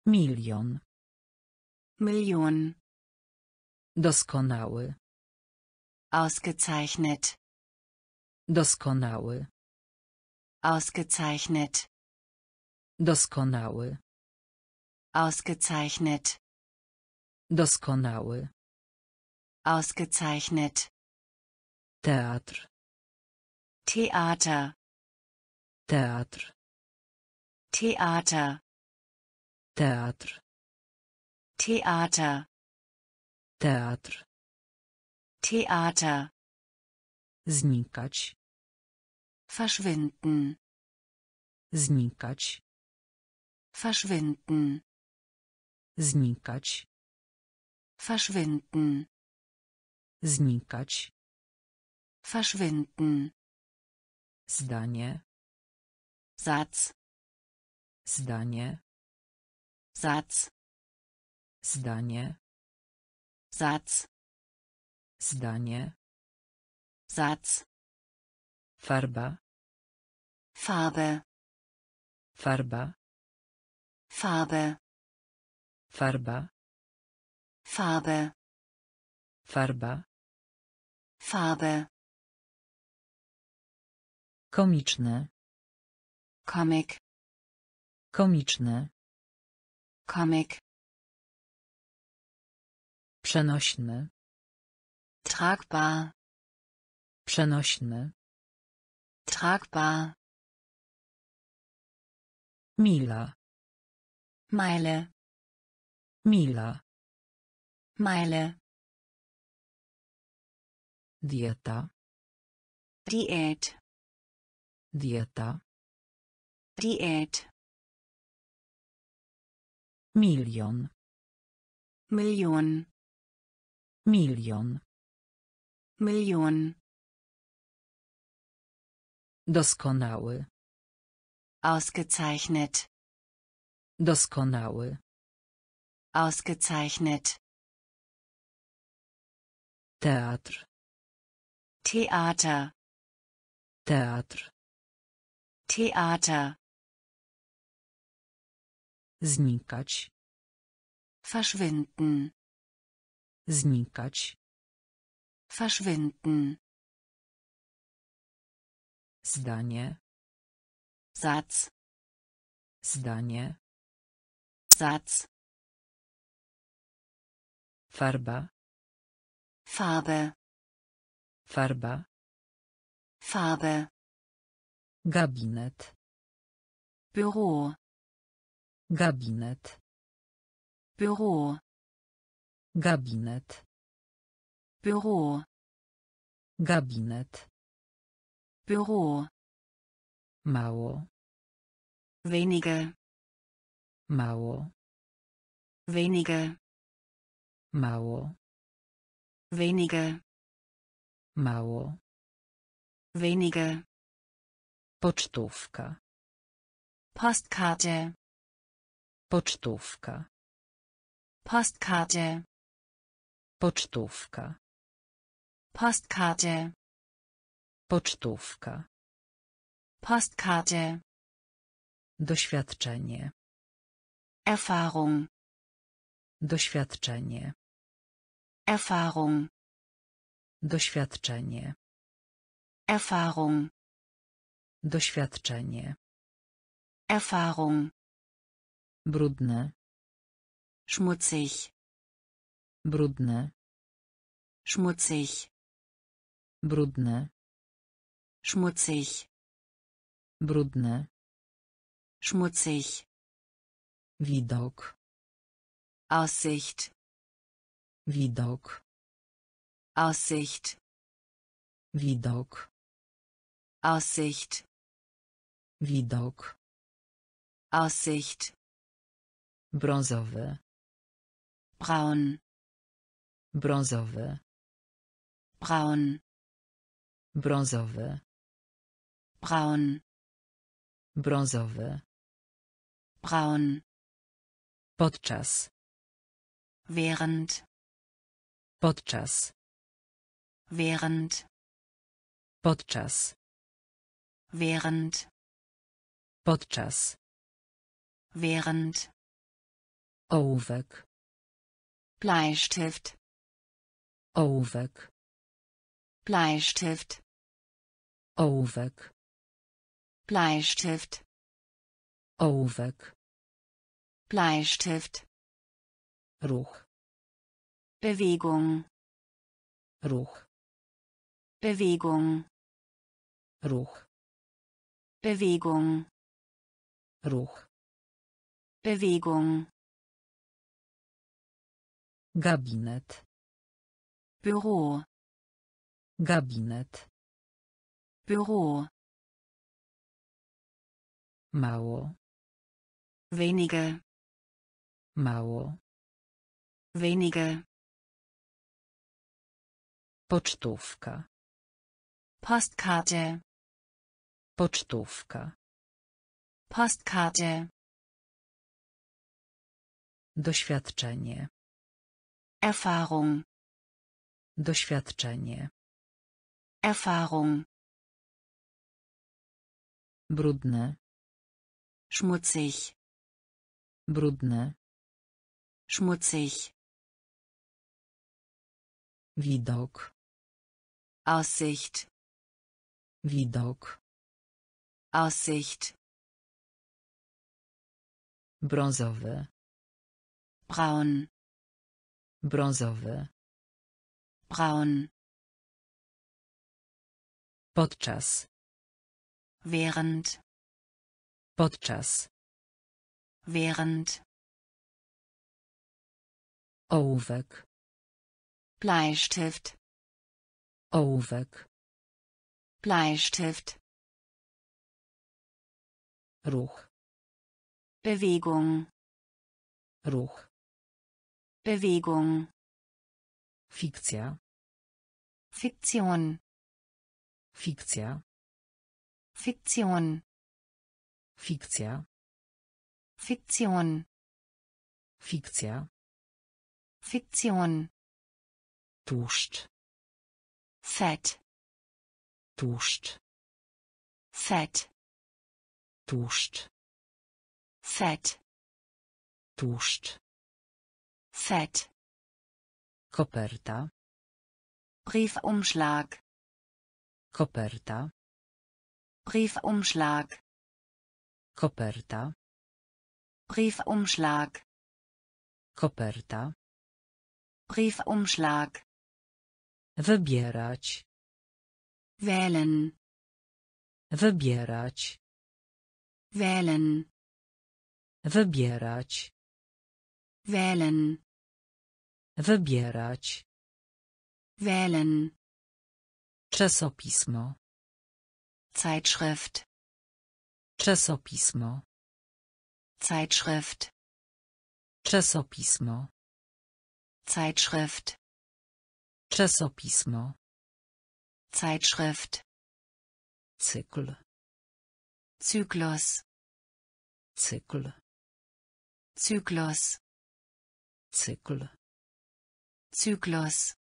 A: Milion.
B: Million.
A: Doskonały.
B: Ausgezeichnet.
A: Doskonały.
B: Ausgezeichnet.
A: Doskonały.
B: Ausgezeichnet.
A: Doskonały.
B: Ausgezeichnet.
A: Teatr.
B: Theater.
A: Teatr.
B: Theater.
A: Teatr.
B: Theater.
A: Teatr.
B: Theater.
A: Znikać.
B: Verschwinden.
A: Znikać.
B: Verschwinden.
A: Znikać.
B: Verschwinden.
A: Znikać.
B: Verschwinden.
A: Zdanie.
B: Satz.
A: Zdanie.
B: Satz.
A: Zdanie.
B: Satz.
A: Zdanie.
B: Satz.
A: Farba.
B: Farbe.
A: Farba.
B: Farbe.
A: Farba.
B: Farbe.
A: Farba.
B: Farbe.
A: Komiczne.
B: Comic.
A: Komiczne.
B: Comic.
A: Przenośny.
B: Tragbar.
A: Przenośny.
B: Tragbar.
A: Mila.
B: Meile.
A: Mila.
B: Meile.
A: Dieta.
B: Diät.
A: Dieta.
B: Diät.
A: Milion.
B: Million.
A: Milion.
B: Million.
A: Doskonały.
B: Ausgezeichnet.
A: Doskonały.
B: Ausgezeichnet.
A: Teatr.
B: Theater.
A: Teatr.
B: Theater.
A: Znikać.
B: Verschwinden.
A: Znikać.
B: Verschwinden.
A: Zdanie.
B: Satz.
A: Zdanie.
B: Satz.
A: Farba.
B: Farbe.
A: Farba.
B: Farbe.
A: Gabinet.
B: Büro.
A: Gabinet.
B: Büro.
A: Gabinet.
B: Büro.
A: Gabinet.
B: Büro.
A: Mało.
B: Wenige.
A: Mało.
B: Wenige.
A: Mało.
B: Wenige.
A: Mało.
B: Wenige.
A: Pocztówka.
B: Postkarte.
A: Pocztówka.
B: Postkarte.
A: Pocztówka.
B: Postkarte.
A: Pocztówka.
B: Postkarte.
A: Doświadczenie.
B: Erfahrung.
A: Doświadczenie.
B: Erfahrung.
A: Doświadczenie.
B: Erfahrung.
A: Doświadczenie.
B: Erfahrung.
A: Brudne.
B: Schmutzig.
A: Brudne.
B: Schmutzig.
A: Brudne.
B: Schmutzig.
A: Brudne.
B: Schmutzig.
A: Widok.
B: Aussicht.
A: Widok.
B: Aussicht.
A: Widok.
B: Aussicht.
A: Widok.
B: Aussicht.
A: Brązowy.
B: Braun.
A: Brązowy.
B: Braun.
A: Brązowy.
B: Braun.
A: Brązowy.
B: Braun.
A: Podczas.
B: Während.
A: Podczas.
B: Während.
A: Podczas.
B: Während.
A: Podczas.
B: Während.
A: Ołówek.
B: Bleistift.
A: Ołówek.
B: Bleistift.
A: Ołówek.
B: Bleistift.
A: Ołówek.
B: Bleistift.
A: Ruch.
B: Bewegung.
A: Ruch.
B: Bewegung.
A: Ruch.
B: Bewegung.
A: Ruch.
B: Bewegung.
A: Gabinet.
B: Büro.
A: Gabinet.
B: Büro.
A: Mało.
B: Wenige.
A: Mało.
B: Wenige.
A: Pocztówka.
B: Postkarte.
A: Pocztówka.
B: Postkarte.
A: Doświadczenie.
B: Erfahrung.
A: Doświadczenie.
B: Erfahrung.
A: Brudne.
B: Schmutzig.
A: Brudne.
B: Schmutzig.
A: Widok.
B: Aussicht.
A: Widok.
B: Aussicht.
A: Brązowy.
B: Braun.
A: Brązowy.
B: Braun.
A: Podczas.
B: Während.
A: Podczas.
B: Während.
A: Ołówek.
B: Bleistift.
A: Ołówek.
B: Bleistift.
A: Ruch.
B: Bewegung.
A: Ruch.
B: Bewegung.
A: Fikcja.
B: Fiktion.
A: Fikcja.
B: Fiktion.
A: Fikcja.
B: Fiktion.
A: Fikcja.
B: Fiktion.
A: Tłuszcz.
B: Fett.
A: Tłuszcz.
B: Fett.
A: Tłuszcz.
B: Fett.
A: Tłuszcz.
B: Fett.
A: Koperta.
B: Briefumschlag.
A: Koperta.
B: Briefumschlag.
A: Koperta.
B: Briefumschlag.
A: Koperta.
B: Briefumschlag.
A: Wybierać.
B: Wählen.
A: Wybierać.
B: Wählen.
A: Wybierać.
B: Wählen.
A: Wybierać.
B: Wählen.
A: Czasopismo.
B: Zeitschrift.
A: Czasopismo.
B: Zeitschrift.
A: Czasopismo.
B: Zeitschrift.
A: Czasopismo.
B: Zeitschrift.
A: Cykl.
B: Zyklus.
A: Cykl.
B: Zyklus.
A: Cykl.
B: Zyklus.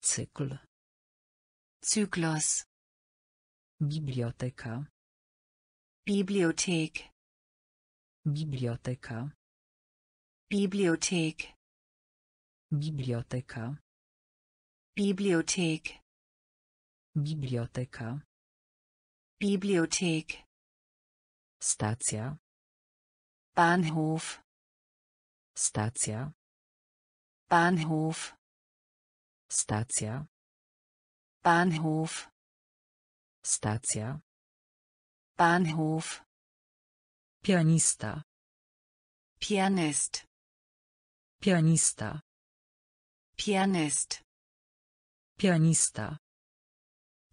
A: Cykl.
B: Zyklus.
A: Biblioteka.
B: Bibliothek.
A: Biblioteka.
B: Bibliothek.
A: Biblioteka.
B: Bibliothek.
A: Biblioteka.
B: Bibliothek.
A: Stacja.
B: Bahnhof.
A: Stacja.
B: Bahnhof.
A: Stacja.
B: Bahnhof.
A: Stacja.
B: Bahnhof.
A: Pianista.
B: Pianist.
A: Pianista.
B: Pianist.
A: Pianista.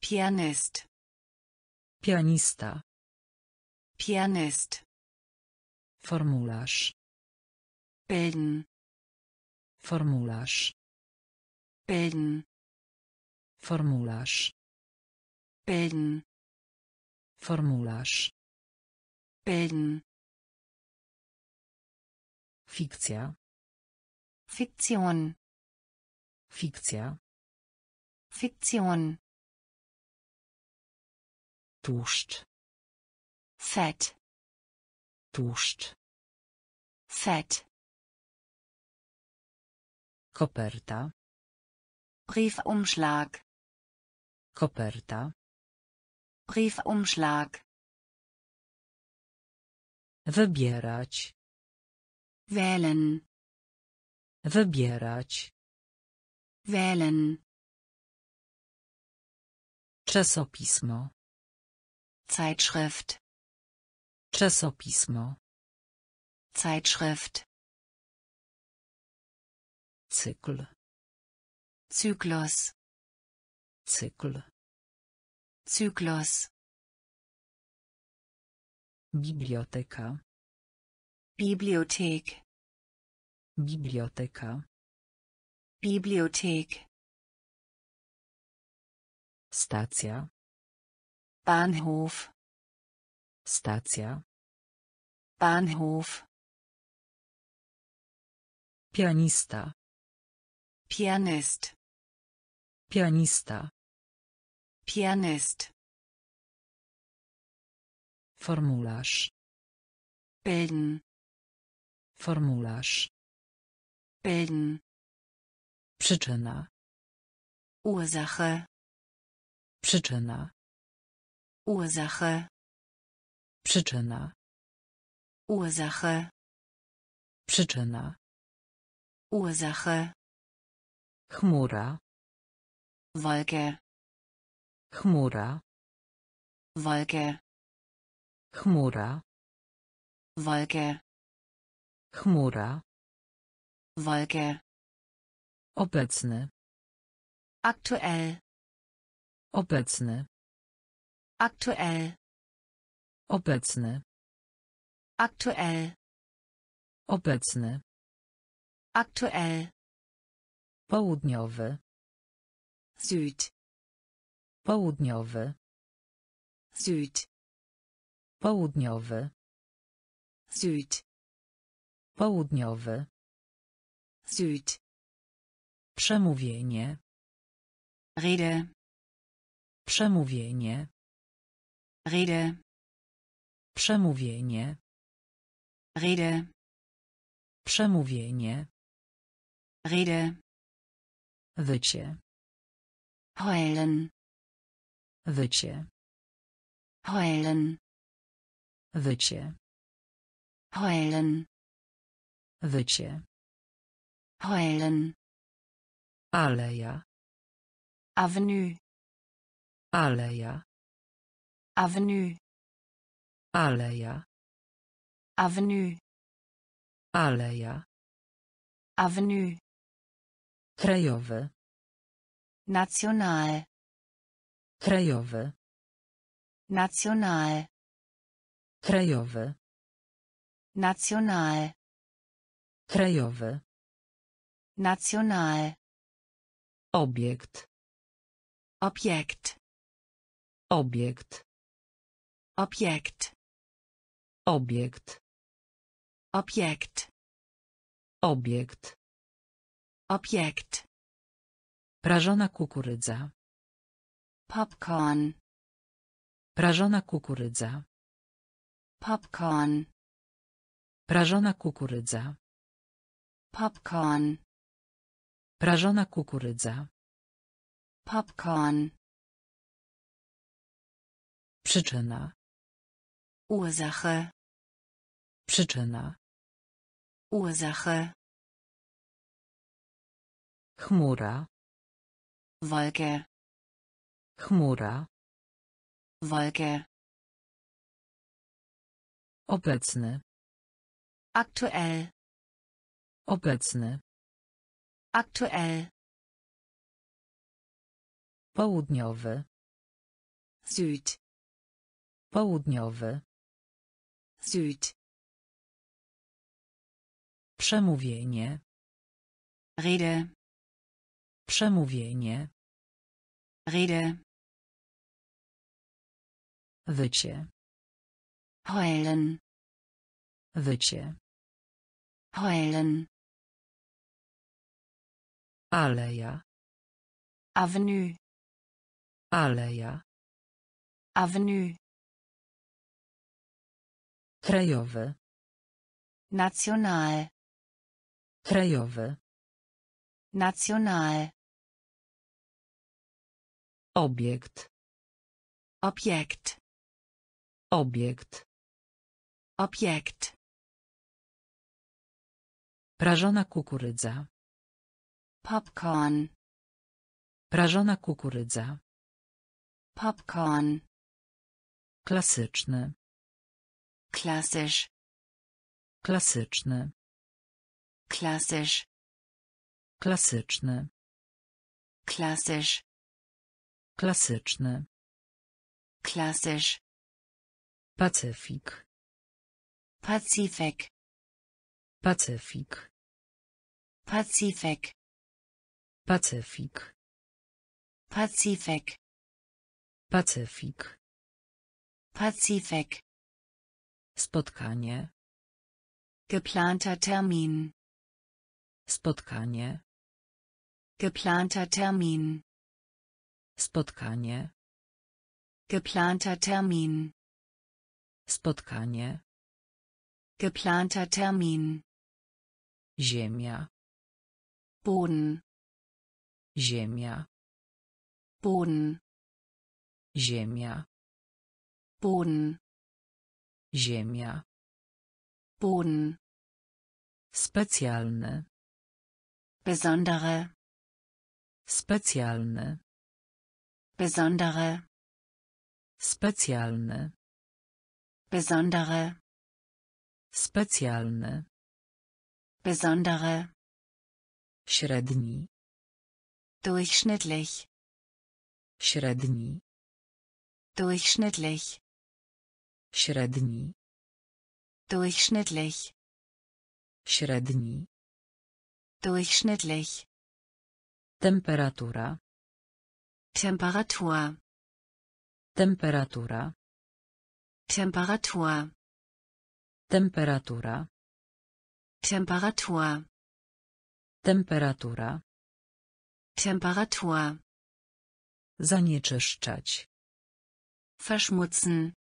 B: Pianist.
A: Pianista.
B: Pianist.
A: Formularz.
B: Bilden.
A: Formularz.
B: Bilden.
A: Formularz.
B: Bilden.
A: Formularz.
B: Bilden.
A: Fikcja.
B: Fiktion.
A: Fikcja.
B: Fiktion.
A: Tłuszcz.
B: Fett.
A: Tłuszcz.
B: Fett.
A: Koperta.
B: Briefumschlag.
A: Koperta.
B: Briefumschlag.
A: Wybierać.
B: Wählen.
A: Wybierać.
B: Wählen.
A: Czasopismo.
B: Zeitschrift.
A: Czasopismo.
B: Zeitschrift.
A: Cykl.
B: Zyklus.
A: Cykl.
B: Zyklus.
A: Biblioteka.
B: Bibliothek.
A: Biblioteka.
B: Bibliothek.
A: Stacja.
B: Bahnhof.
A: Stacja.
B: Bahnhof.
A: Pianista.
B: Pianist.
A: Pianista.
B: Pianist.
A: Formularz.
B: Bilden.
A: Formularz.
B: Bilden.
A: Przyczyna.
B: Ursache.
A: Przyczyna.
B: Ursache.
A: Przyczyna.
B: Ursache.
A: Przyczyna.
B: Ursache.
A: Chmura.
B: Wolke.
A: Chmura.
B: Wolke.
A: Chmura.
B: Wolke.
A: Chmura.
B: Wolke.
A: Obecny.
B: Aktuell.
A: Obecny.
B: Aktuell.
A: Obecny.
B: Aktuell.
A: Obecny.
B: Aktuell.
A: Południowy.
B: Süd.
A: Południowy.
B: Süd.
A: Południowy.
B: Süd.
A: Południowy.
B: Süd.
A: Przemówienie.
B: Rede.
A: Przemówienie.
B: Rede.
A: Przemówienie.
B: Rede.
A: Przemówienie.
B: Rede.
A: Wycie.
B: Heulen.
A: Wycie.
B: Heulen.
A: Wycie.
B: Heulen.
A: Wycie.
B: Heulen.
A: Aleja.
B: Avenue.
A: Aleja.
B: Avenue.
A: Aleja.
B: Avenue.
A: Aleja.
B: Avenue.
A: Krajowy.
B: National.
A: Krajowy.
B: National.
A: Krajowy.
B: National.
A: Krajowy.
B: National.
A: Obiekt.
B: Objekt.
A: Obiekt.
B: Objekt.
A: Obiekt.
B: Objekt.
A: Obiekt.
B: Objekt.
A: Prażona kukurydza.
B: Popcorn.
A: Prażona kukurydza.
B: Popcorn.
A: Prażona kukurydza.
B: Popcorn.
A: Prażona kukurydza.
B: Popcorn.
A: Przyczyna.
B: Ursache.
A: Przyczyna.
B: Ursache.
A: Chmura.
B: Wolke.
A: Chmura.
B: Wolke.
A: Obecny.
B: Aktuell.
A: Obecny.
B: Aktuell.
A: Południowy.
B: Süd.
A: Południowy.
B: Süd.
A: Przemówienie.
B: Rede.
A: Przemówienie.
B: Rede.
A: Wycie.
B: Heulen.
A: Wycie.
B: Heulen.
A: Aleja.
B: Avenue.
A: Aleja.
B: Avenue.
A: Krajowy.
B: National.
A: Krajowy.
B: National.
A: Obiekt.
B: Objekt.
A: Obiekt.
B: Objekt.
A: Prażona kukurydza.
B: Popcorn.
A: Prażona kukurydza.
B: Popcorn.
A: Klasyczny.
B: Klassisch.
A: Klasyczny.
B: Klassisch.
A: Klasyczny.
B: Klassisch.
A: Klasyczny.
B: Klassisch.
A: Pacyfik.
B: Pazifik.
A: Pacyfik.
B: Pazifik.
A: Pacyfik.
B: Pazifik.
A: Pacyfik.
B: Pazifik.
A: Spotkanie.
B: Geplanter Termin.
A: Spotkanie.
B: Geplanter Termin.
A: Spotkanie.
B: Geplanter Termin.
A: Spotkanie.
B: Geplanter Termin.
A: Ziemia.
B: Boden.
A: Ziemia.
B: Boden.
A: Ziemia.
B: Boden.
A: Ziemia.
B: Boden.
A: Specjalny.
B: Besondere.
A: Specjalny.
B: Besondere.
A: Specjalny.
B: Besondere.
A: Specjalny.
B: Besondere.
A: Średni.
B: Durchschnittlich.
A: Średni.
B: Durchschnittlich.
A: Średni.
B: Durchschnittlich.
A: Średni.
B: Durchschnittlich.
A: Temperatura.
B: Temperatur.
A: Temperatura.
B: Temperatur.
A: Temperatura.
B: Temperatur.
A: Temperatura.
B: Temperatur.
A: Zanieczyszczać.
B: Verschmutzen.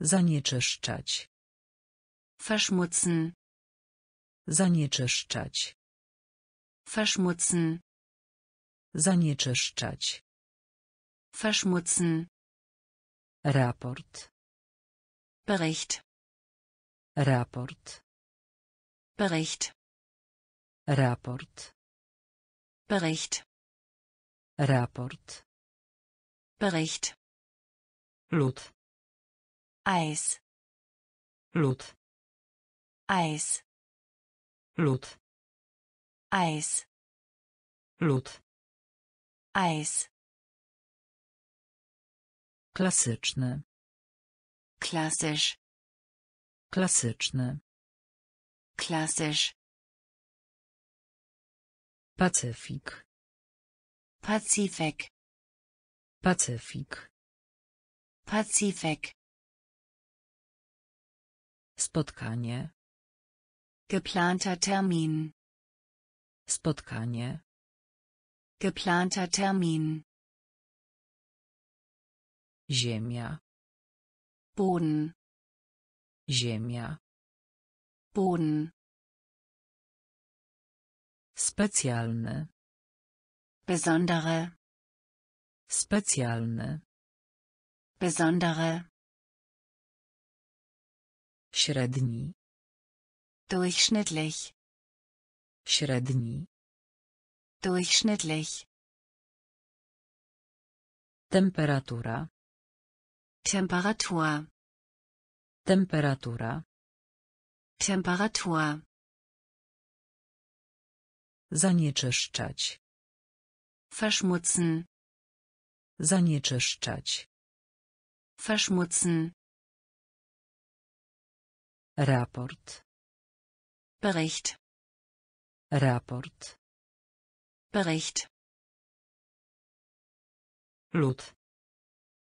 A: Zanieczyszczać.
B: Verschmutzen.
A: Zanieczyszczać.
B: Verschmutzen.
A: Zanieczyszczać.
B: Verschmutzen.
A: Raport.
B: Bericht.
A: Raport.
B: Bericht.
A: Raport.
B: Bericht.
A: Raport.
B: Bericht.
A: Lód.
B: Eis.
A: Lód.
B: Eis.
A: Lód.
B: Eis.
A: Lód.
B: Eis.
A: Klasyczny.
B: Klassisch.
A: Klasyczny.
B: Klassisch.
A: Pacyfik.
B: Pazifik.
A: Pacyfik.
B: Pazifik.
A: Spotkanie.
B: Geplanter Termin.
A: Spotkanie.
B: Geplanter Termin.
A: Ziemia.
B: Boden.
A: Ziemia.
B: Boden.
A: Specjalny.
B: Besondere.
A: Specjalny.
B: Besondere.
A: Średni.
B: Durchschnittlich.
A: Średni.
B: Durchschnittlich.
A: Temperatura.
B: Temperatur.
A: Temperatura.
B: Temperatur.
A: Zanieczyszczać.
B: Verschmutzen.
A: Zanieczyszczać.
B: Verschmutzen.
A: Raport.
B: Bericht.
A: Raport.
B: Bericht.
A: Lód.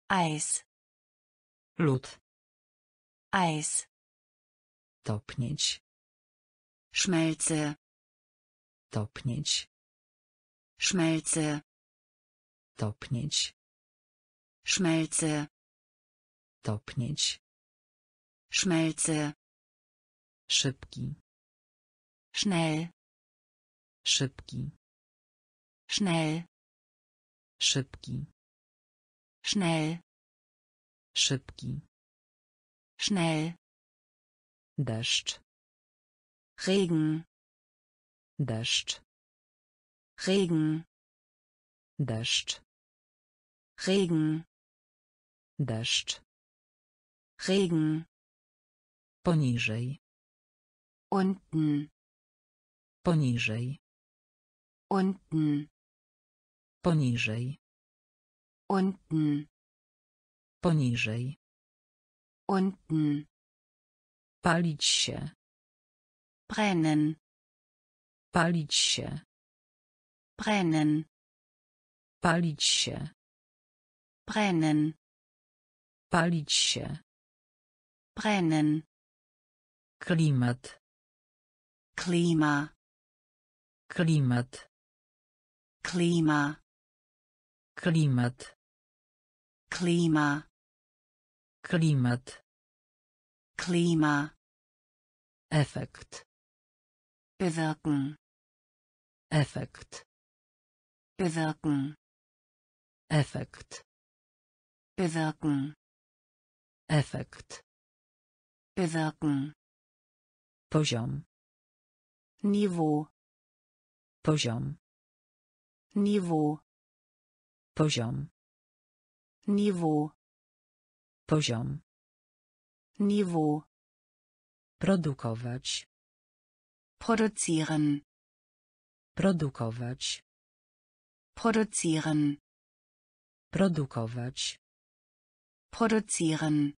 B: Eis.
A: Lód.
B: Eis.
A: Topnieć.
B: Schmelze.
A: Topnieć.
B: Schmelze.
A: Topnieć.
B: Schmelze.
A: Topnieć.
B: Schmelze.
A: Szybki.
B: Schnell.
A: Szybki.
B: Schnell.
A: Szybki.
B: Schnell.
A: Szybki.
B: Schnell.
A: Deszcz.
B: Regen.
A: Deszcz.
B: Regen.
A: Deszcz.
B: Regen.
A: Deszcz.
B: Regen.
A: Poniżej.
B: Unten.
A: Poniżej.
B: Unten.
A: Poniżej.
B: Unten.
A: Poniżej.
B: Unten.
A: Palić się.
B: Brennen.
A: Palić się.
B: Brennen.
A: Palić się.
B: Brennen.
A: Palić się.
B: Brennen.
A: Klimat.
B: Klima.
A: Klimat.
B: Klima.
A: Klimat.
B: Klima.
A: Klimat.
B: Klima.
A: Efekt.
B: Bewirken.
A: Efekt.
B: Bewirken.
A: Efekt.
B: Bewirken.
A: Efekt.
B: Bewirken.
A: Poziom.
B: Niveau.
A: Poziom.
B: Niveau.
A: Poziom.
B: Niveau.
A: Poziom.
B: Niveau.
A: Produkować.
B: Produzieren.
A: Produkować.
B: Produzieren.
A: Produkować.
B: Produzieren.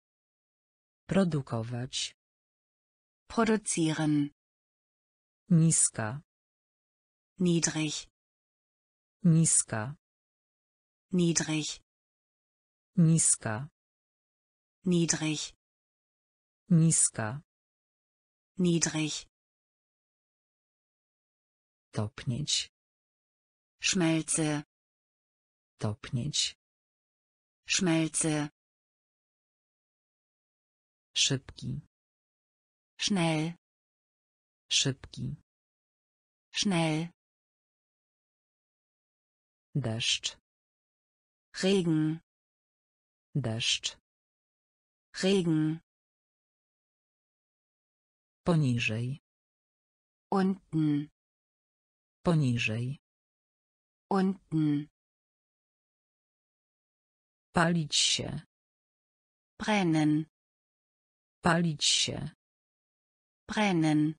A: Produkować.
B: Produzieren.
A: Niska.
B: Niedrig.
A: Niska.
B: Niedrig.
A: Niska.
B: Niedrig.
A: Niska.
B: Niedrig.
A: Topnieć.
B: Schmelze.
A: Topnieć.
B: Schmelze.
A: Szybki.
B: Schnell.
A: Szybki.
B: Schnell.
A: Deszcz.
B: Regen.
A: Deszcz.
B: Regen.
A: Poniżej.
B: Unten.
A: Poniżej.
B: Unten.
A: Palić się.
B: Brennen.
A: Palić się.
B: Brennen.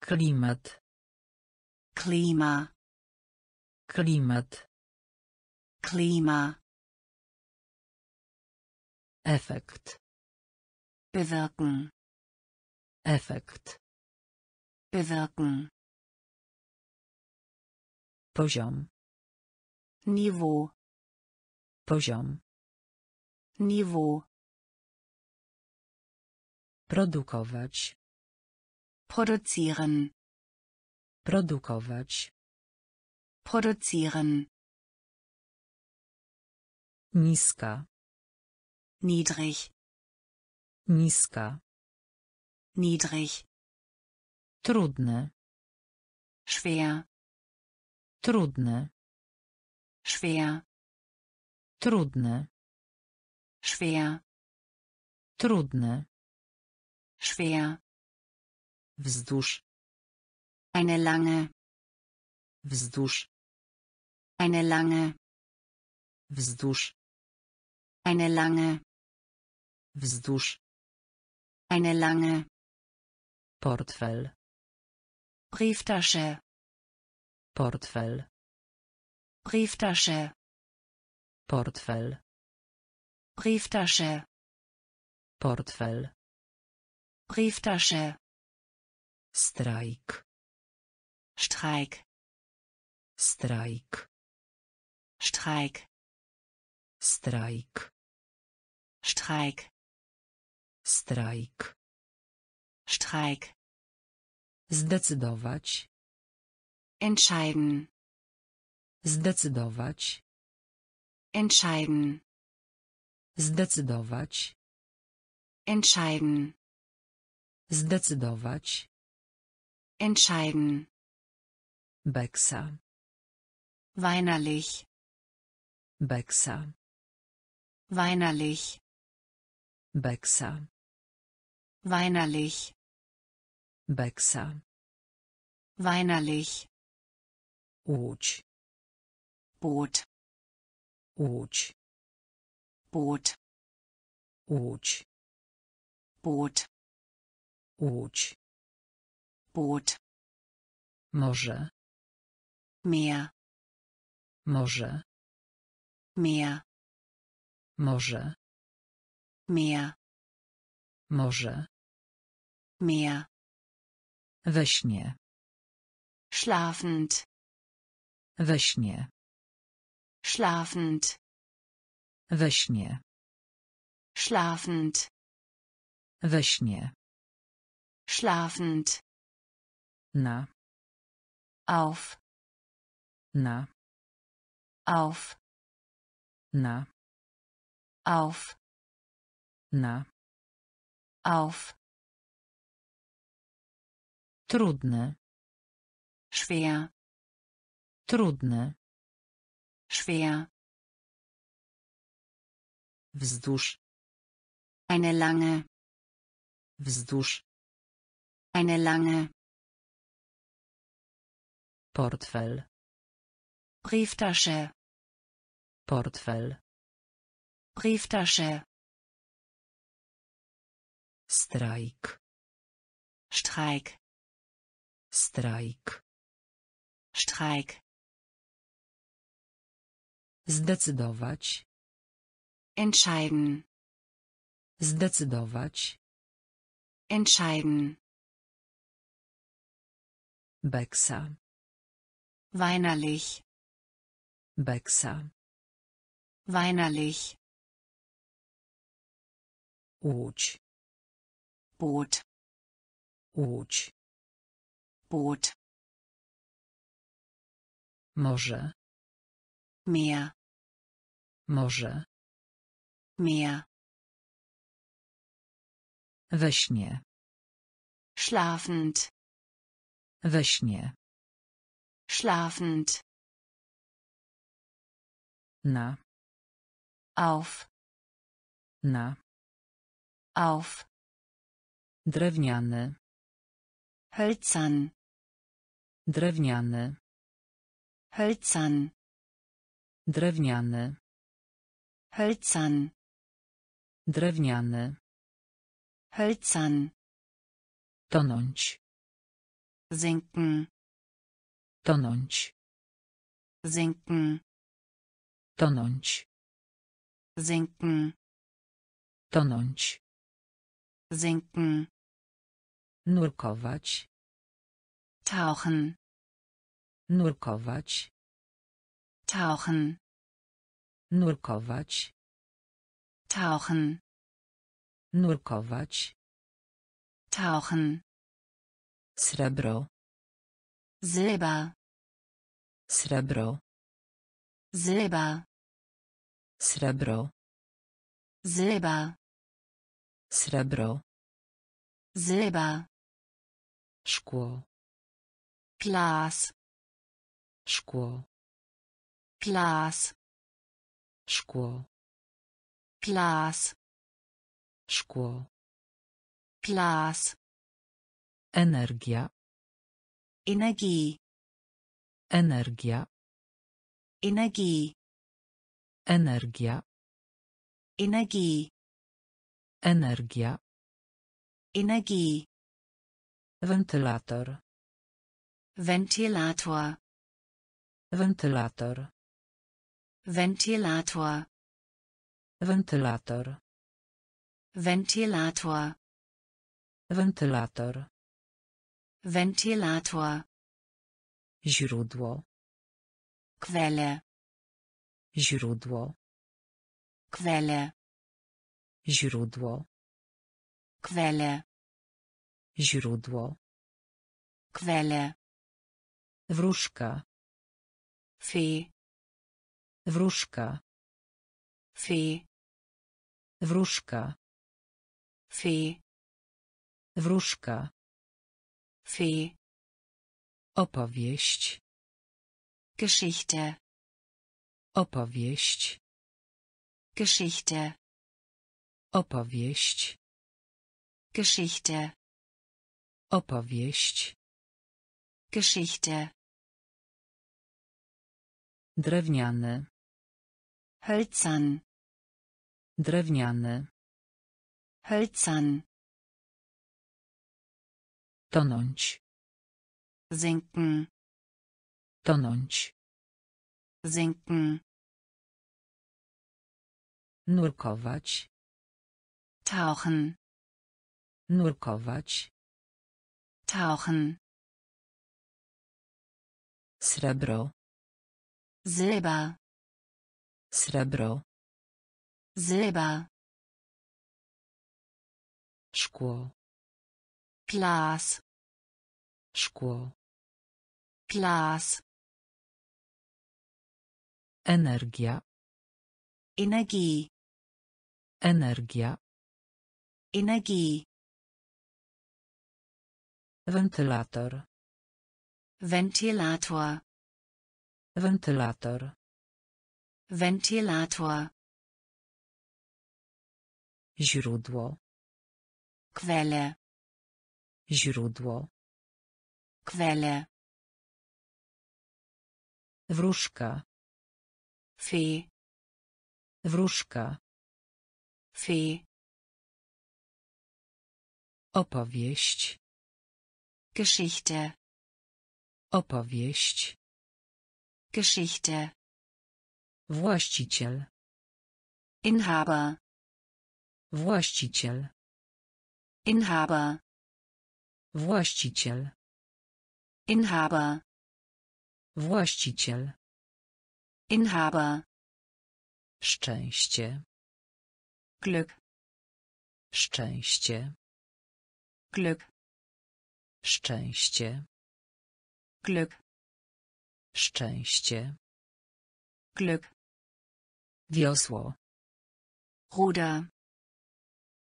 A: Klimat.
B: Klima.
A: Klimat.
B: Klima.
A: Efekt.
B: Bewirken.
A: Efekt.
B: Bewirken.
A: Poziom.
B: Niveau.
A: Poziom.
B: Niveau.
A: Produkować.
B: Produzieren.
A: Produkować.
B: Produzieren.
A: Niska.
B: Niedrig.
A: Niska.
B: Niedrig.
A: Trudne.
B: Schwer.
A: Trudne.
B: Schwer.
A: Trudne.
B: Schwer.
A: Trudne.
B: Schwer.
A: Wzdłuż.
B: Eine lange.
A: Wzdłuż.
B: Eine lange.
A: Wzdłuż.
B: Eine lange.
A: Wzdłuż.
B: Eine lange.
A: Portfel.
B: Brieftasche.
A: Portfel.
B: Brieftasche.
A: Portfel.
B: Brieftasche.
A: Portfel.
B: Brieftasche.
A: Strajk.
B: Streik.
A: Strajk.
B: Streik.
A: Strajk.
B: Streik.
A: Strajk.
B: Streik.
A: Zdecydować.
B: Entscheiden.
A: Zdecydować.
B: Entscheiden.
A: Zdecydować.
B: Entscheiden.
A: Zdecydować.
B: Entscheiden.
A: Beksa.
B: Weinerlich.
A: Beksa.
B: Weinerlich.
A: Beksa.
B: Weinerlich.
A: Beksa.
B: Weinerlich.
A: Łódź.
B: Boot.
A: Łódź.
B: Boot.
A: Łódź.
B: Boot.
A: Łódź.
B: Boot.
A: Morze.
B: Meer.
A: Morze.
B: Meer.
A: Morze.
B: Meer.
A: Morze.
B: Meer.
A: We śnie.
B: Schlafend.
A: We śnie.
B: Schlafend.
A: We śnie.
B: Schlafend.
A: We śnie.
B: Schlafend.
A: Na.
B: Auf.
A: Na.
B: Auf.
A: Na.
B: Auf.
A: Na.
B: Auf.
A: Trudny.
B: Schwer.
A: Trudny.
B: Schwer.
A: Wzdłuż.
B: Eine lange.
A: Wzdłuż.
B: Eine lange.
A: Portfel.
B: Brieftasche.
A: Portfel.
B: Brieftasche.
A: Strajk.
B: Streik.
A: Strajk.
B: Streik.
A: Zdecydować.
B: Entscheiden.
A: Zdecydować.
B: Entscheiden.
A: Beksa.
B: Weinerlich.
A: Beksa.
B: Weinerlich.
A: Łódź.
B: Boot.
A: Łódź.
B: Boot.
A: Morze.
B: Meer.
A: Morze.
B: Meer.
A: We śnie.
B: Schlafend.
A: We śnie.
B: Schlafend.
A: Na.
B: Auf.
A: Na.
B: Auf.
A: Drewniany.
B: Hölzern.
A: Drewniany.
B: Hölzern.
A: Drewniany.
B: Hölzern.
A: Drewniany.
B: Hölzern.
A: Tonąć.
B: Sinken.
A: Tonąć.
B: Sinken.
A: Tonąć.
B: Sinken.
A: Tonąć.
B: Sinken.
A: Nurkować.
B: Tauchen.
A: Nurkować.
B: Tauchen.
A: Nurkować.
B: Tauchen.
A: Nurkować.
B: Tauchen.
A: Srebro.
B: Silber.
A: Srebro.
B: Silber.
A: Srebro.
B: Silber.
A: Srebro.
B: Silber.
A: Szkło.
B: Glas.
A: Szkło.
B: Glas.
A: Szkło.
B: Glas.
A: Szkło.
B: Glas.
A: Energia.
B: Energie.
A: Energia.
B: Energie.
A: Energia.
B: Energie.
A: Energia.
B: Energie.
A: Wentylator.
B: Ventilator.
A: Wentylator.
B: Ventilator.
A: Wentylator.
B: Ventilator.
A: Wentylator.
B: Ventilator.
A: Źródło.
B: Quelle.
A: Źródło.
B: Quelle.
A: Źródło.
B: Quelle.
A: Źródło.
B: Quelle.
A: Wróżka.
B: Fee.
A: Wróżka.
B: Fee.
A: Wróżka.
B: Fee.
A: Wróżka.
B: Fee.
A: Opowieść.
B: Geschichte.
A: Opowieść.
B: Geschichte.
A: Opowieść.
B: Geschichte.
A: Opowieść.
B: Geschichte.
A: Drewniany.
B: Hölzern.
A: Drewniany.
B: Hölzern.
A: Tonąć.
B: Sinken.
A: Tonąć.
B: Sinken.
A: Nurkować.
B: Tauchen.
A: Nurkować.
B: Tauchen.
A: Srebro.
B: Silber.
A: Srebro.
B: Silber.
A: Szkło.
B: Glas.
A: Szkło.
B: Glas.
A: Energia.
B: Energie.
A: Energia.
B: Energie.
A: Wentylator.
B: Ventilator.
A: Wentylator.
B: Ventilator.
A: Źródło.
B: Quelle.
A: Źródło.
B: Quelle.
A: Wróżka.
B: Fee.
A: Wróżka.
B: Fee.
A: Opowieść.
B: Geschichte.
A: Opowieść.
B: Geschichte.
A: Właściciel.
B: Inhaber.
A: Właściciel.
B: Inhaber.
A: Właściciel.
B: Inhaber.
A: Właściciel.
B: Inhaber.
A: Szczęście.
B: Glück.
A: Szczęście.
B: Glück.
A: Szczęście.
B: Glück.
A: Szczęście.
B: Glück.
A: Wiosło.
B: Ruder.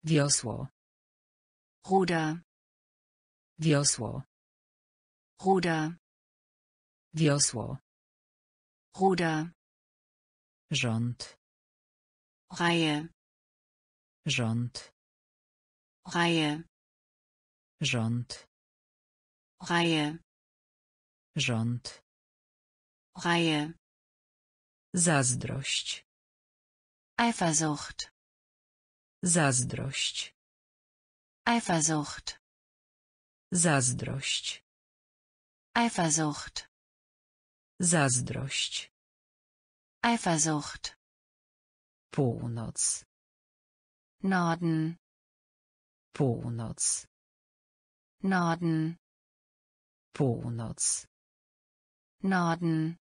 A: Wiosło.
B: Ruder.
A: Wiosło.
B: Ruder.
A: Wiosło.
B: Ruder.
A: Rząd.
B: Reihe.
A: Rząd.
B: Reihe.
A: Rząd.
B: Reihe.
A: Rząd.
B: Reihe.
A: Zazdrość.
B: Eifersucht.
A: Zazdrość.
B: Eifersucht.
A: Zazdrość.
B: Eifersucht.
A: Zazdrość.
B: Eifersucht.
A: Północ.
B: Norden.
A: Północ.
B: Norden.
A: Północ.
B: Norden.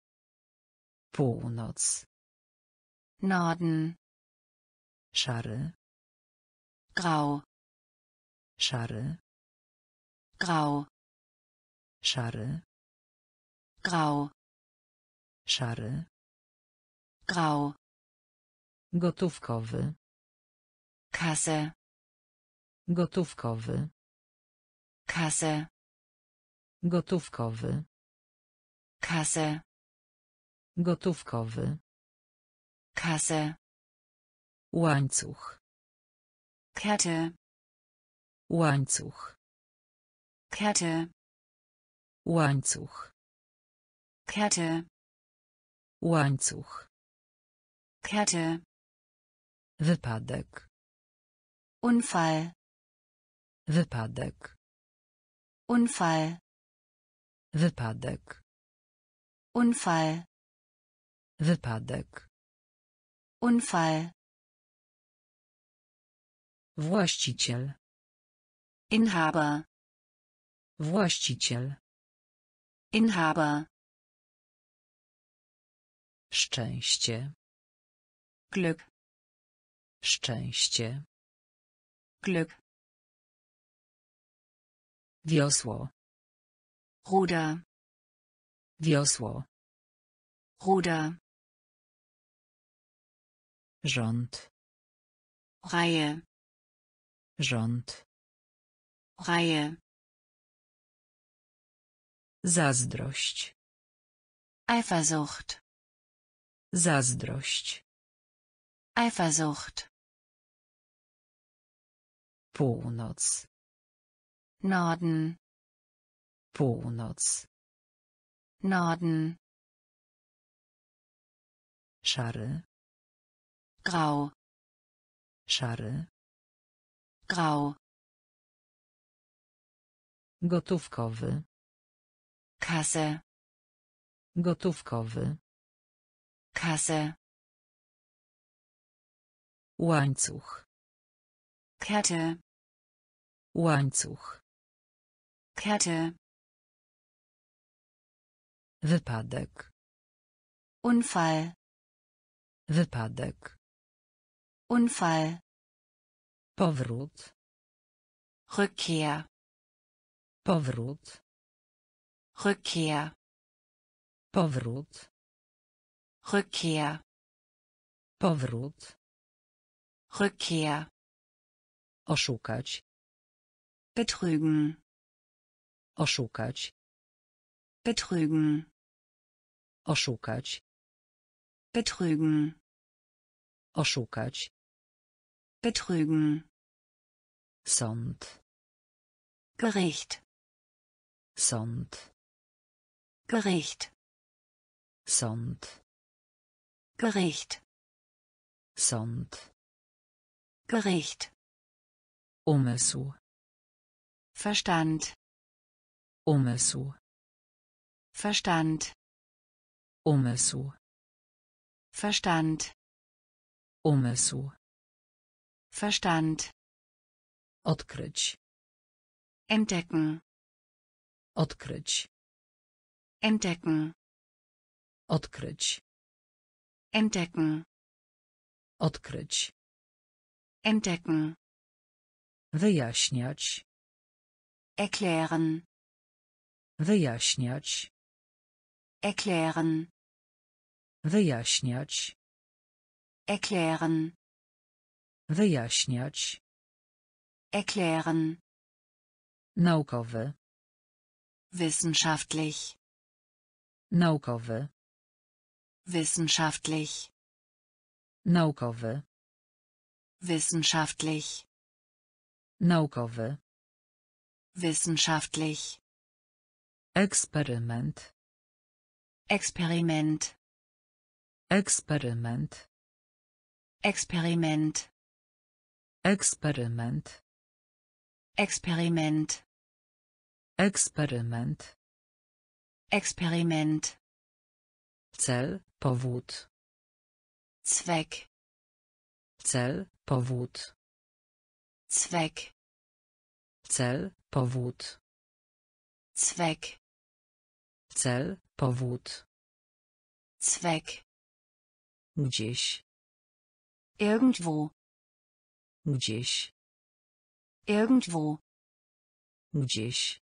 A: Północ.
B: Norden.
A: Szary.
B: Grau.
A: Szary.
B: Grau.
A: Szary.
B: Grau.
A: Szary.
B: Grau.
A: Gotówkowy.
B: Kasse.
A: Gotówkowy.
B: Kasse.
A: Gotówkowy.
B: Kasse.
A: Gotówkowy.
B: Kasse.
A: Łańcuch.
B: Kette.
A: Łańcuch.
B: Kette.
A: Łańcuch.
B: Kette.
A: Łańcuch.
B: Kette.
A: Wypadek.
B: Unfall.
A: Wypadek.
B: Unfall.
A: Wypadek.
B: Unfall.
A: Wypadek.
B: Unfall.
A: Właściciel.
B: Inhaber.
A: Właściciel.
B: Inhaber.
A: Szczęście.
B: Glück.
A: Szczęście.
B: Glück.
A: Wiosło.
B: Ruder.
A: Wiosło.
B: Ruder.
A: Rząd.
B: Reihe.
A: Rząd.
B: Reihe.
A: Zazdrość.
B: Eifersucht.
A: Zazdrość.
B: Eifersucht.
A: Północ.
B: Norden.
A: Północ.
B: Norden.
A: Szary.
B: Grau.
A: Szary.
B: Grau.
A: Gotówkowy.
B: Kasse.
A: Gotówkowy.
B: Kasse.
A: Łańcuch.
B: Kette.
A: Łańcuch.
B: Kette.
A: Wypadek.
B: Unfall.
A: Wypadek.
B: Unfall.
A: Powrót.
B: Rückkehr.
A: Powrót.
B: Rückkehr.
A: Powrót.
B: Rückkehr.
A: Powrót.
B: Rückkehr.
A: Oszukać.
B: Betrügen.
A: Oszukać.
B: Betrügen.
A: Oszukać.
B: Betrügen.
A: Oszukać.
B: Betrügen.
A: Sąd.
B: Gericht.
A: Sąd.
B: Gericht.
A: Sąd.
B: Gericht.
A: Sąd.
B: Gericht.
A: Umysł.
B: Verstand.
A: Umysł.
B: Verstand.
A: Umysł.
B: Verstand.
A: Umysł.
B: Verstand.
A: Odkryć.
B: Entdecken.
A: Odkryć.
B: Entdecken.
A: Odkryć.
B: Entdecken.
A: Odkryć.
B: Entdecken.
A: Wyjaśniać.
B: Erklären.
A: Wyjaśniać.
B: Erklären.
A: Wyjaśniać.
B: Erklären.
A: Wyjaśniać.
B: Erklären.
A: Naukowy.
B: Wissenschaftlich.
A: Naukowy.
B: Wissenschaftlich.
A: Naukowy.
B: Wissenschaftlich.
A: Naukowy.
B: Wissenschaftlich.
A: Eksperyment.
B: Experiment.
A: Eksperyment.
B: Experiment.
A: Eksperyment.
B: Experiment.
A: Eksperyment.
B: Experiment.
A: Cel, powód.
B: Zweck.
A: Cel, powód.
B: Zweck.
A: Cel, powód.
B: Zweck.
A: Cel, powód.
B: Zweck.
A: Gdzieś.
B: Irgendwo.
A: Gdzieś.
B: Irgendwo.
A: Gdzieś.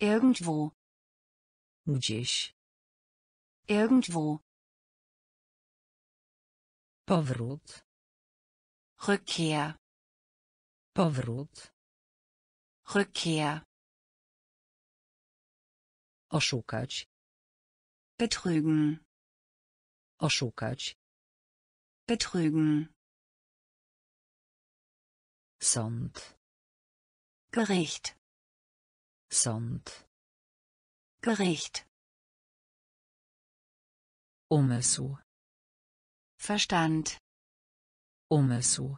B: Irgendwo.
A: Gdzieś.
B: Irgendwo.
A: Powrót.
B: Rückkehr.
A: Powrót.
B: Rückkehr.
A: Oszukać.
B: Betrügen.
A: Oszukać.
B: Betrügen.
A: Sąd.
B: Gericht.
A: Sąd.
B: Gericht.
A: Umysł.
B: Verstand.
A: Umysł.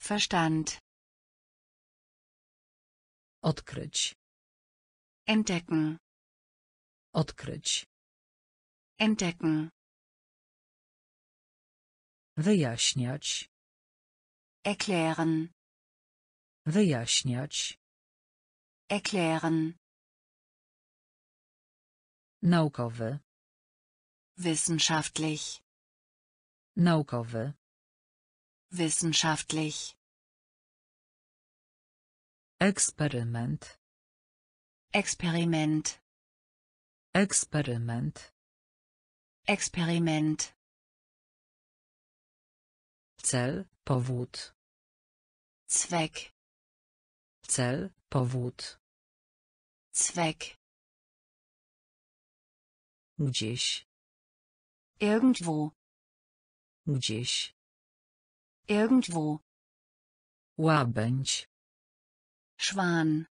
B: Verstand.
A: Odkryć.
B: Entdecken.
A: Odkryć.
B: Entdecken.
A: Wyjaśniać.
B: Erklären.
A: Wyjaśniać.
B: Erklären.
A: Naukowy.
B: Wissenschaftlich.
A: Naukowy.
B: Wissenschaftlich.
A: Eksperyment.
B: Experiment.
A: Eksperyment.
B: Experiment.
A: Cel, powód.
B: Zweck.
A: Cel, powód.
B: Zweck.
A: Gdzieś.
B: Irgendwo.
A: Gdzieś.
B: Irgendwo.
A: Łabędź.
B: Schwan.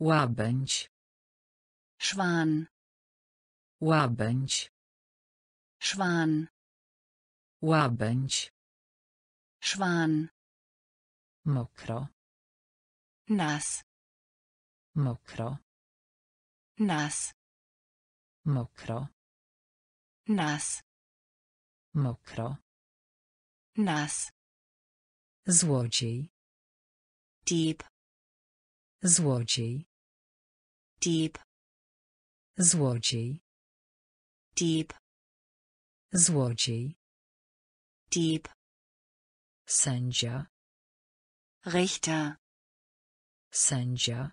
A: Łabędź.
B: Schwan.
A: Łabędź.
B: Schwan.
A: Łabędź.
B: Schwan.
A: Mokro.
B: Nass.
A: Mokro.
B: Nass.
A: Mokro.
B: Nass.
A: Mokro.
B: Nass.
A: Złodziej.
B: Dieb.
A: Złodziej.
B: Dieb.
A: Złodziej.
B: Dieb.
A: Złodziej.
B: Dieb.
A: Sędzia.
B: Richter.
A: Sędzia.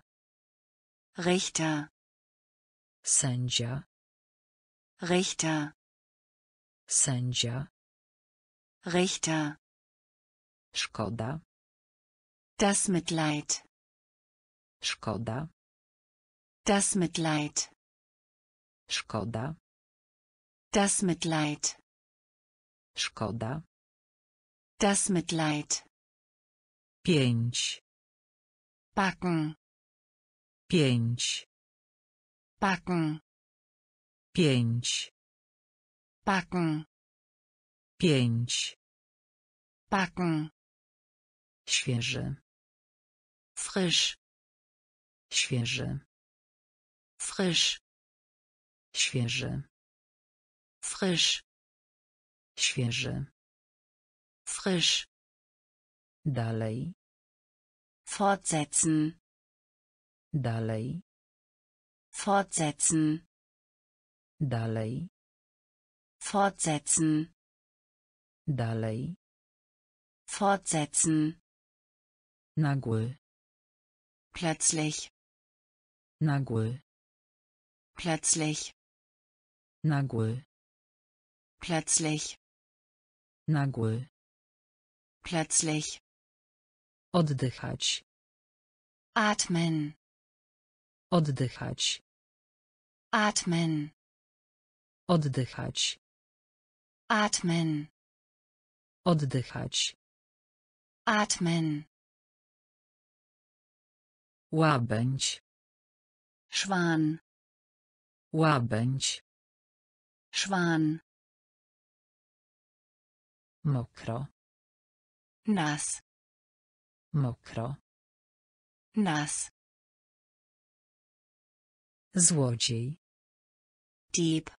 B: Richter.
A: Sędzia.
B: Richter.
A: Sędzia.
B: Richter.
A: Szkoda.
B: Das Mitleid.
A: Szkoda.
B: Das Mitleid.
A: Szkoda.
B: Das Mitleid.
A: Szkoda.
B: Das Mitleid.
A: Pięć.
B: Backen.
A: Pięć.
B: Backen.
A: Pięć.
B: Backen.
A: Pięć.
B: Backen.
A: Świeży.
B: Frisch.
A: Świeży.
B: Frisch.
A: Świeży.
B: Frisch.
A: Świeży.
B: Frisch.
A: Dalej.
B: Fortsetzen.
A: Dalej.
B: Fortsetzen.
A: Dalej.
B: Fortsetzen.
A: Dalej.
B: Fortsetzen.
A: Nagły.
B: Plötzlich.
A: Nagły.
B: Plötzlich.
A: Nagły.
B: Plötzlich.
A: Nagły.
B: Plötzlich.
A: Oddychać.
B: Atmen.
A: Oddychać.
B: Atmen.
A: Oddychać.
B: Atmen.
A: Oddychać.
B: Atmen.
A: Łabędź.
B: Schwan.
A: Łabędź.
B: Schwan.
A: Mokro.
B: Nass.
A: Mokro.
B: Nass.
A: Złodziej.
B: Dieb.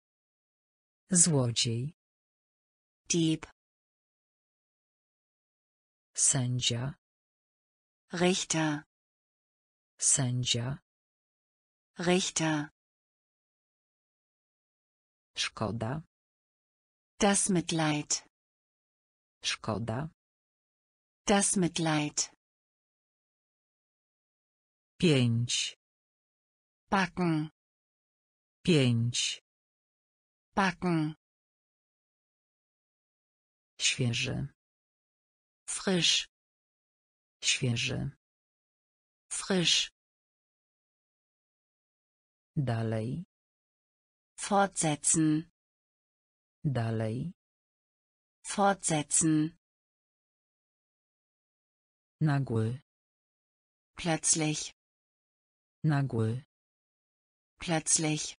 A: Złodziej.
B: Dieb.
A: Sędzia.
B: Richter.
A: Sędzia.
B: Richter.
A: Szkoda.
B: Das Mitleid.
A: Szkoda.
B: Das Mitleid.
A: Pięć.
B: Backen.
A: Pięć.
B: Backen.
A: Świeży.
B: Frisch.
A: Świeży.
B: Frisch.
A: Dalej.
B: Fortsetzen.
A: Dalej.
B: Fortsetzen.
A: Nagły.
B: Plötzlich.
A: Nagły.
B: Plötzlich.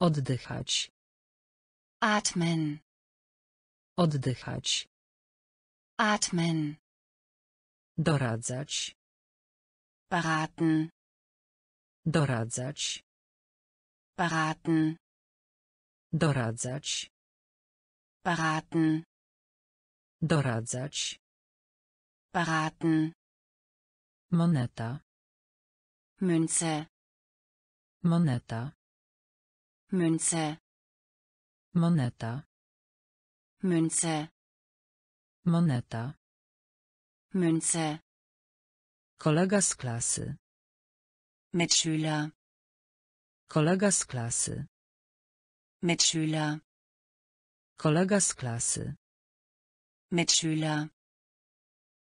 A: Oddychać.
B: Atmen.
A: Oddychać.
B: Atmen.
A: Doradzać.
B: beraten
A: Doradzać.
B: beraten
A: Doradzać.
B: beraten
A: Doradzać.
B: beraten
A: Moneta.
B: Münze
A: Moneta.
B: Münze
A: Moneta.
B: Münze
A: Moneta.
B: Münze
A: Kolega z klasy.
B: Mitschüler
A: Kolega z klasy.
B: Mitschüler
A: Kolega z klasy.
B: Mitschüler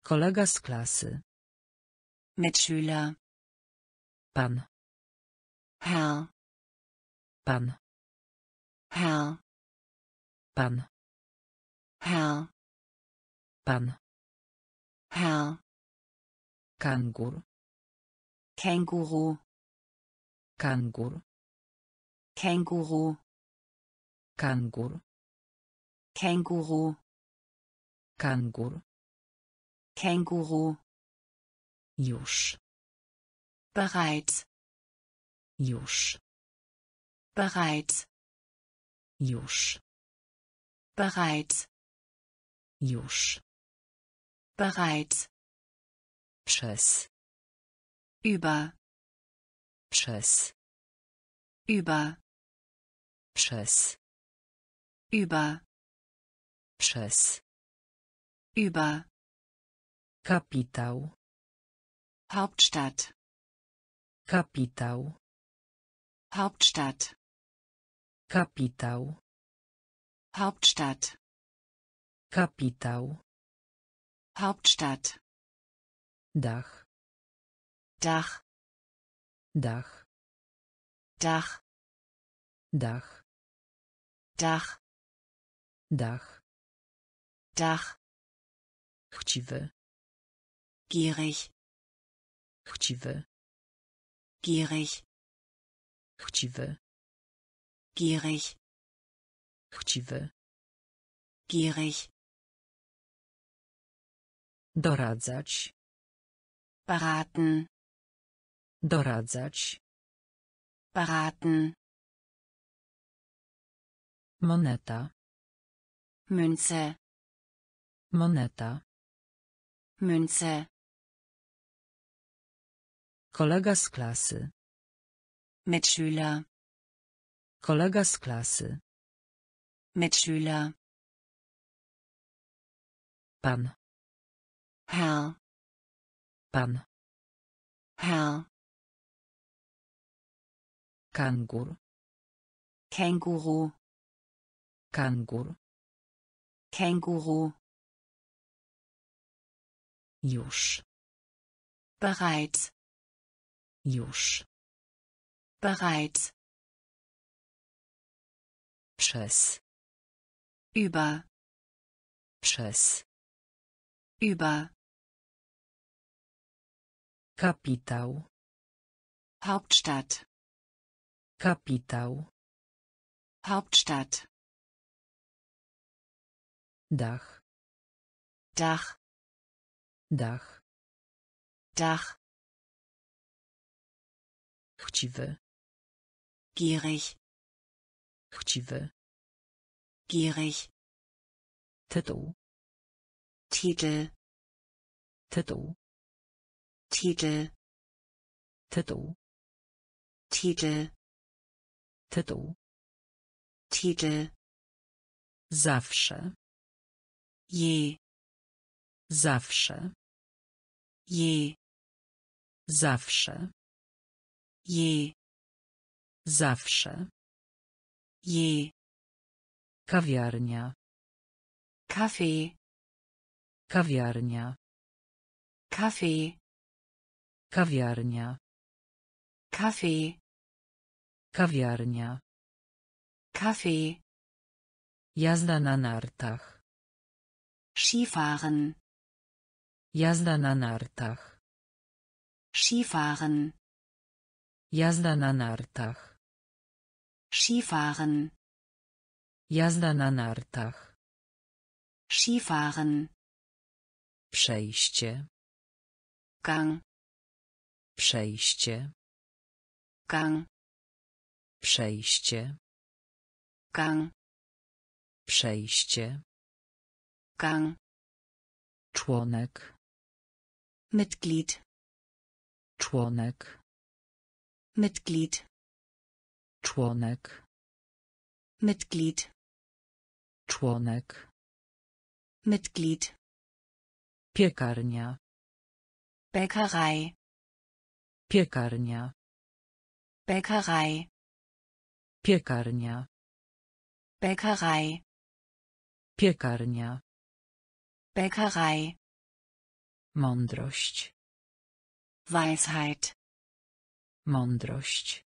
A: Kolega z klasy.
B: Mitschüler
A: Pan.
B: Herr
A: Pan.
B: Herr
A: Pan.
B: Herr
A: Pan.
B: Herr
A: Kangur.
B: Känguru
A: Kangur.
B: Känguru
A: Kangur.
B: Känguru
A: Kangur.
B: Känguru
A: Już.
B: bereits
A: Już.
B: bereits
A: Już.
B: bereits
A: Już.
B: bereits
A: Przez.
B: über
A: Przez.
B: über
A: Przez.
B: über
A: Przez.
B: über
A: Kapitał.
B: Hauptstadt
A: Kapitał.
B: Hauptstadt
A: Kapitał.
B: Hauptstadt
A: Kapitał.
B: Hauptstadt
A: Dach.
B: Dach
A: Dach.
B: Dach
A: Dach.
B: Dach
A: Dach.
B: Dach
A: Chciwy.
B: gierig
A: Chciwy.
B: gierig
A: Chciwy.
B: gierig
A: Chciwy.
B: gierig
A: Doradzać.
B: beraten
A: Doradzać.
B: beraten
A: Moneta.
B: Münze
A: Moneta.
B: Münze
A: Kolega z klasy.
B: Mitschüler
A: Kolega z klasy.
B: Mitschüler
A: Pan.
B: Herr
A: Pan.
B: Herr
A: Kangur.
B: Känguru
A: Kangur.
B: Känguru
A: Już.
B: bereits
A: Już.
B: bereits
A: Przez.
B: über
A: Przez.
B: über
A: Kapitał.
B: Hauptstadt
A: Kapitał.
B: Hauptstadt
A: Dach.
B: Dach
A: Dach.
B: Dach
A: Chciwy.
B: gierig
A: Chciwy.
B: gierig
A: Tytuł.
B: Titel
A: Tytuł.
B: Titel
A: Tytuł.
B: Titel
A: Tytuł.
B: Titel
A: Zawsze.
B: je
A: Zawsze.
B: je
A: Zawsze.
B: Je
A: Zawsze.
B: je
A: Kawiarnia.
B: Kaffee
A: Kawiarnia.
B: Kaffee
A: Kawiarnia.
B: Kaffee
A: Kawiarnia.
B: Kaffee
A: Jazda na nartach.
B: Skifahren
A: Jazda na nartach.
B: Skifahren
A: Jazda na nartach.
B: Skifahren
A: Jazda na nartach.
B: Skifahren
A: Przejście.
B: Gang
A: Przejście.
B: Gang.
A: Przejście.
B: Gang.
A: Przejście.
B: Gang.
A: Członek.
B: Mitglied.
A: Członek.
B: Mitglied.
A: Członek.
B: Mitglied.
A: Członek.
B: Mitglied.
A: Piekarnia.
B: Bäckerei.
A: Piekarnia.
B: Bäckerei.
A: Piekarnia.
B: Bäckerei.
A: Piekarnia.
B: Bäckerei.
A: Mądrość.
B: Weisheit.
A: Mądrość.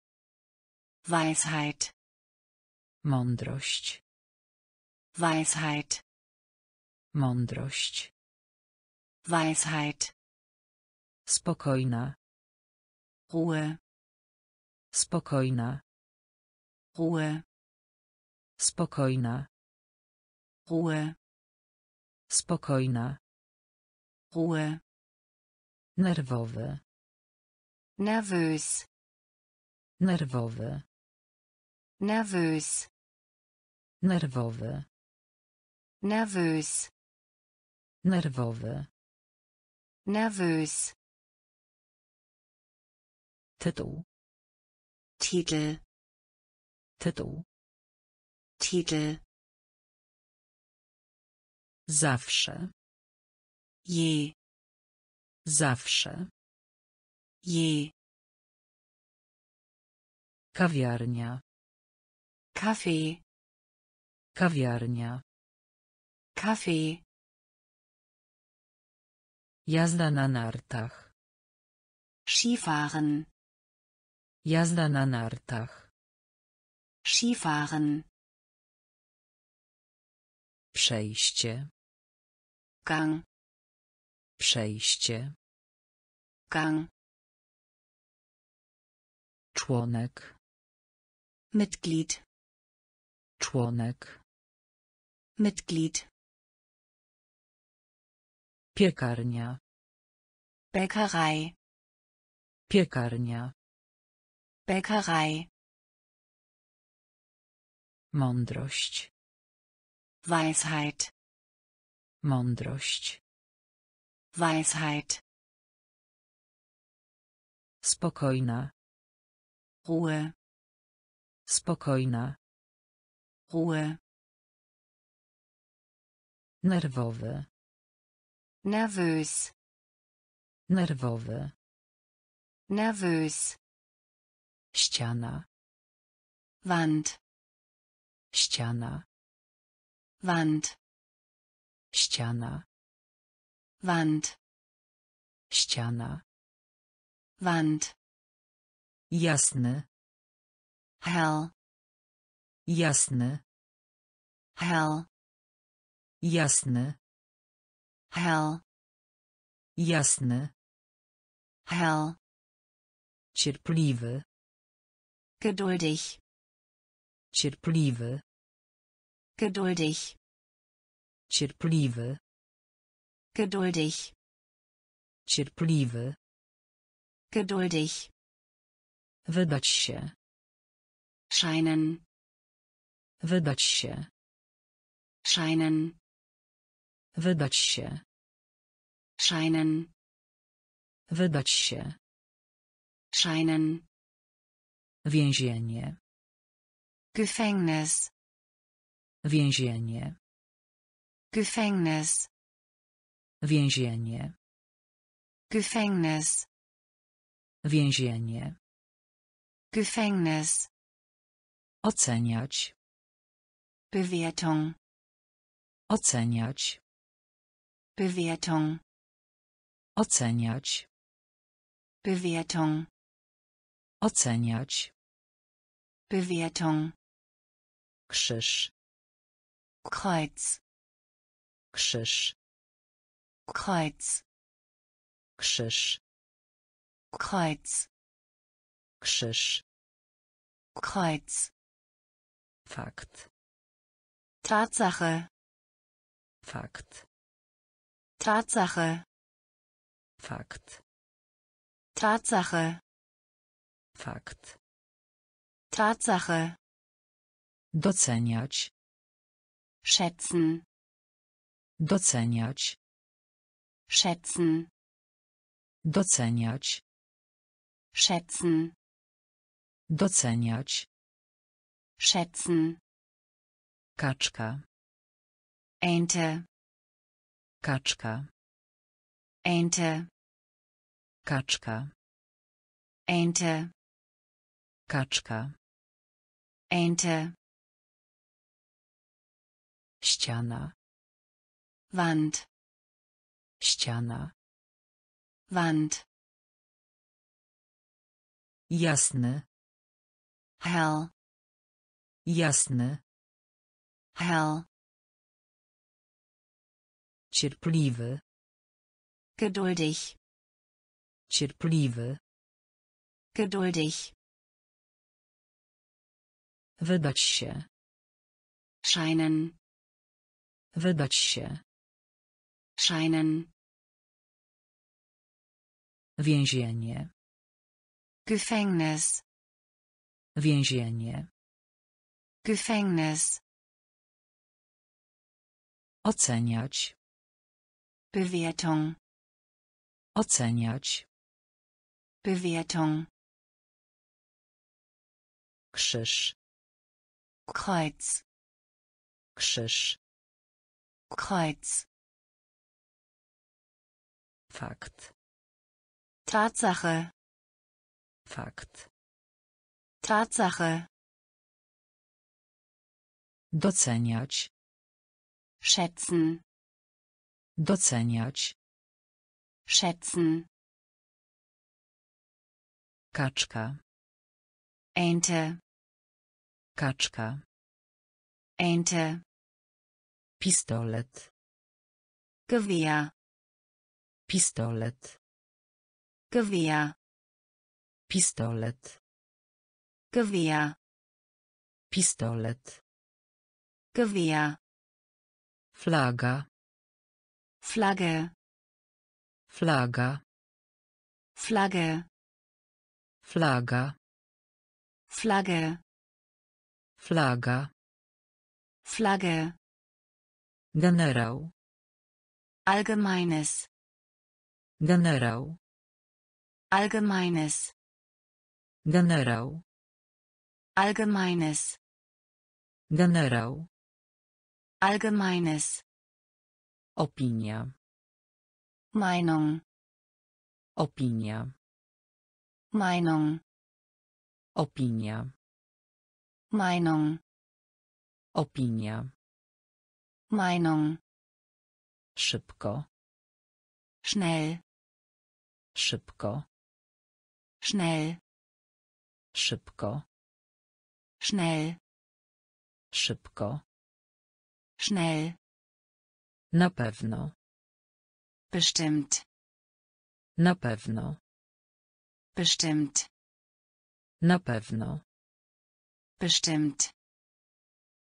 B: Weisheit.
A: Mądrość.
B: Weisheit.
A: Mądrość.
B: Weisheit.
A: Spokojna.
B: Ruhe.
A: Spokojna.
B: Ruhe.
A: Spokojna.
B: Ruhe.
A: Spokojna.
B: Ruhe.
A: Nerwowy.
B: Nervös.
A: Nerwowy.
B: Nervös.
A: Nerwowy.
B: Nervös.
A: Nerwowy.
B: Nervös.
A: Tytuł.
B: Titel.
A: Tytuł.
B: Titel.
A: Zawsze.
B: Je.
A: Zawsze.
B: Je.
A: Kawiarnia.
B: Kaffee.
A: Kawiarnia.
B: Kaffee.
A: Jazda na nartach.
B: Skifahren.
A: Jazda na nartach.
B: Skifahren.
A: Przejście.
B: Gang.
A: Przejście.
B: Gang.
A: Członek.
B: Mitglied.
A: Członek.
B: Mitglied.
A: Piekarnia.
B: Bäckerei.
A: Piekarnia.
B: Bäckerei.
A: Mądrość.
B: Weisheit.
A: Mądrość.
B: Weisheit.
A: Spokojna.
B: Ruhe.
A: Spokojna.
B: Ruhe.
A: Nerwowy.
B: Nervös.
A: Nerwowy.
B: Nervös.
A: Ściana.
B: Wand.
A: Ściana.
B: Wand.
A: Ściana.
B: Wand.
A: Ściana.
B: Wand.
A: Jasny.
B: Hell.
A: Jasny.
B: Hell.
A: Jasny.
B: Hell.
A: Jasny.
B: Hell.
A: Cierpliwy.
B: Geduldig.
A: Cierpliwy.
B: Geduldig.
A: Cierpliwy.
B: Geduldig.
A: Cierpliwy.
B: Geduldig.
A: Wydać się.
B: Scheinen.
A: Wydać się.
B: Scheinen.
A: Wydać się.
B: Scheinen.
A: Wydać się.
B: Scheinen.
A: Więzienie.
B: Gefängnis.
A: Więzienie.
B: Gefängnis.
A: Więzienie.
B: Gefängnis.
A: Więzienie.
B: Gefängnis.
A: Oceniać.
B: Bewertung.
A: Oceniać.
B: Bewertung.
A: Oceniać.
B: Bewertung.
A: Oceniać.
B: Bewertung.
A: Krzyż.
B: Kreuz.
A: Krzyż.
B: Kreuz.
A: Krzyż.
B: Kreuz.
A: Krzyż.
B: Kreuz.
A: Fakt.
B: Tatsache.
A: Fakt.
B: Tatsache.
A: Fakt.
B: Tatsache.
A: Fakt.
B: Tatsache.
A: Doceniać.
B: Schätzen.
A: Doceniać.
B: Schätzen.
A: Doceniać.
B: Schätzen.
A: Doceniać.
B: Schätzen.
A: Kaczka.
B: Ente.
A: Kaczka.
B: Ente.
A: Kaczka.
B: Ente.
A: Kaczka.
B: Ente.
A: Ściana.
B: Wand.
A: Ściana.
B: Wand.
A: Jasny.
B: Hell.
A: Jasny.
B: Hell.
A: Cierpliwy.
B: Geduldig.
A: Cierpliwy.
B: Geduldig.
A: Wydać się.
B: Scheinen.
A: Wydać się.
B: Scheinen.
A: Więzienie.
B: Gefängnis.
A: Więzienie.
B: Gefängnis.
A: Oceniać.
B: Bewertung.
A: Oceniać.
B: Bewertung.
A: Krzyż.
B: Kreuz.
A: Krzyż.
B: Kreuz.
A: Fakt.
B: Tatsache.
A: Fakt.
B: Tatsache.
A: Doceniać.
B: Schätzen.
A: Doceniać.
B: Schätzen.
A: Kaczka.
B: Ente.
A: Kaczka.
B: Ente.
A: Pistolet.
B: Gewehr.
A: Pistolet.
B: Gewehr.
A: Pistolet.
B: Gewehr.
A: Pistolet.
B: Gewehr.
A: Flaga.
B: Flagge.
A: Flaga.
B: Flagge.
A: Flaga.
B: Flagge.
A: Flaga.
B: Flagge.
A: Generał.
B: Allgemeines.
A: Generał.
B: Allgemeines.
A: Generał.
B: Allgemeines.
A: Generał.
B: Allgemeines.
A: Opinia.
B: Meinung.
A: Opinia.
B: Meinung.
A: Opinia.
B: Meinung.
A: Opinia.
B: Meinung.
A: Szybko.
B: Schnell.
A: Szybko.
B: Schnell.
A: Szybko.
B: Schnell.
A: Szybko.
B: Schnell.
A: Na pewno.
B: Bestimmt.
A: Na pewno.
B: Bestimmt.
A: Na pewno.
B: Bestimmt.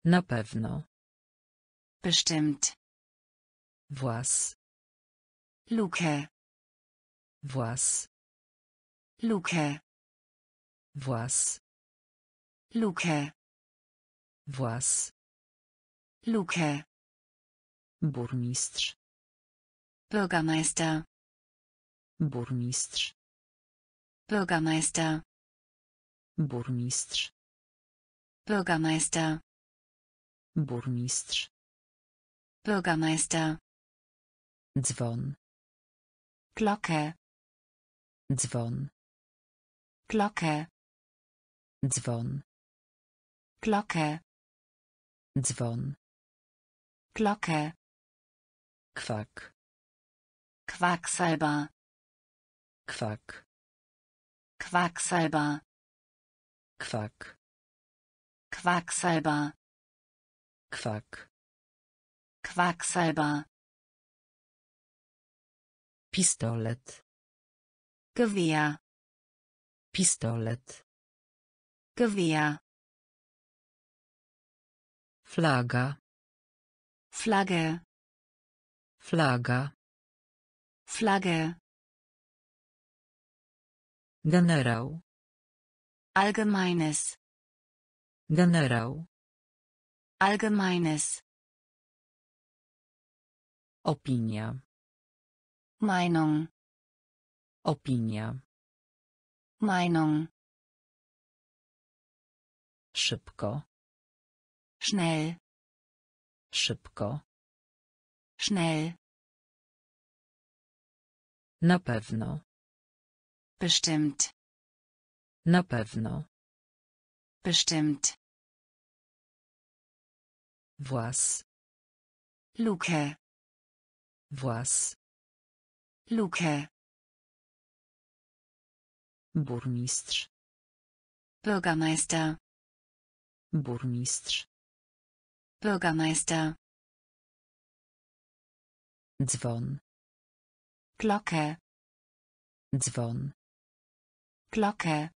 A: Na pewno.
B: Bestimmt.
A: Włas.
B: Luke.
A: Włas.
B: Luke.
A: Włas.
B: Luke.
A: Włas.
B: Luke.
A: Burmistrz.
B: Bürgermeister.
A: Burmistrz.
B: Bürgermeister.
A: Burmistrz.
B: Bürgermeister.
A: Burmistrz.
B: Bürgermeister.
A: Dzwon.
B: Glocke.
A: Dzwon.
B: Glocke.
A: Dzwon.
B: Glocke.
A: Dzwon.
B: Glocke.
A: Kwak.
B: Quacksalber.
A: Kwak.
B: Quacksalber.
A: Kwak.
B: Quacksalber.
A: Kwak.
B: Quacksalber.
A: Pistolet.
B: Gewehr.
A: Pistolet.
B: Gewehr.
A: Flaga.
B: Flagge.
A: Flaga.
B: Flagge.
A: Generał.
B: Allgemeines.
A: Generał.
B: Allgemeines.
A: Opinia.
B: Meinung.
A: Opinia.
B: Meinung.
A: Szybko.
B: Schnell.
A: Szybko.
B: Schnell.
A: Na pewno.
B: Bestimmt.
A: Na pewno.
B: Bestimmt.
A: Włas.
B: Luke.
A: Włas.
B: Luke.
A: Burmistrz.
B: Bürgermeister.
A: Burmistrz.
B: Bürgermeister.
A: Dzwon.
B: Glocke.
A: Dzwon.
B: Glocke.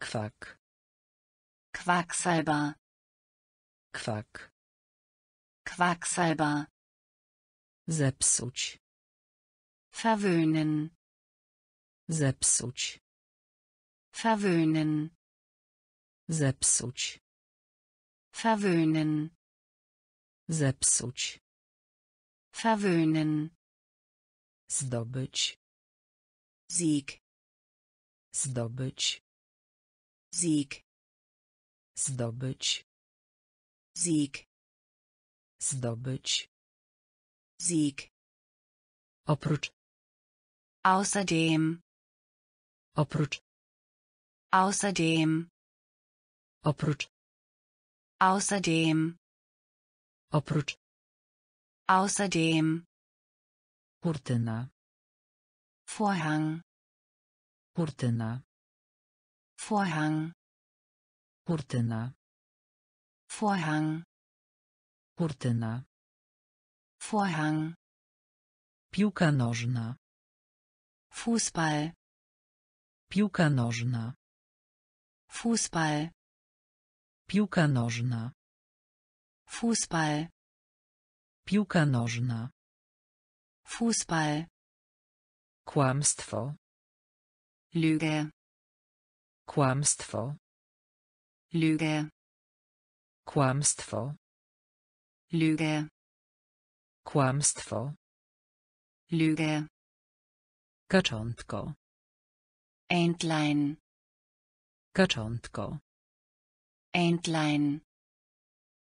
A: Kwak.
B: Quacksalber.
A: Kwak.
B: Quacksalber.
A: Zepsuć.
B: Verwöhnen.
A: Zepsuć.
B: Verwöhnen.
A: Zepsuć.
B: Verwöhnen.
A: Zepsuć.
B: Verwöhnen.
A: Zdobyć.
B: Sieg.
A: Zdobyć.
B: Sieg.
A: Zdobyć.
B: Sieg.
A: Zdobyć.
B: Sieg.
A: Oprócz.
B: Außerdem.
A: Oprócz.
B: Außerdem.
A: Oprócz.
B: Außerdem.
A: Oprócz.
B: Außerdem.
A: Kurtyna.
B: Vorhang.
A: Kurtyna.
B: Vorhang.
A: Kurtyna.
B: Vorhang.
A: Kurtyna.
B: Vorhang.
A: Piłka nożna.
B: Fußball.
A: Piłka nożna.
B: Fußball.
A: Piłka nożna.
B: Fußball.
A: Piłka nożna.
B: Fußball.
A: Kłamstwo.
B: Lüge.
A: Kłamstwo.
B: Lüge.
A: Kłamstwo.
B: Lüge.
A: Kłamstwo.
B: Lüge.
A: Kaczątko.
B: Entlein.
A: Kaczątko.
B: Entlein.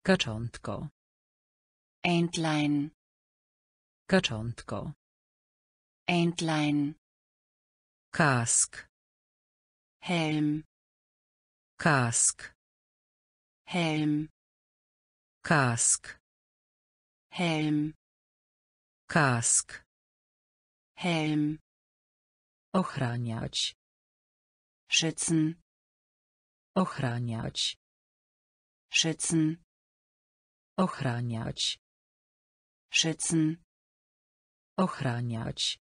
A: Kaczątko.
B: Entlein.
A: Kaczątko.
B: Entlein.
A: Kask.
B: Helm.
A: Kask.
B: Helm.
A: Kask.
B: Helm.
A: Kask.
B: Helm.
A: Ochraniać.
B: Schützen.
A: Ochraniać.
B: Schützen.
A: Ochraniać.
B: Schützen.
A: Ochraniać.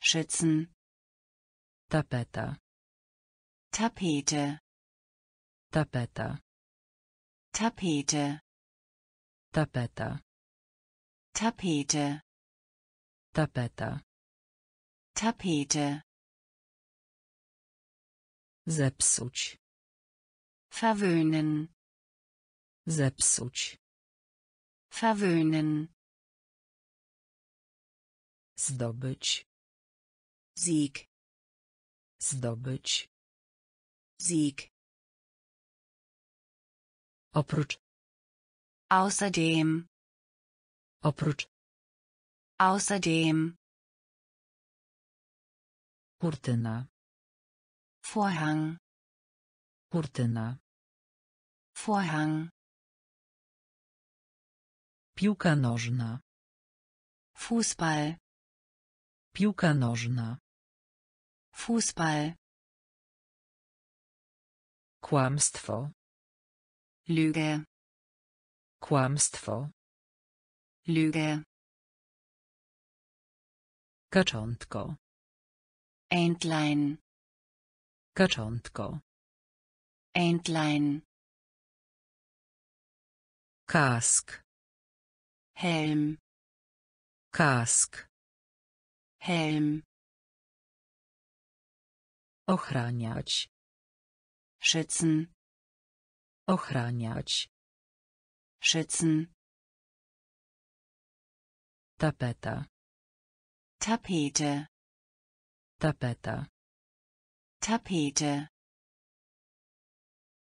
B: Schützen.
A: Tapeta.
B: Tapete.
A: Tapeta.
B: Tapete.
A: Tapeta.
B: Tapete.
A: Tapeta.
B: Tapete.
A: Zepsuć.
B: Verwöhnen.
A: Zepsuć.
B: Verwöhnen.
A: Zdobyć.
B: Sieg.
A: Zdobyć.
B: Sieg.
A: Oprócz.
B: Außerdem.
A: Oprócz.
B: Außerdem.
A: Kurtyna.
B: Vorhang.
A: Kurtyna.
B: Vorhang.
A: Piłka nożna.
B: Fußball.
A: Piłka nożna.
B: Fußball.
A: Kłamstwo.
B: Lüge.
A: Kłamstwo.
B: Lüge.
A: Kaczątko.
B: Entlein.
A: Kaczątko.
B: Entlein.
A: Kask.
B: Helm.
A: Kask.
B: Helm.
A: Ochraniać.
B: schützen,
A: Ochraniać.
B: schützen,
A: Tapeta.
B: Tapete,
A: Tapeta.
B: Tapete,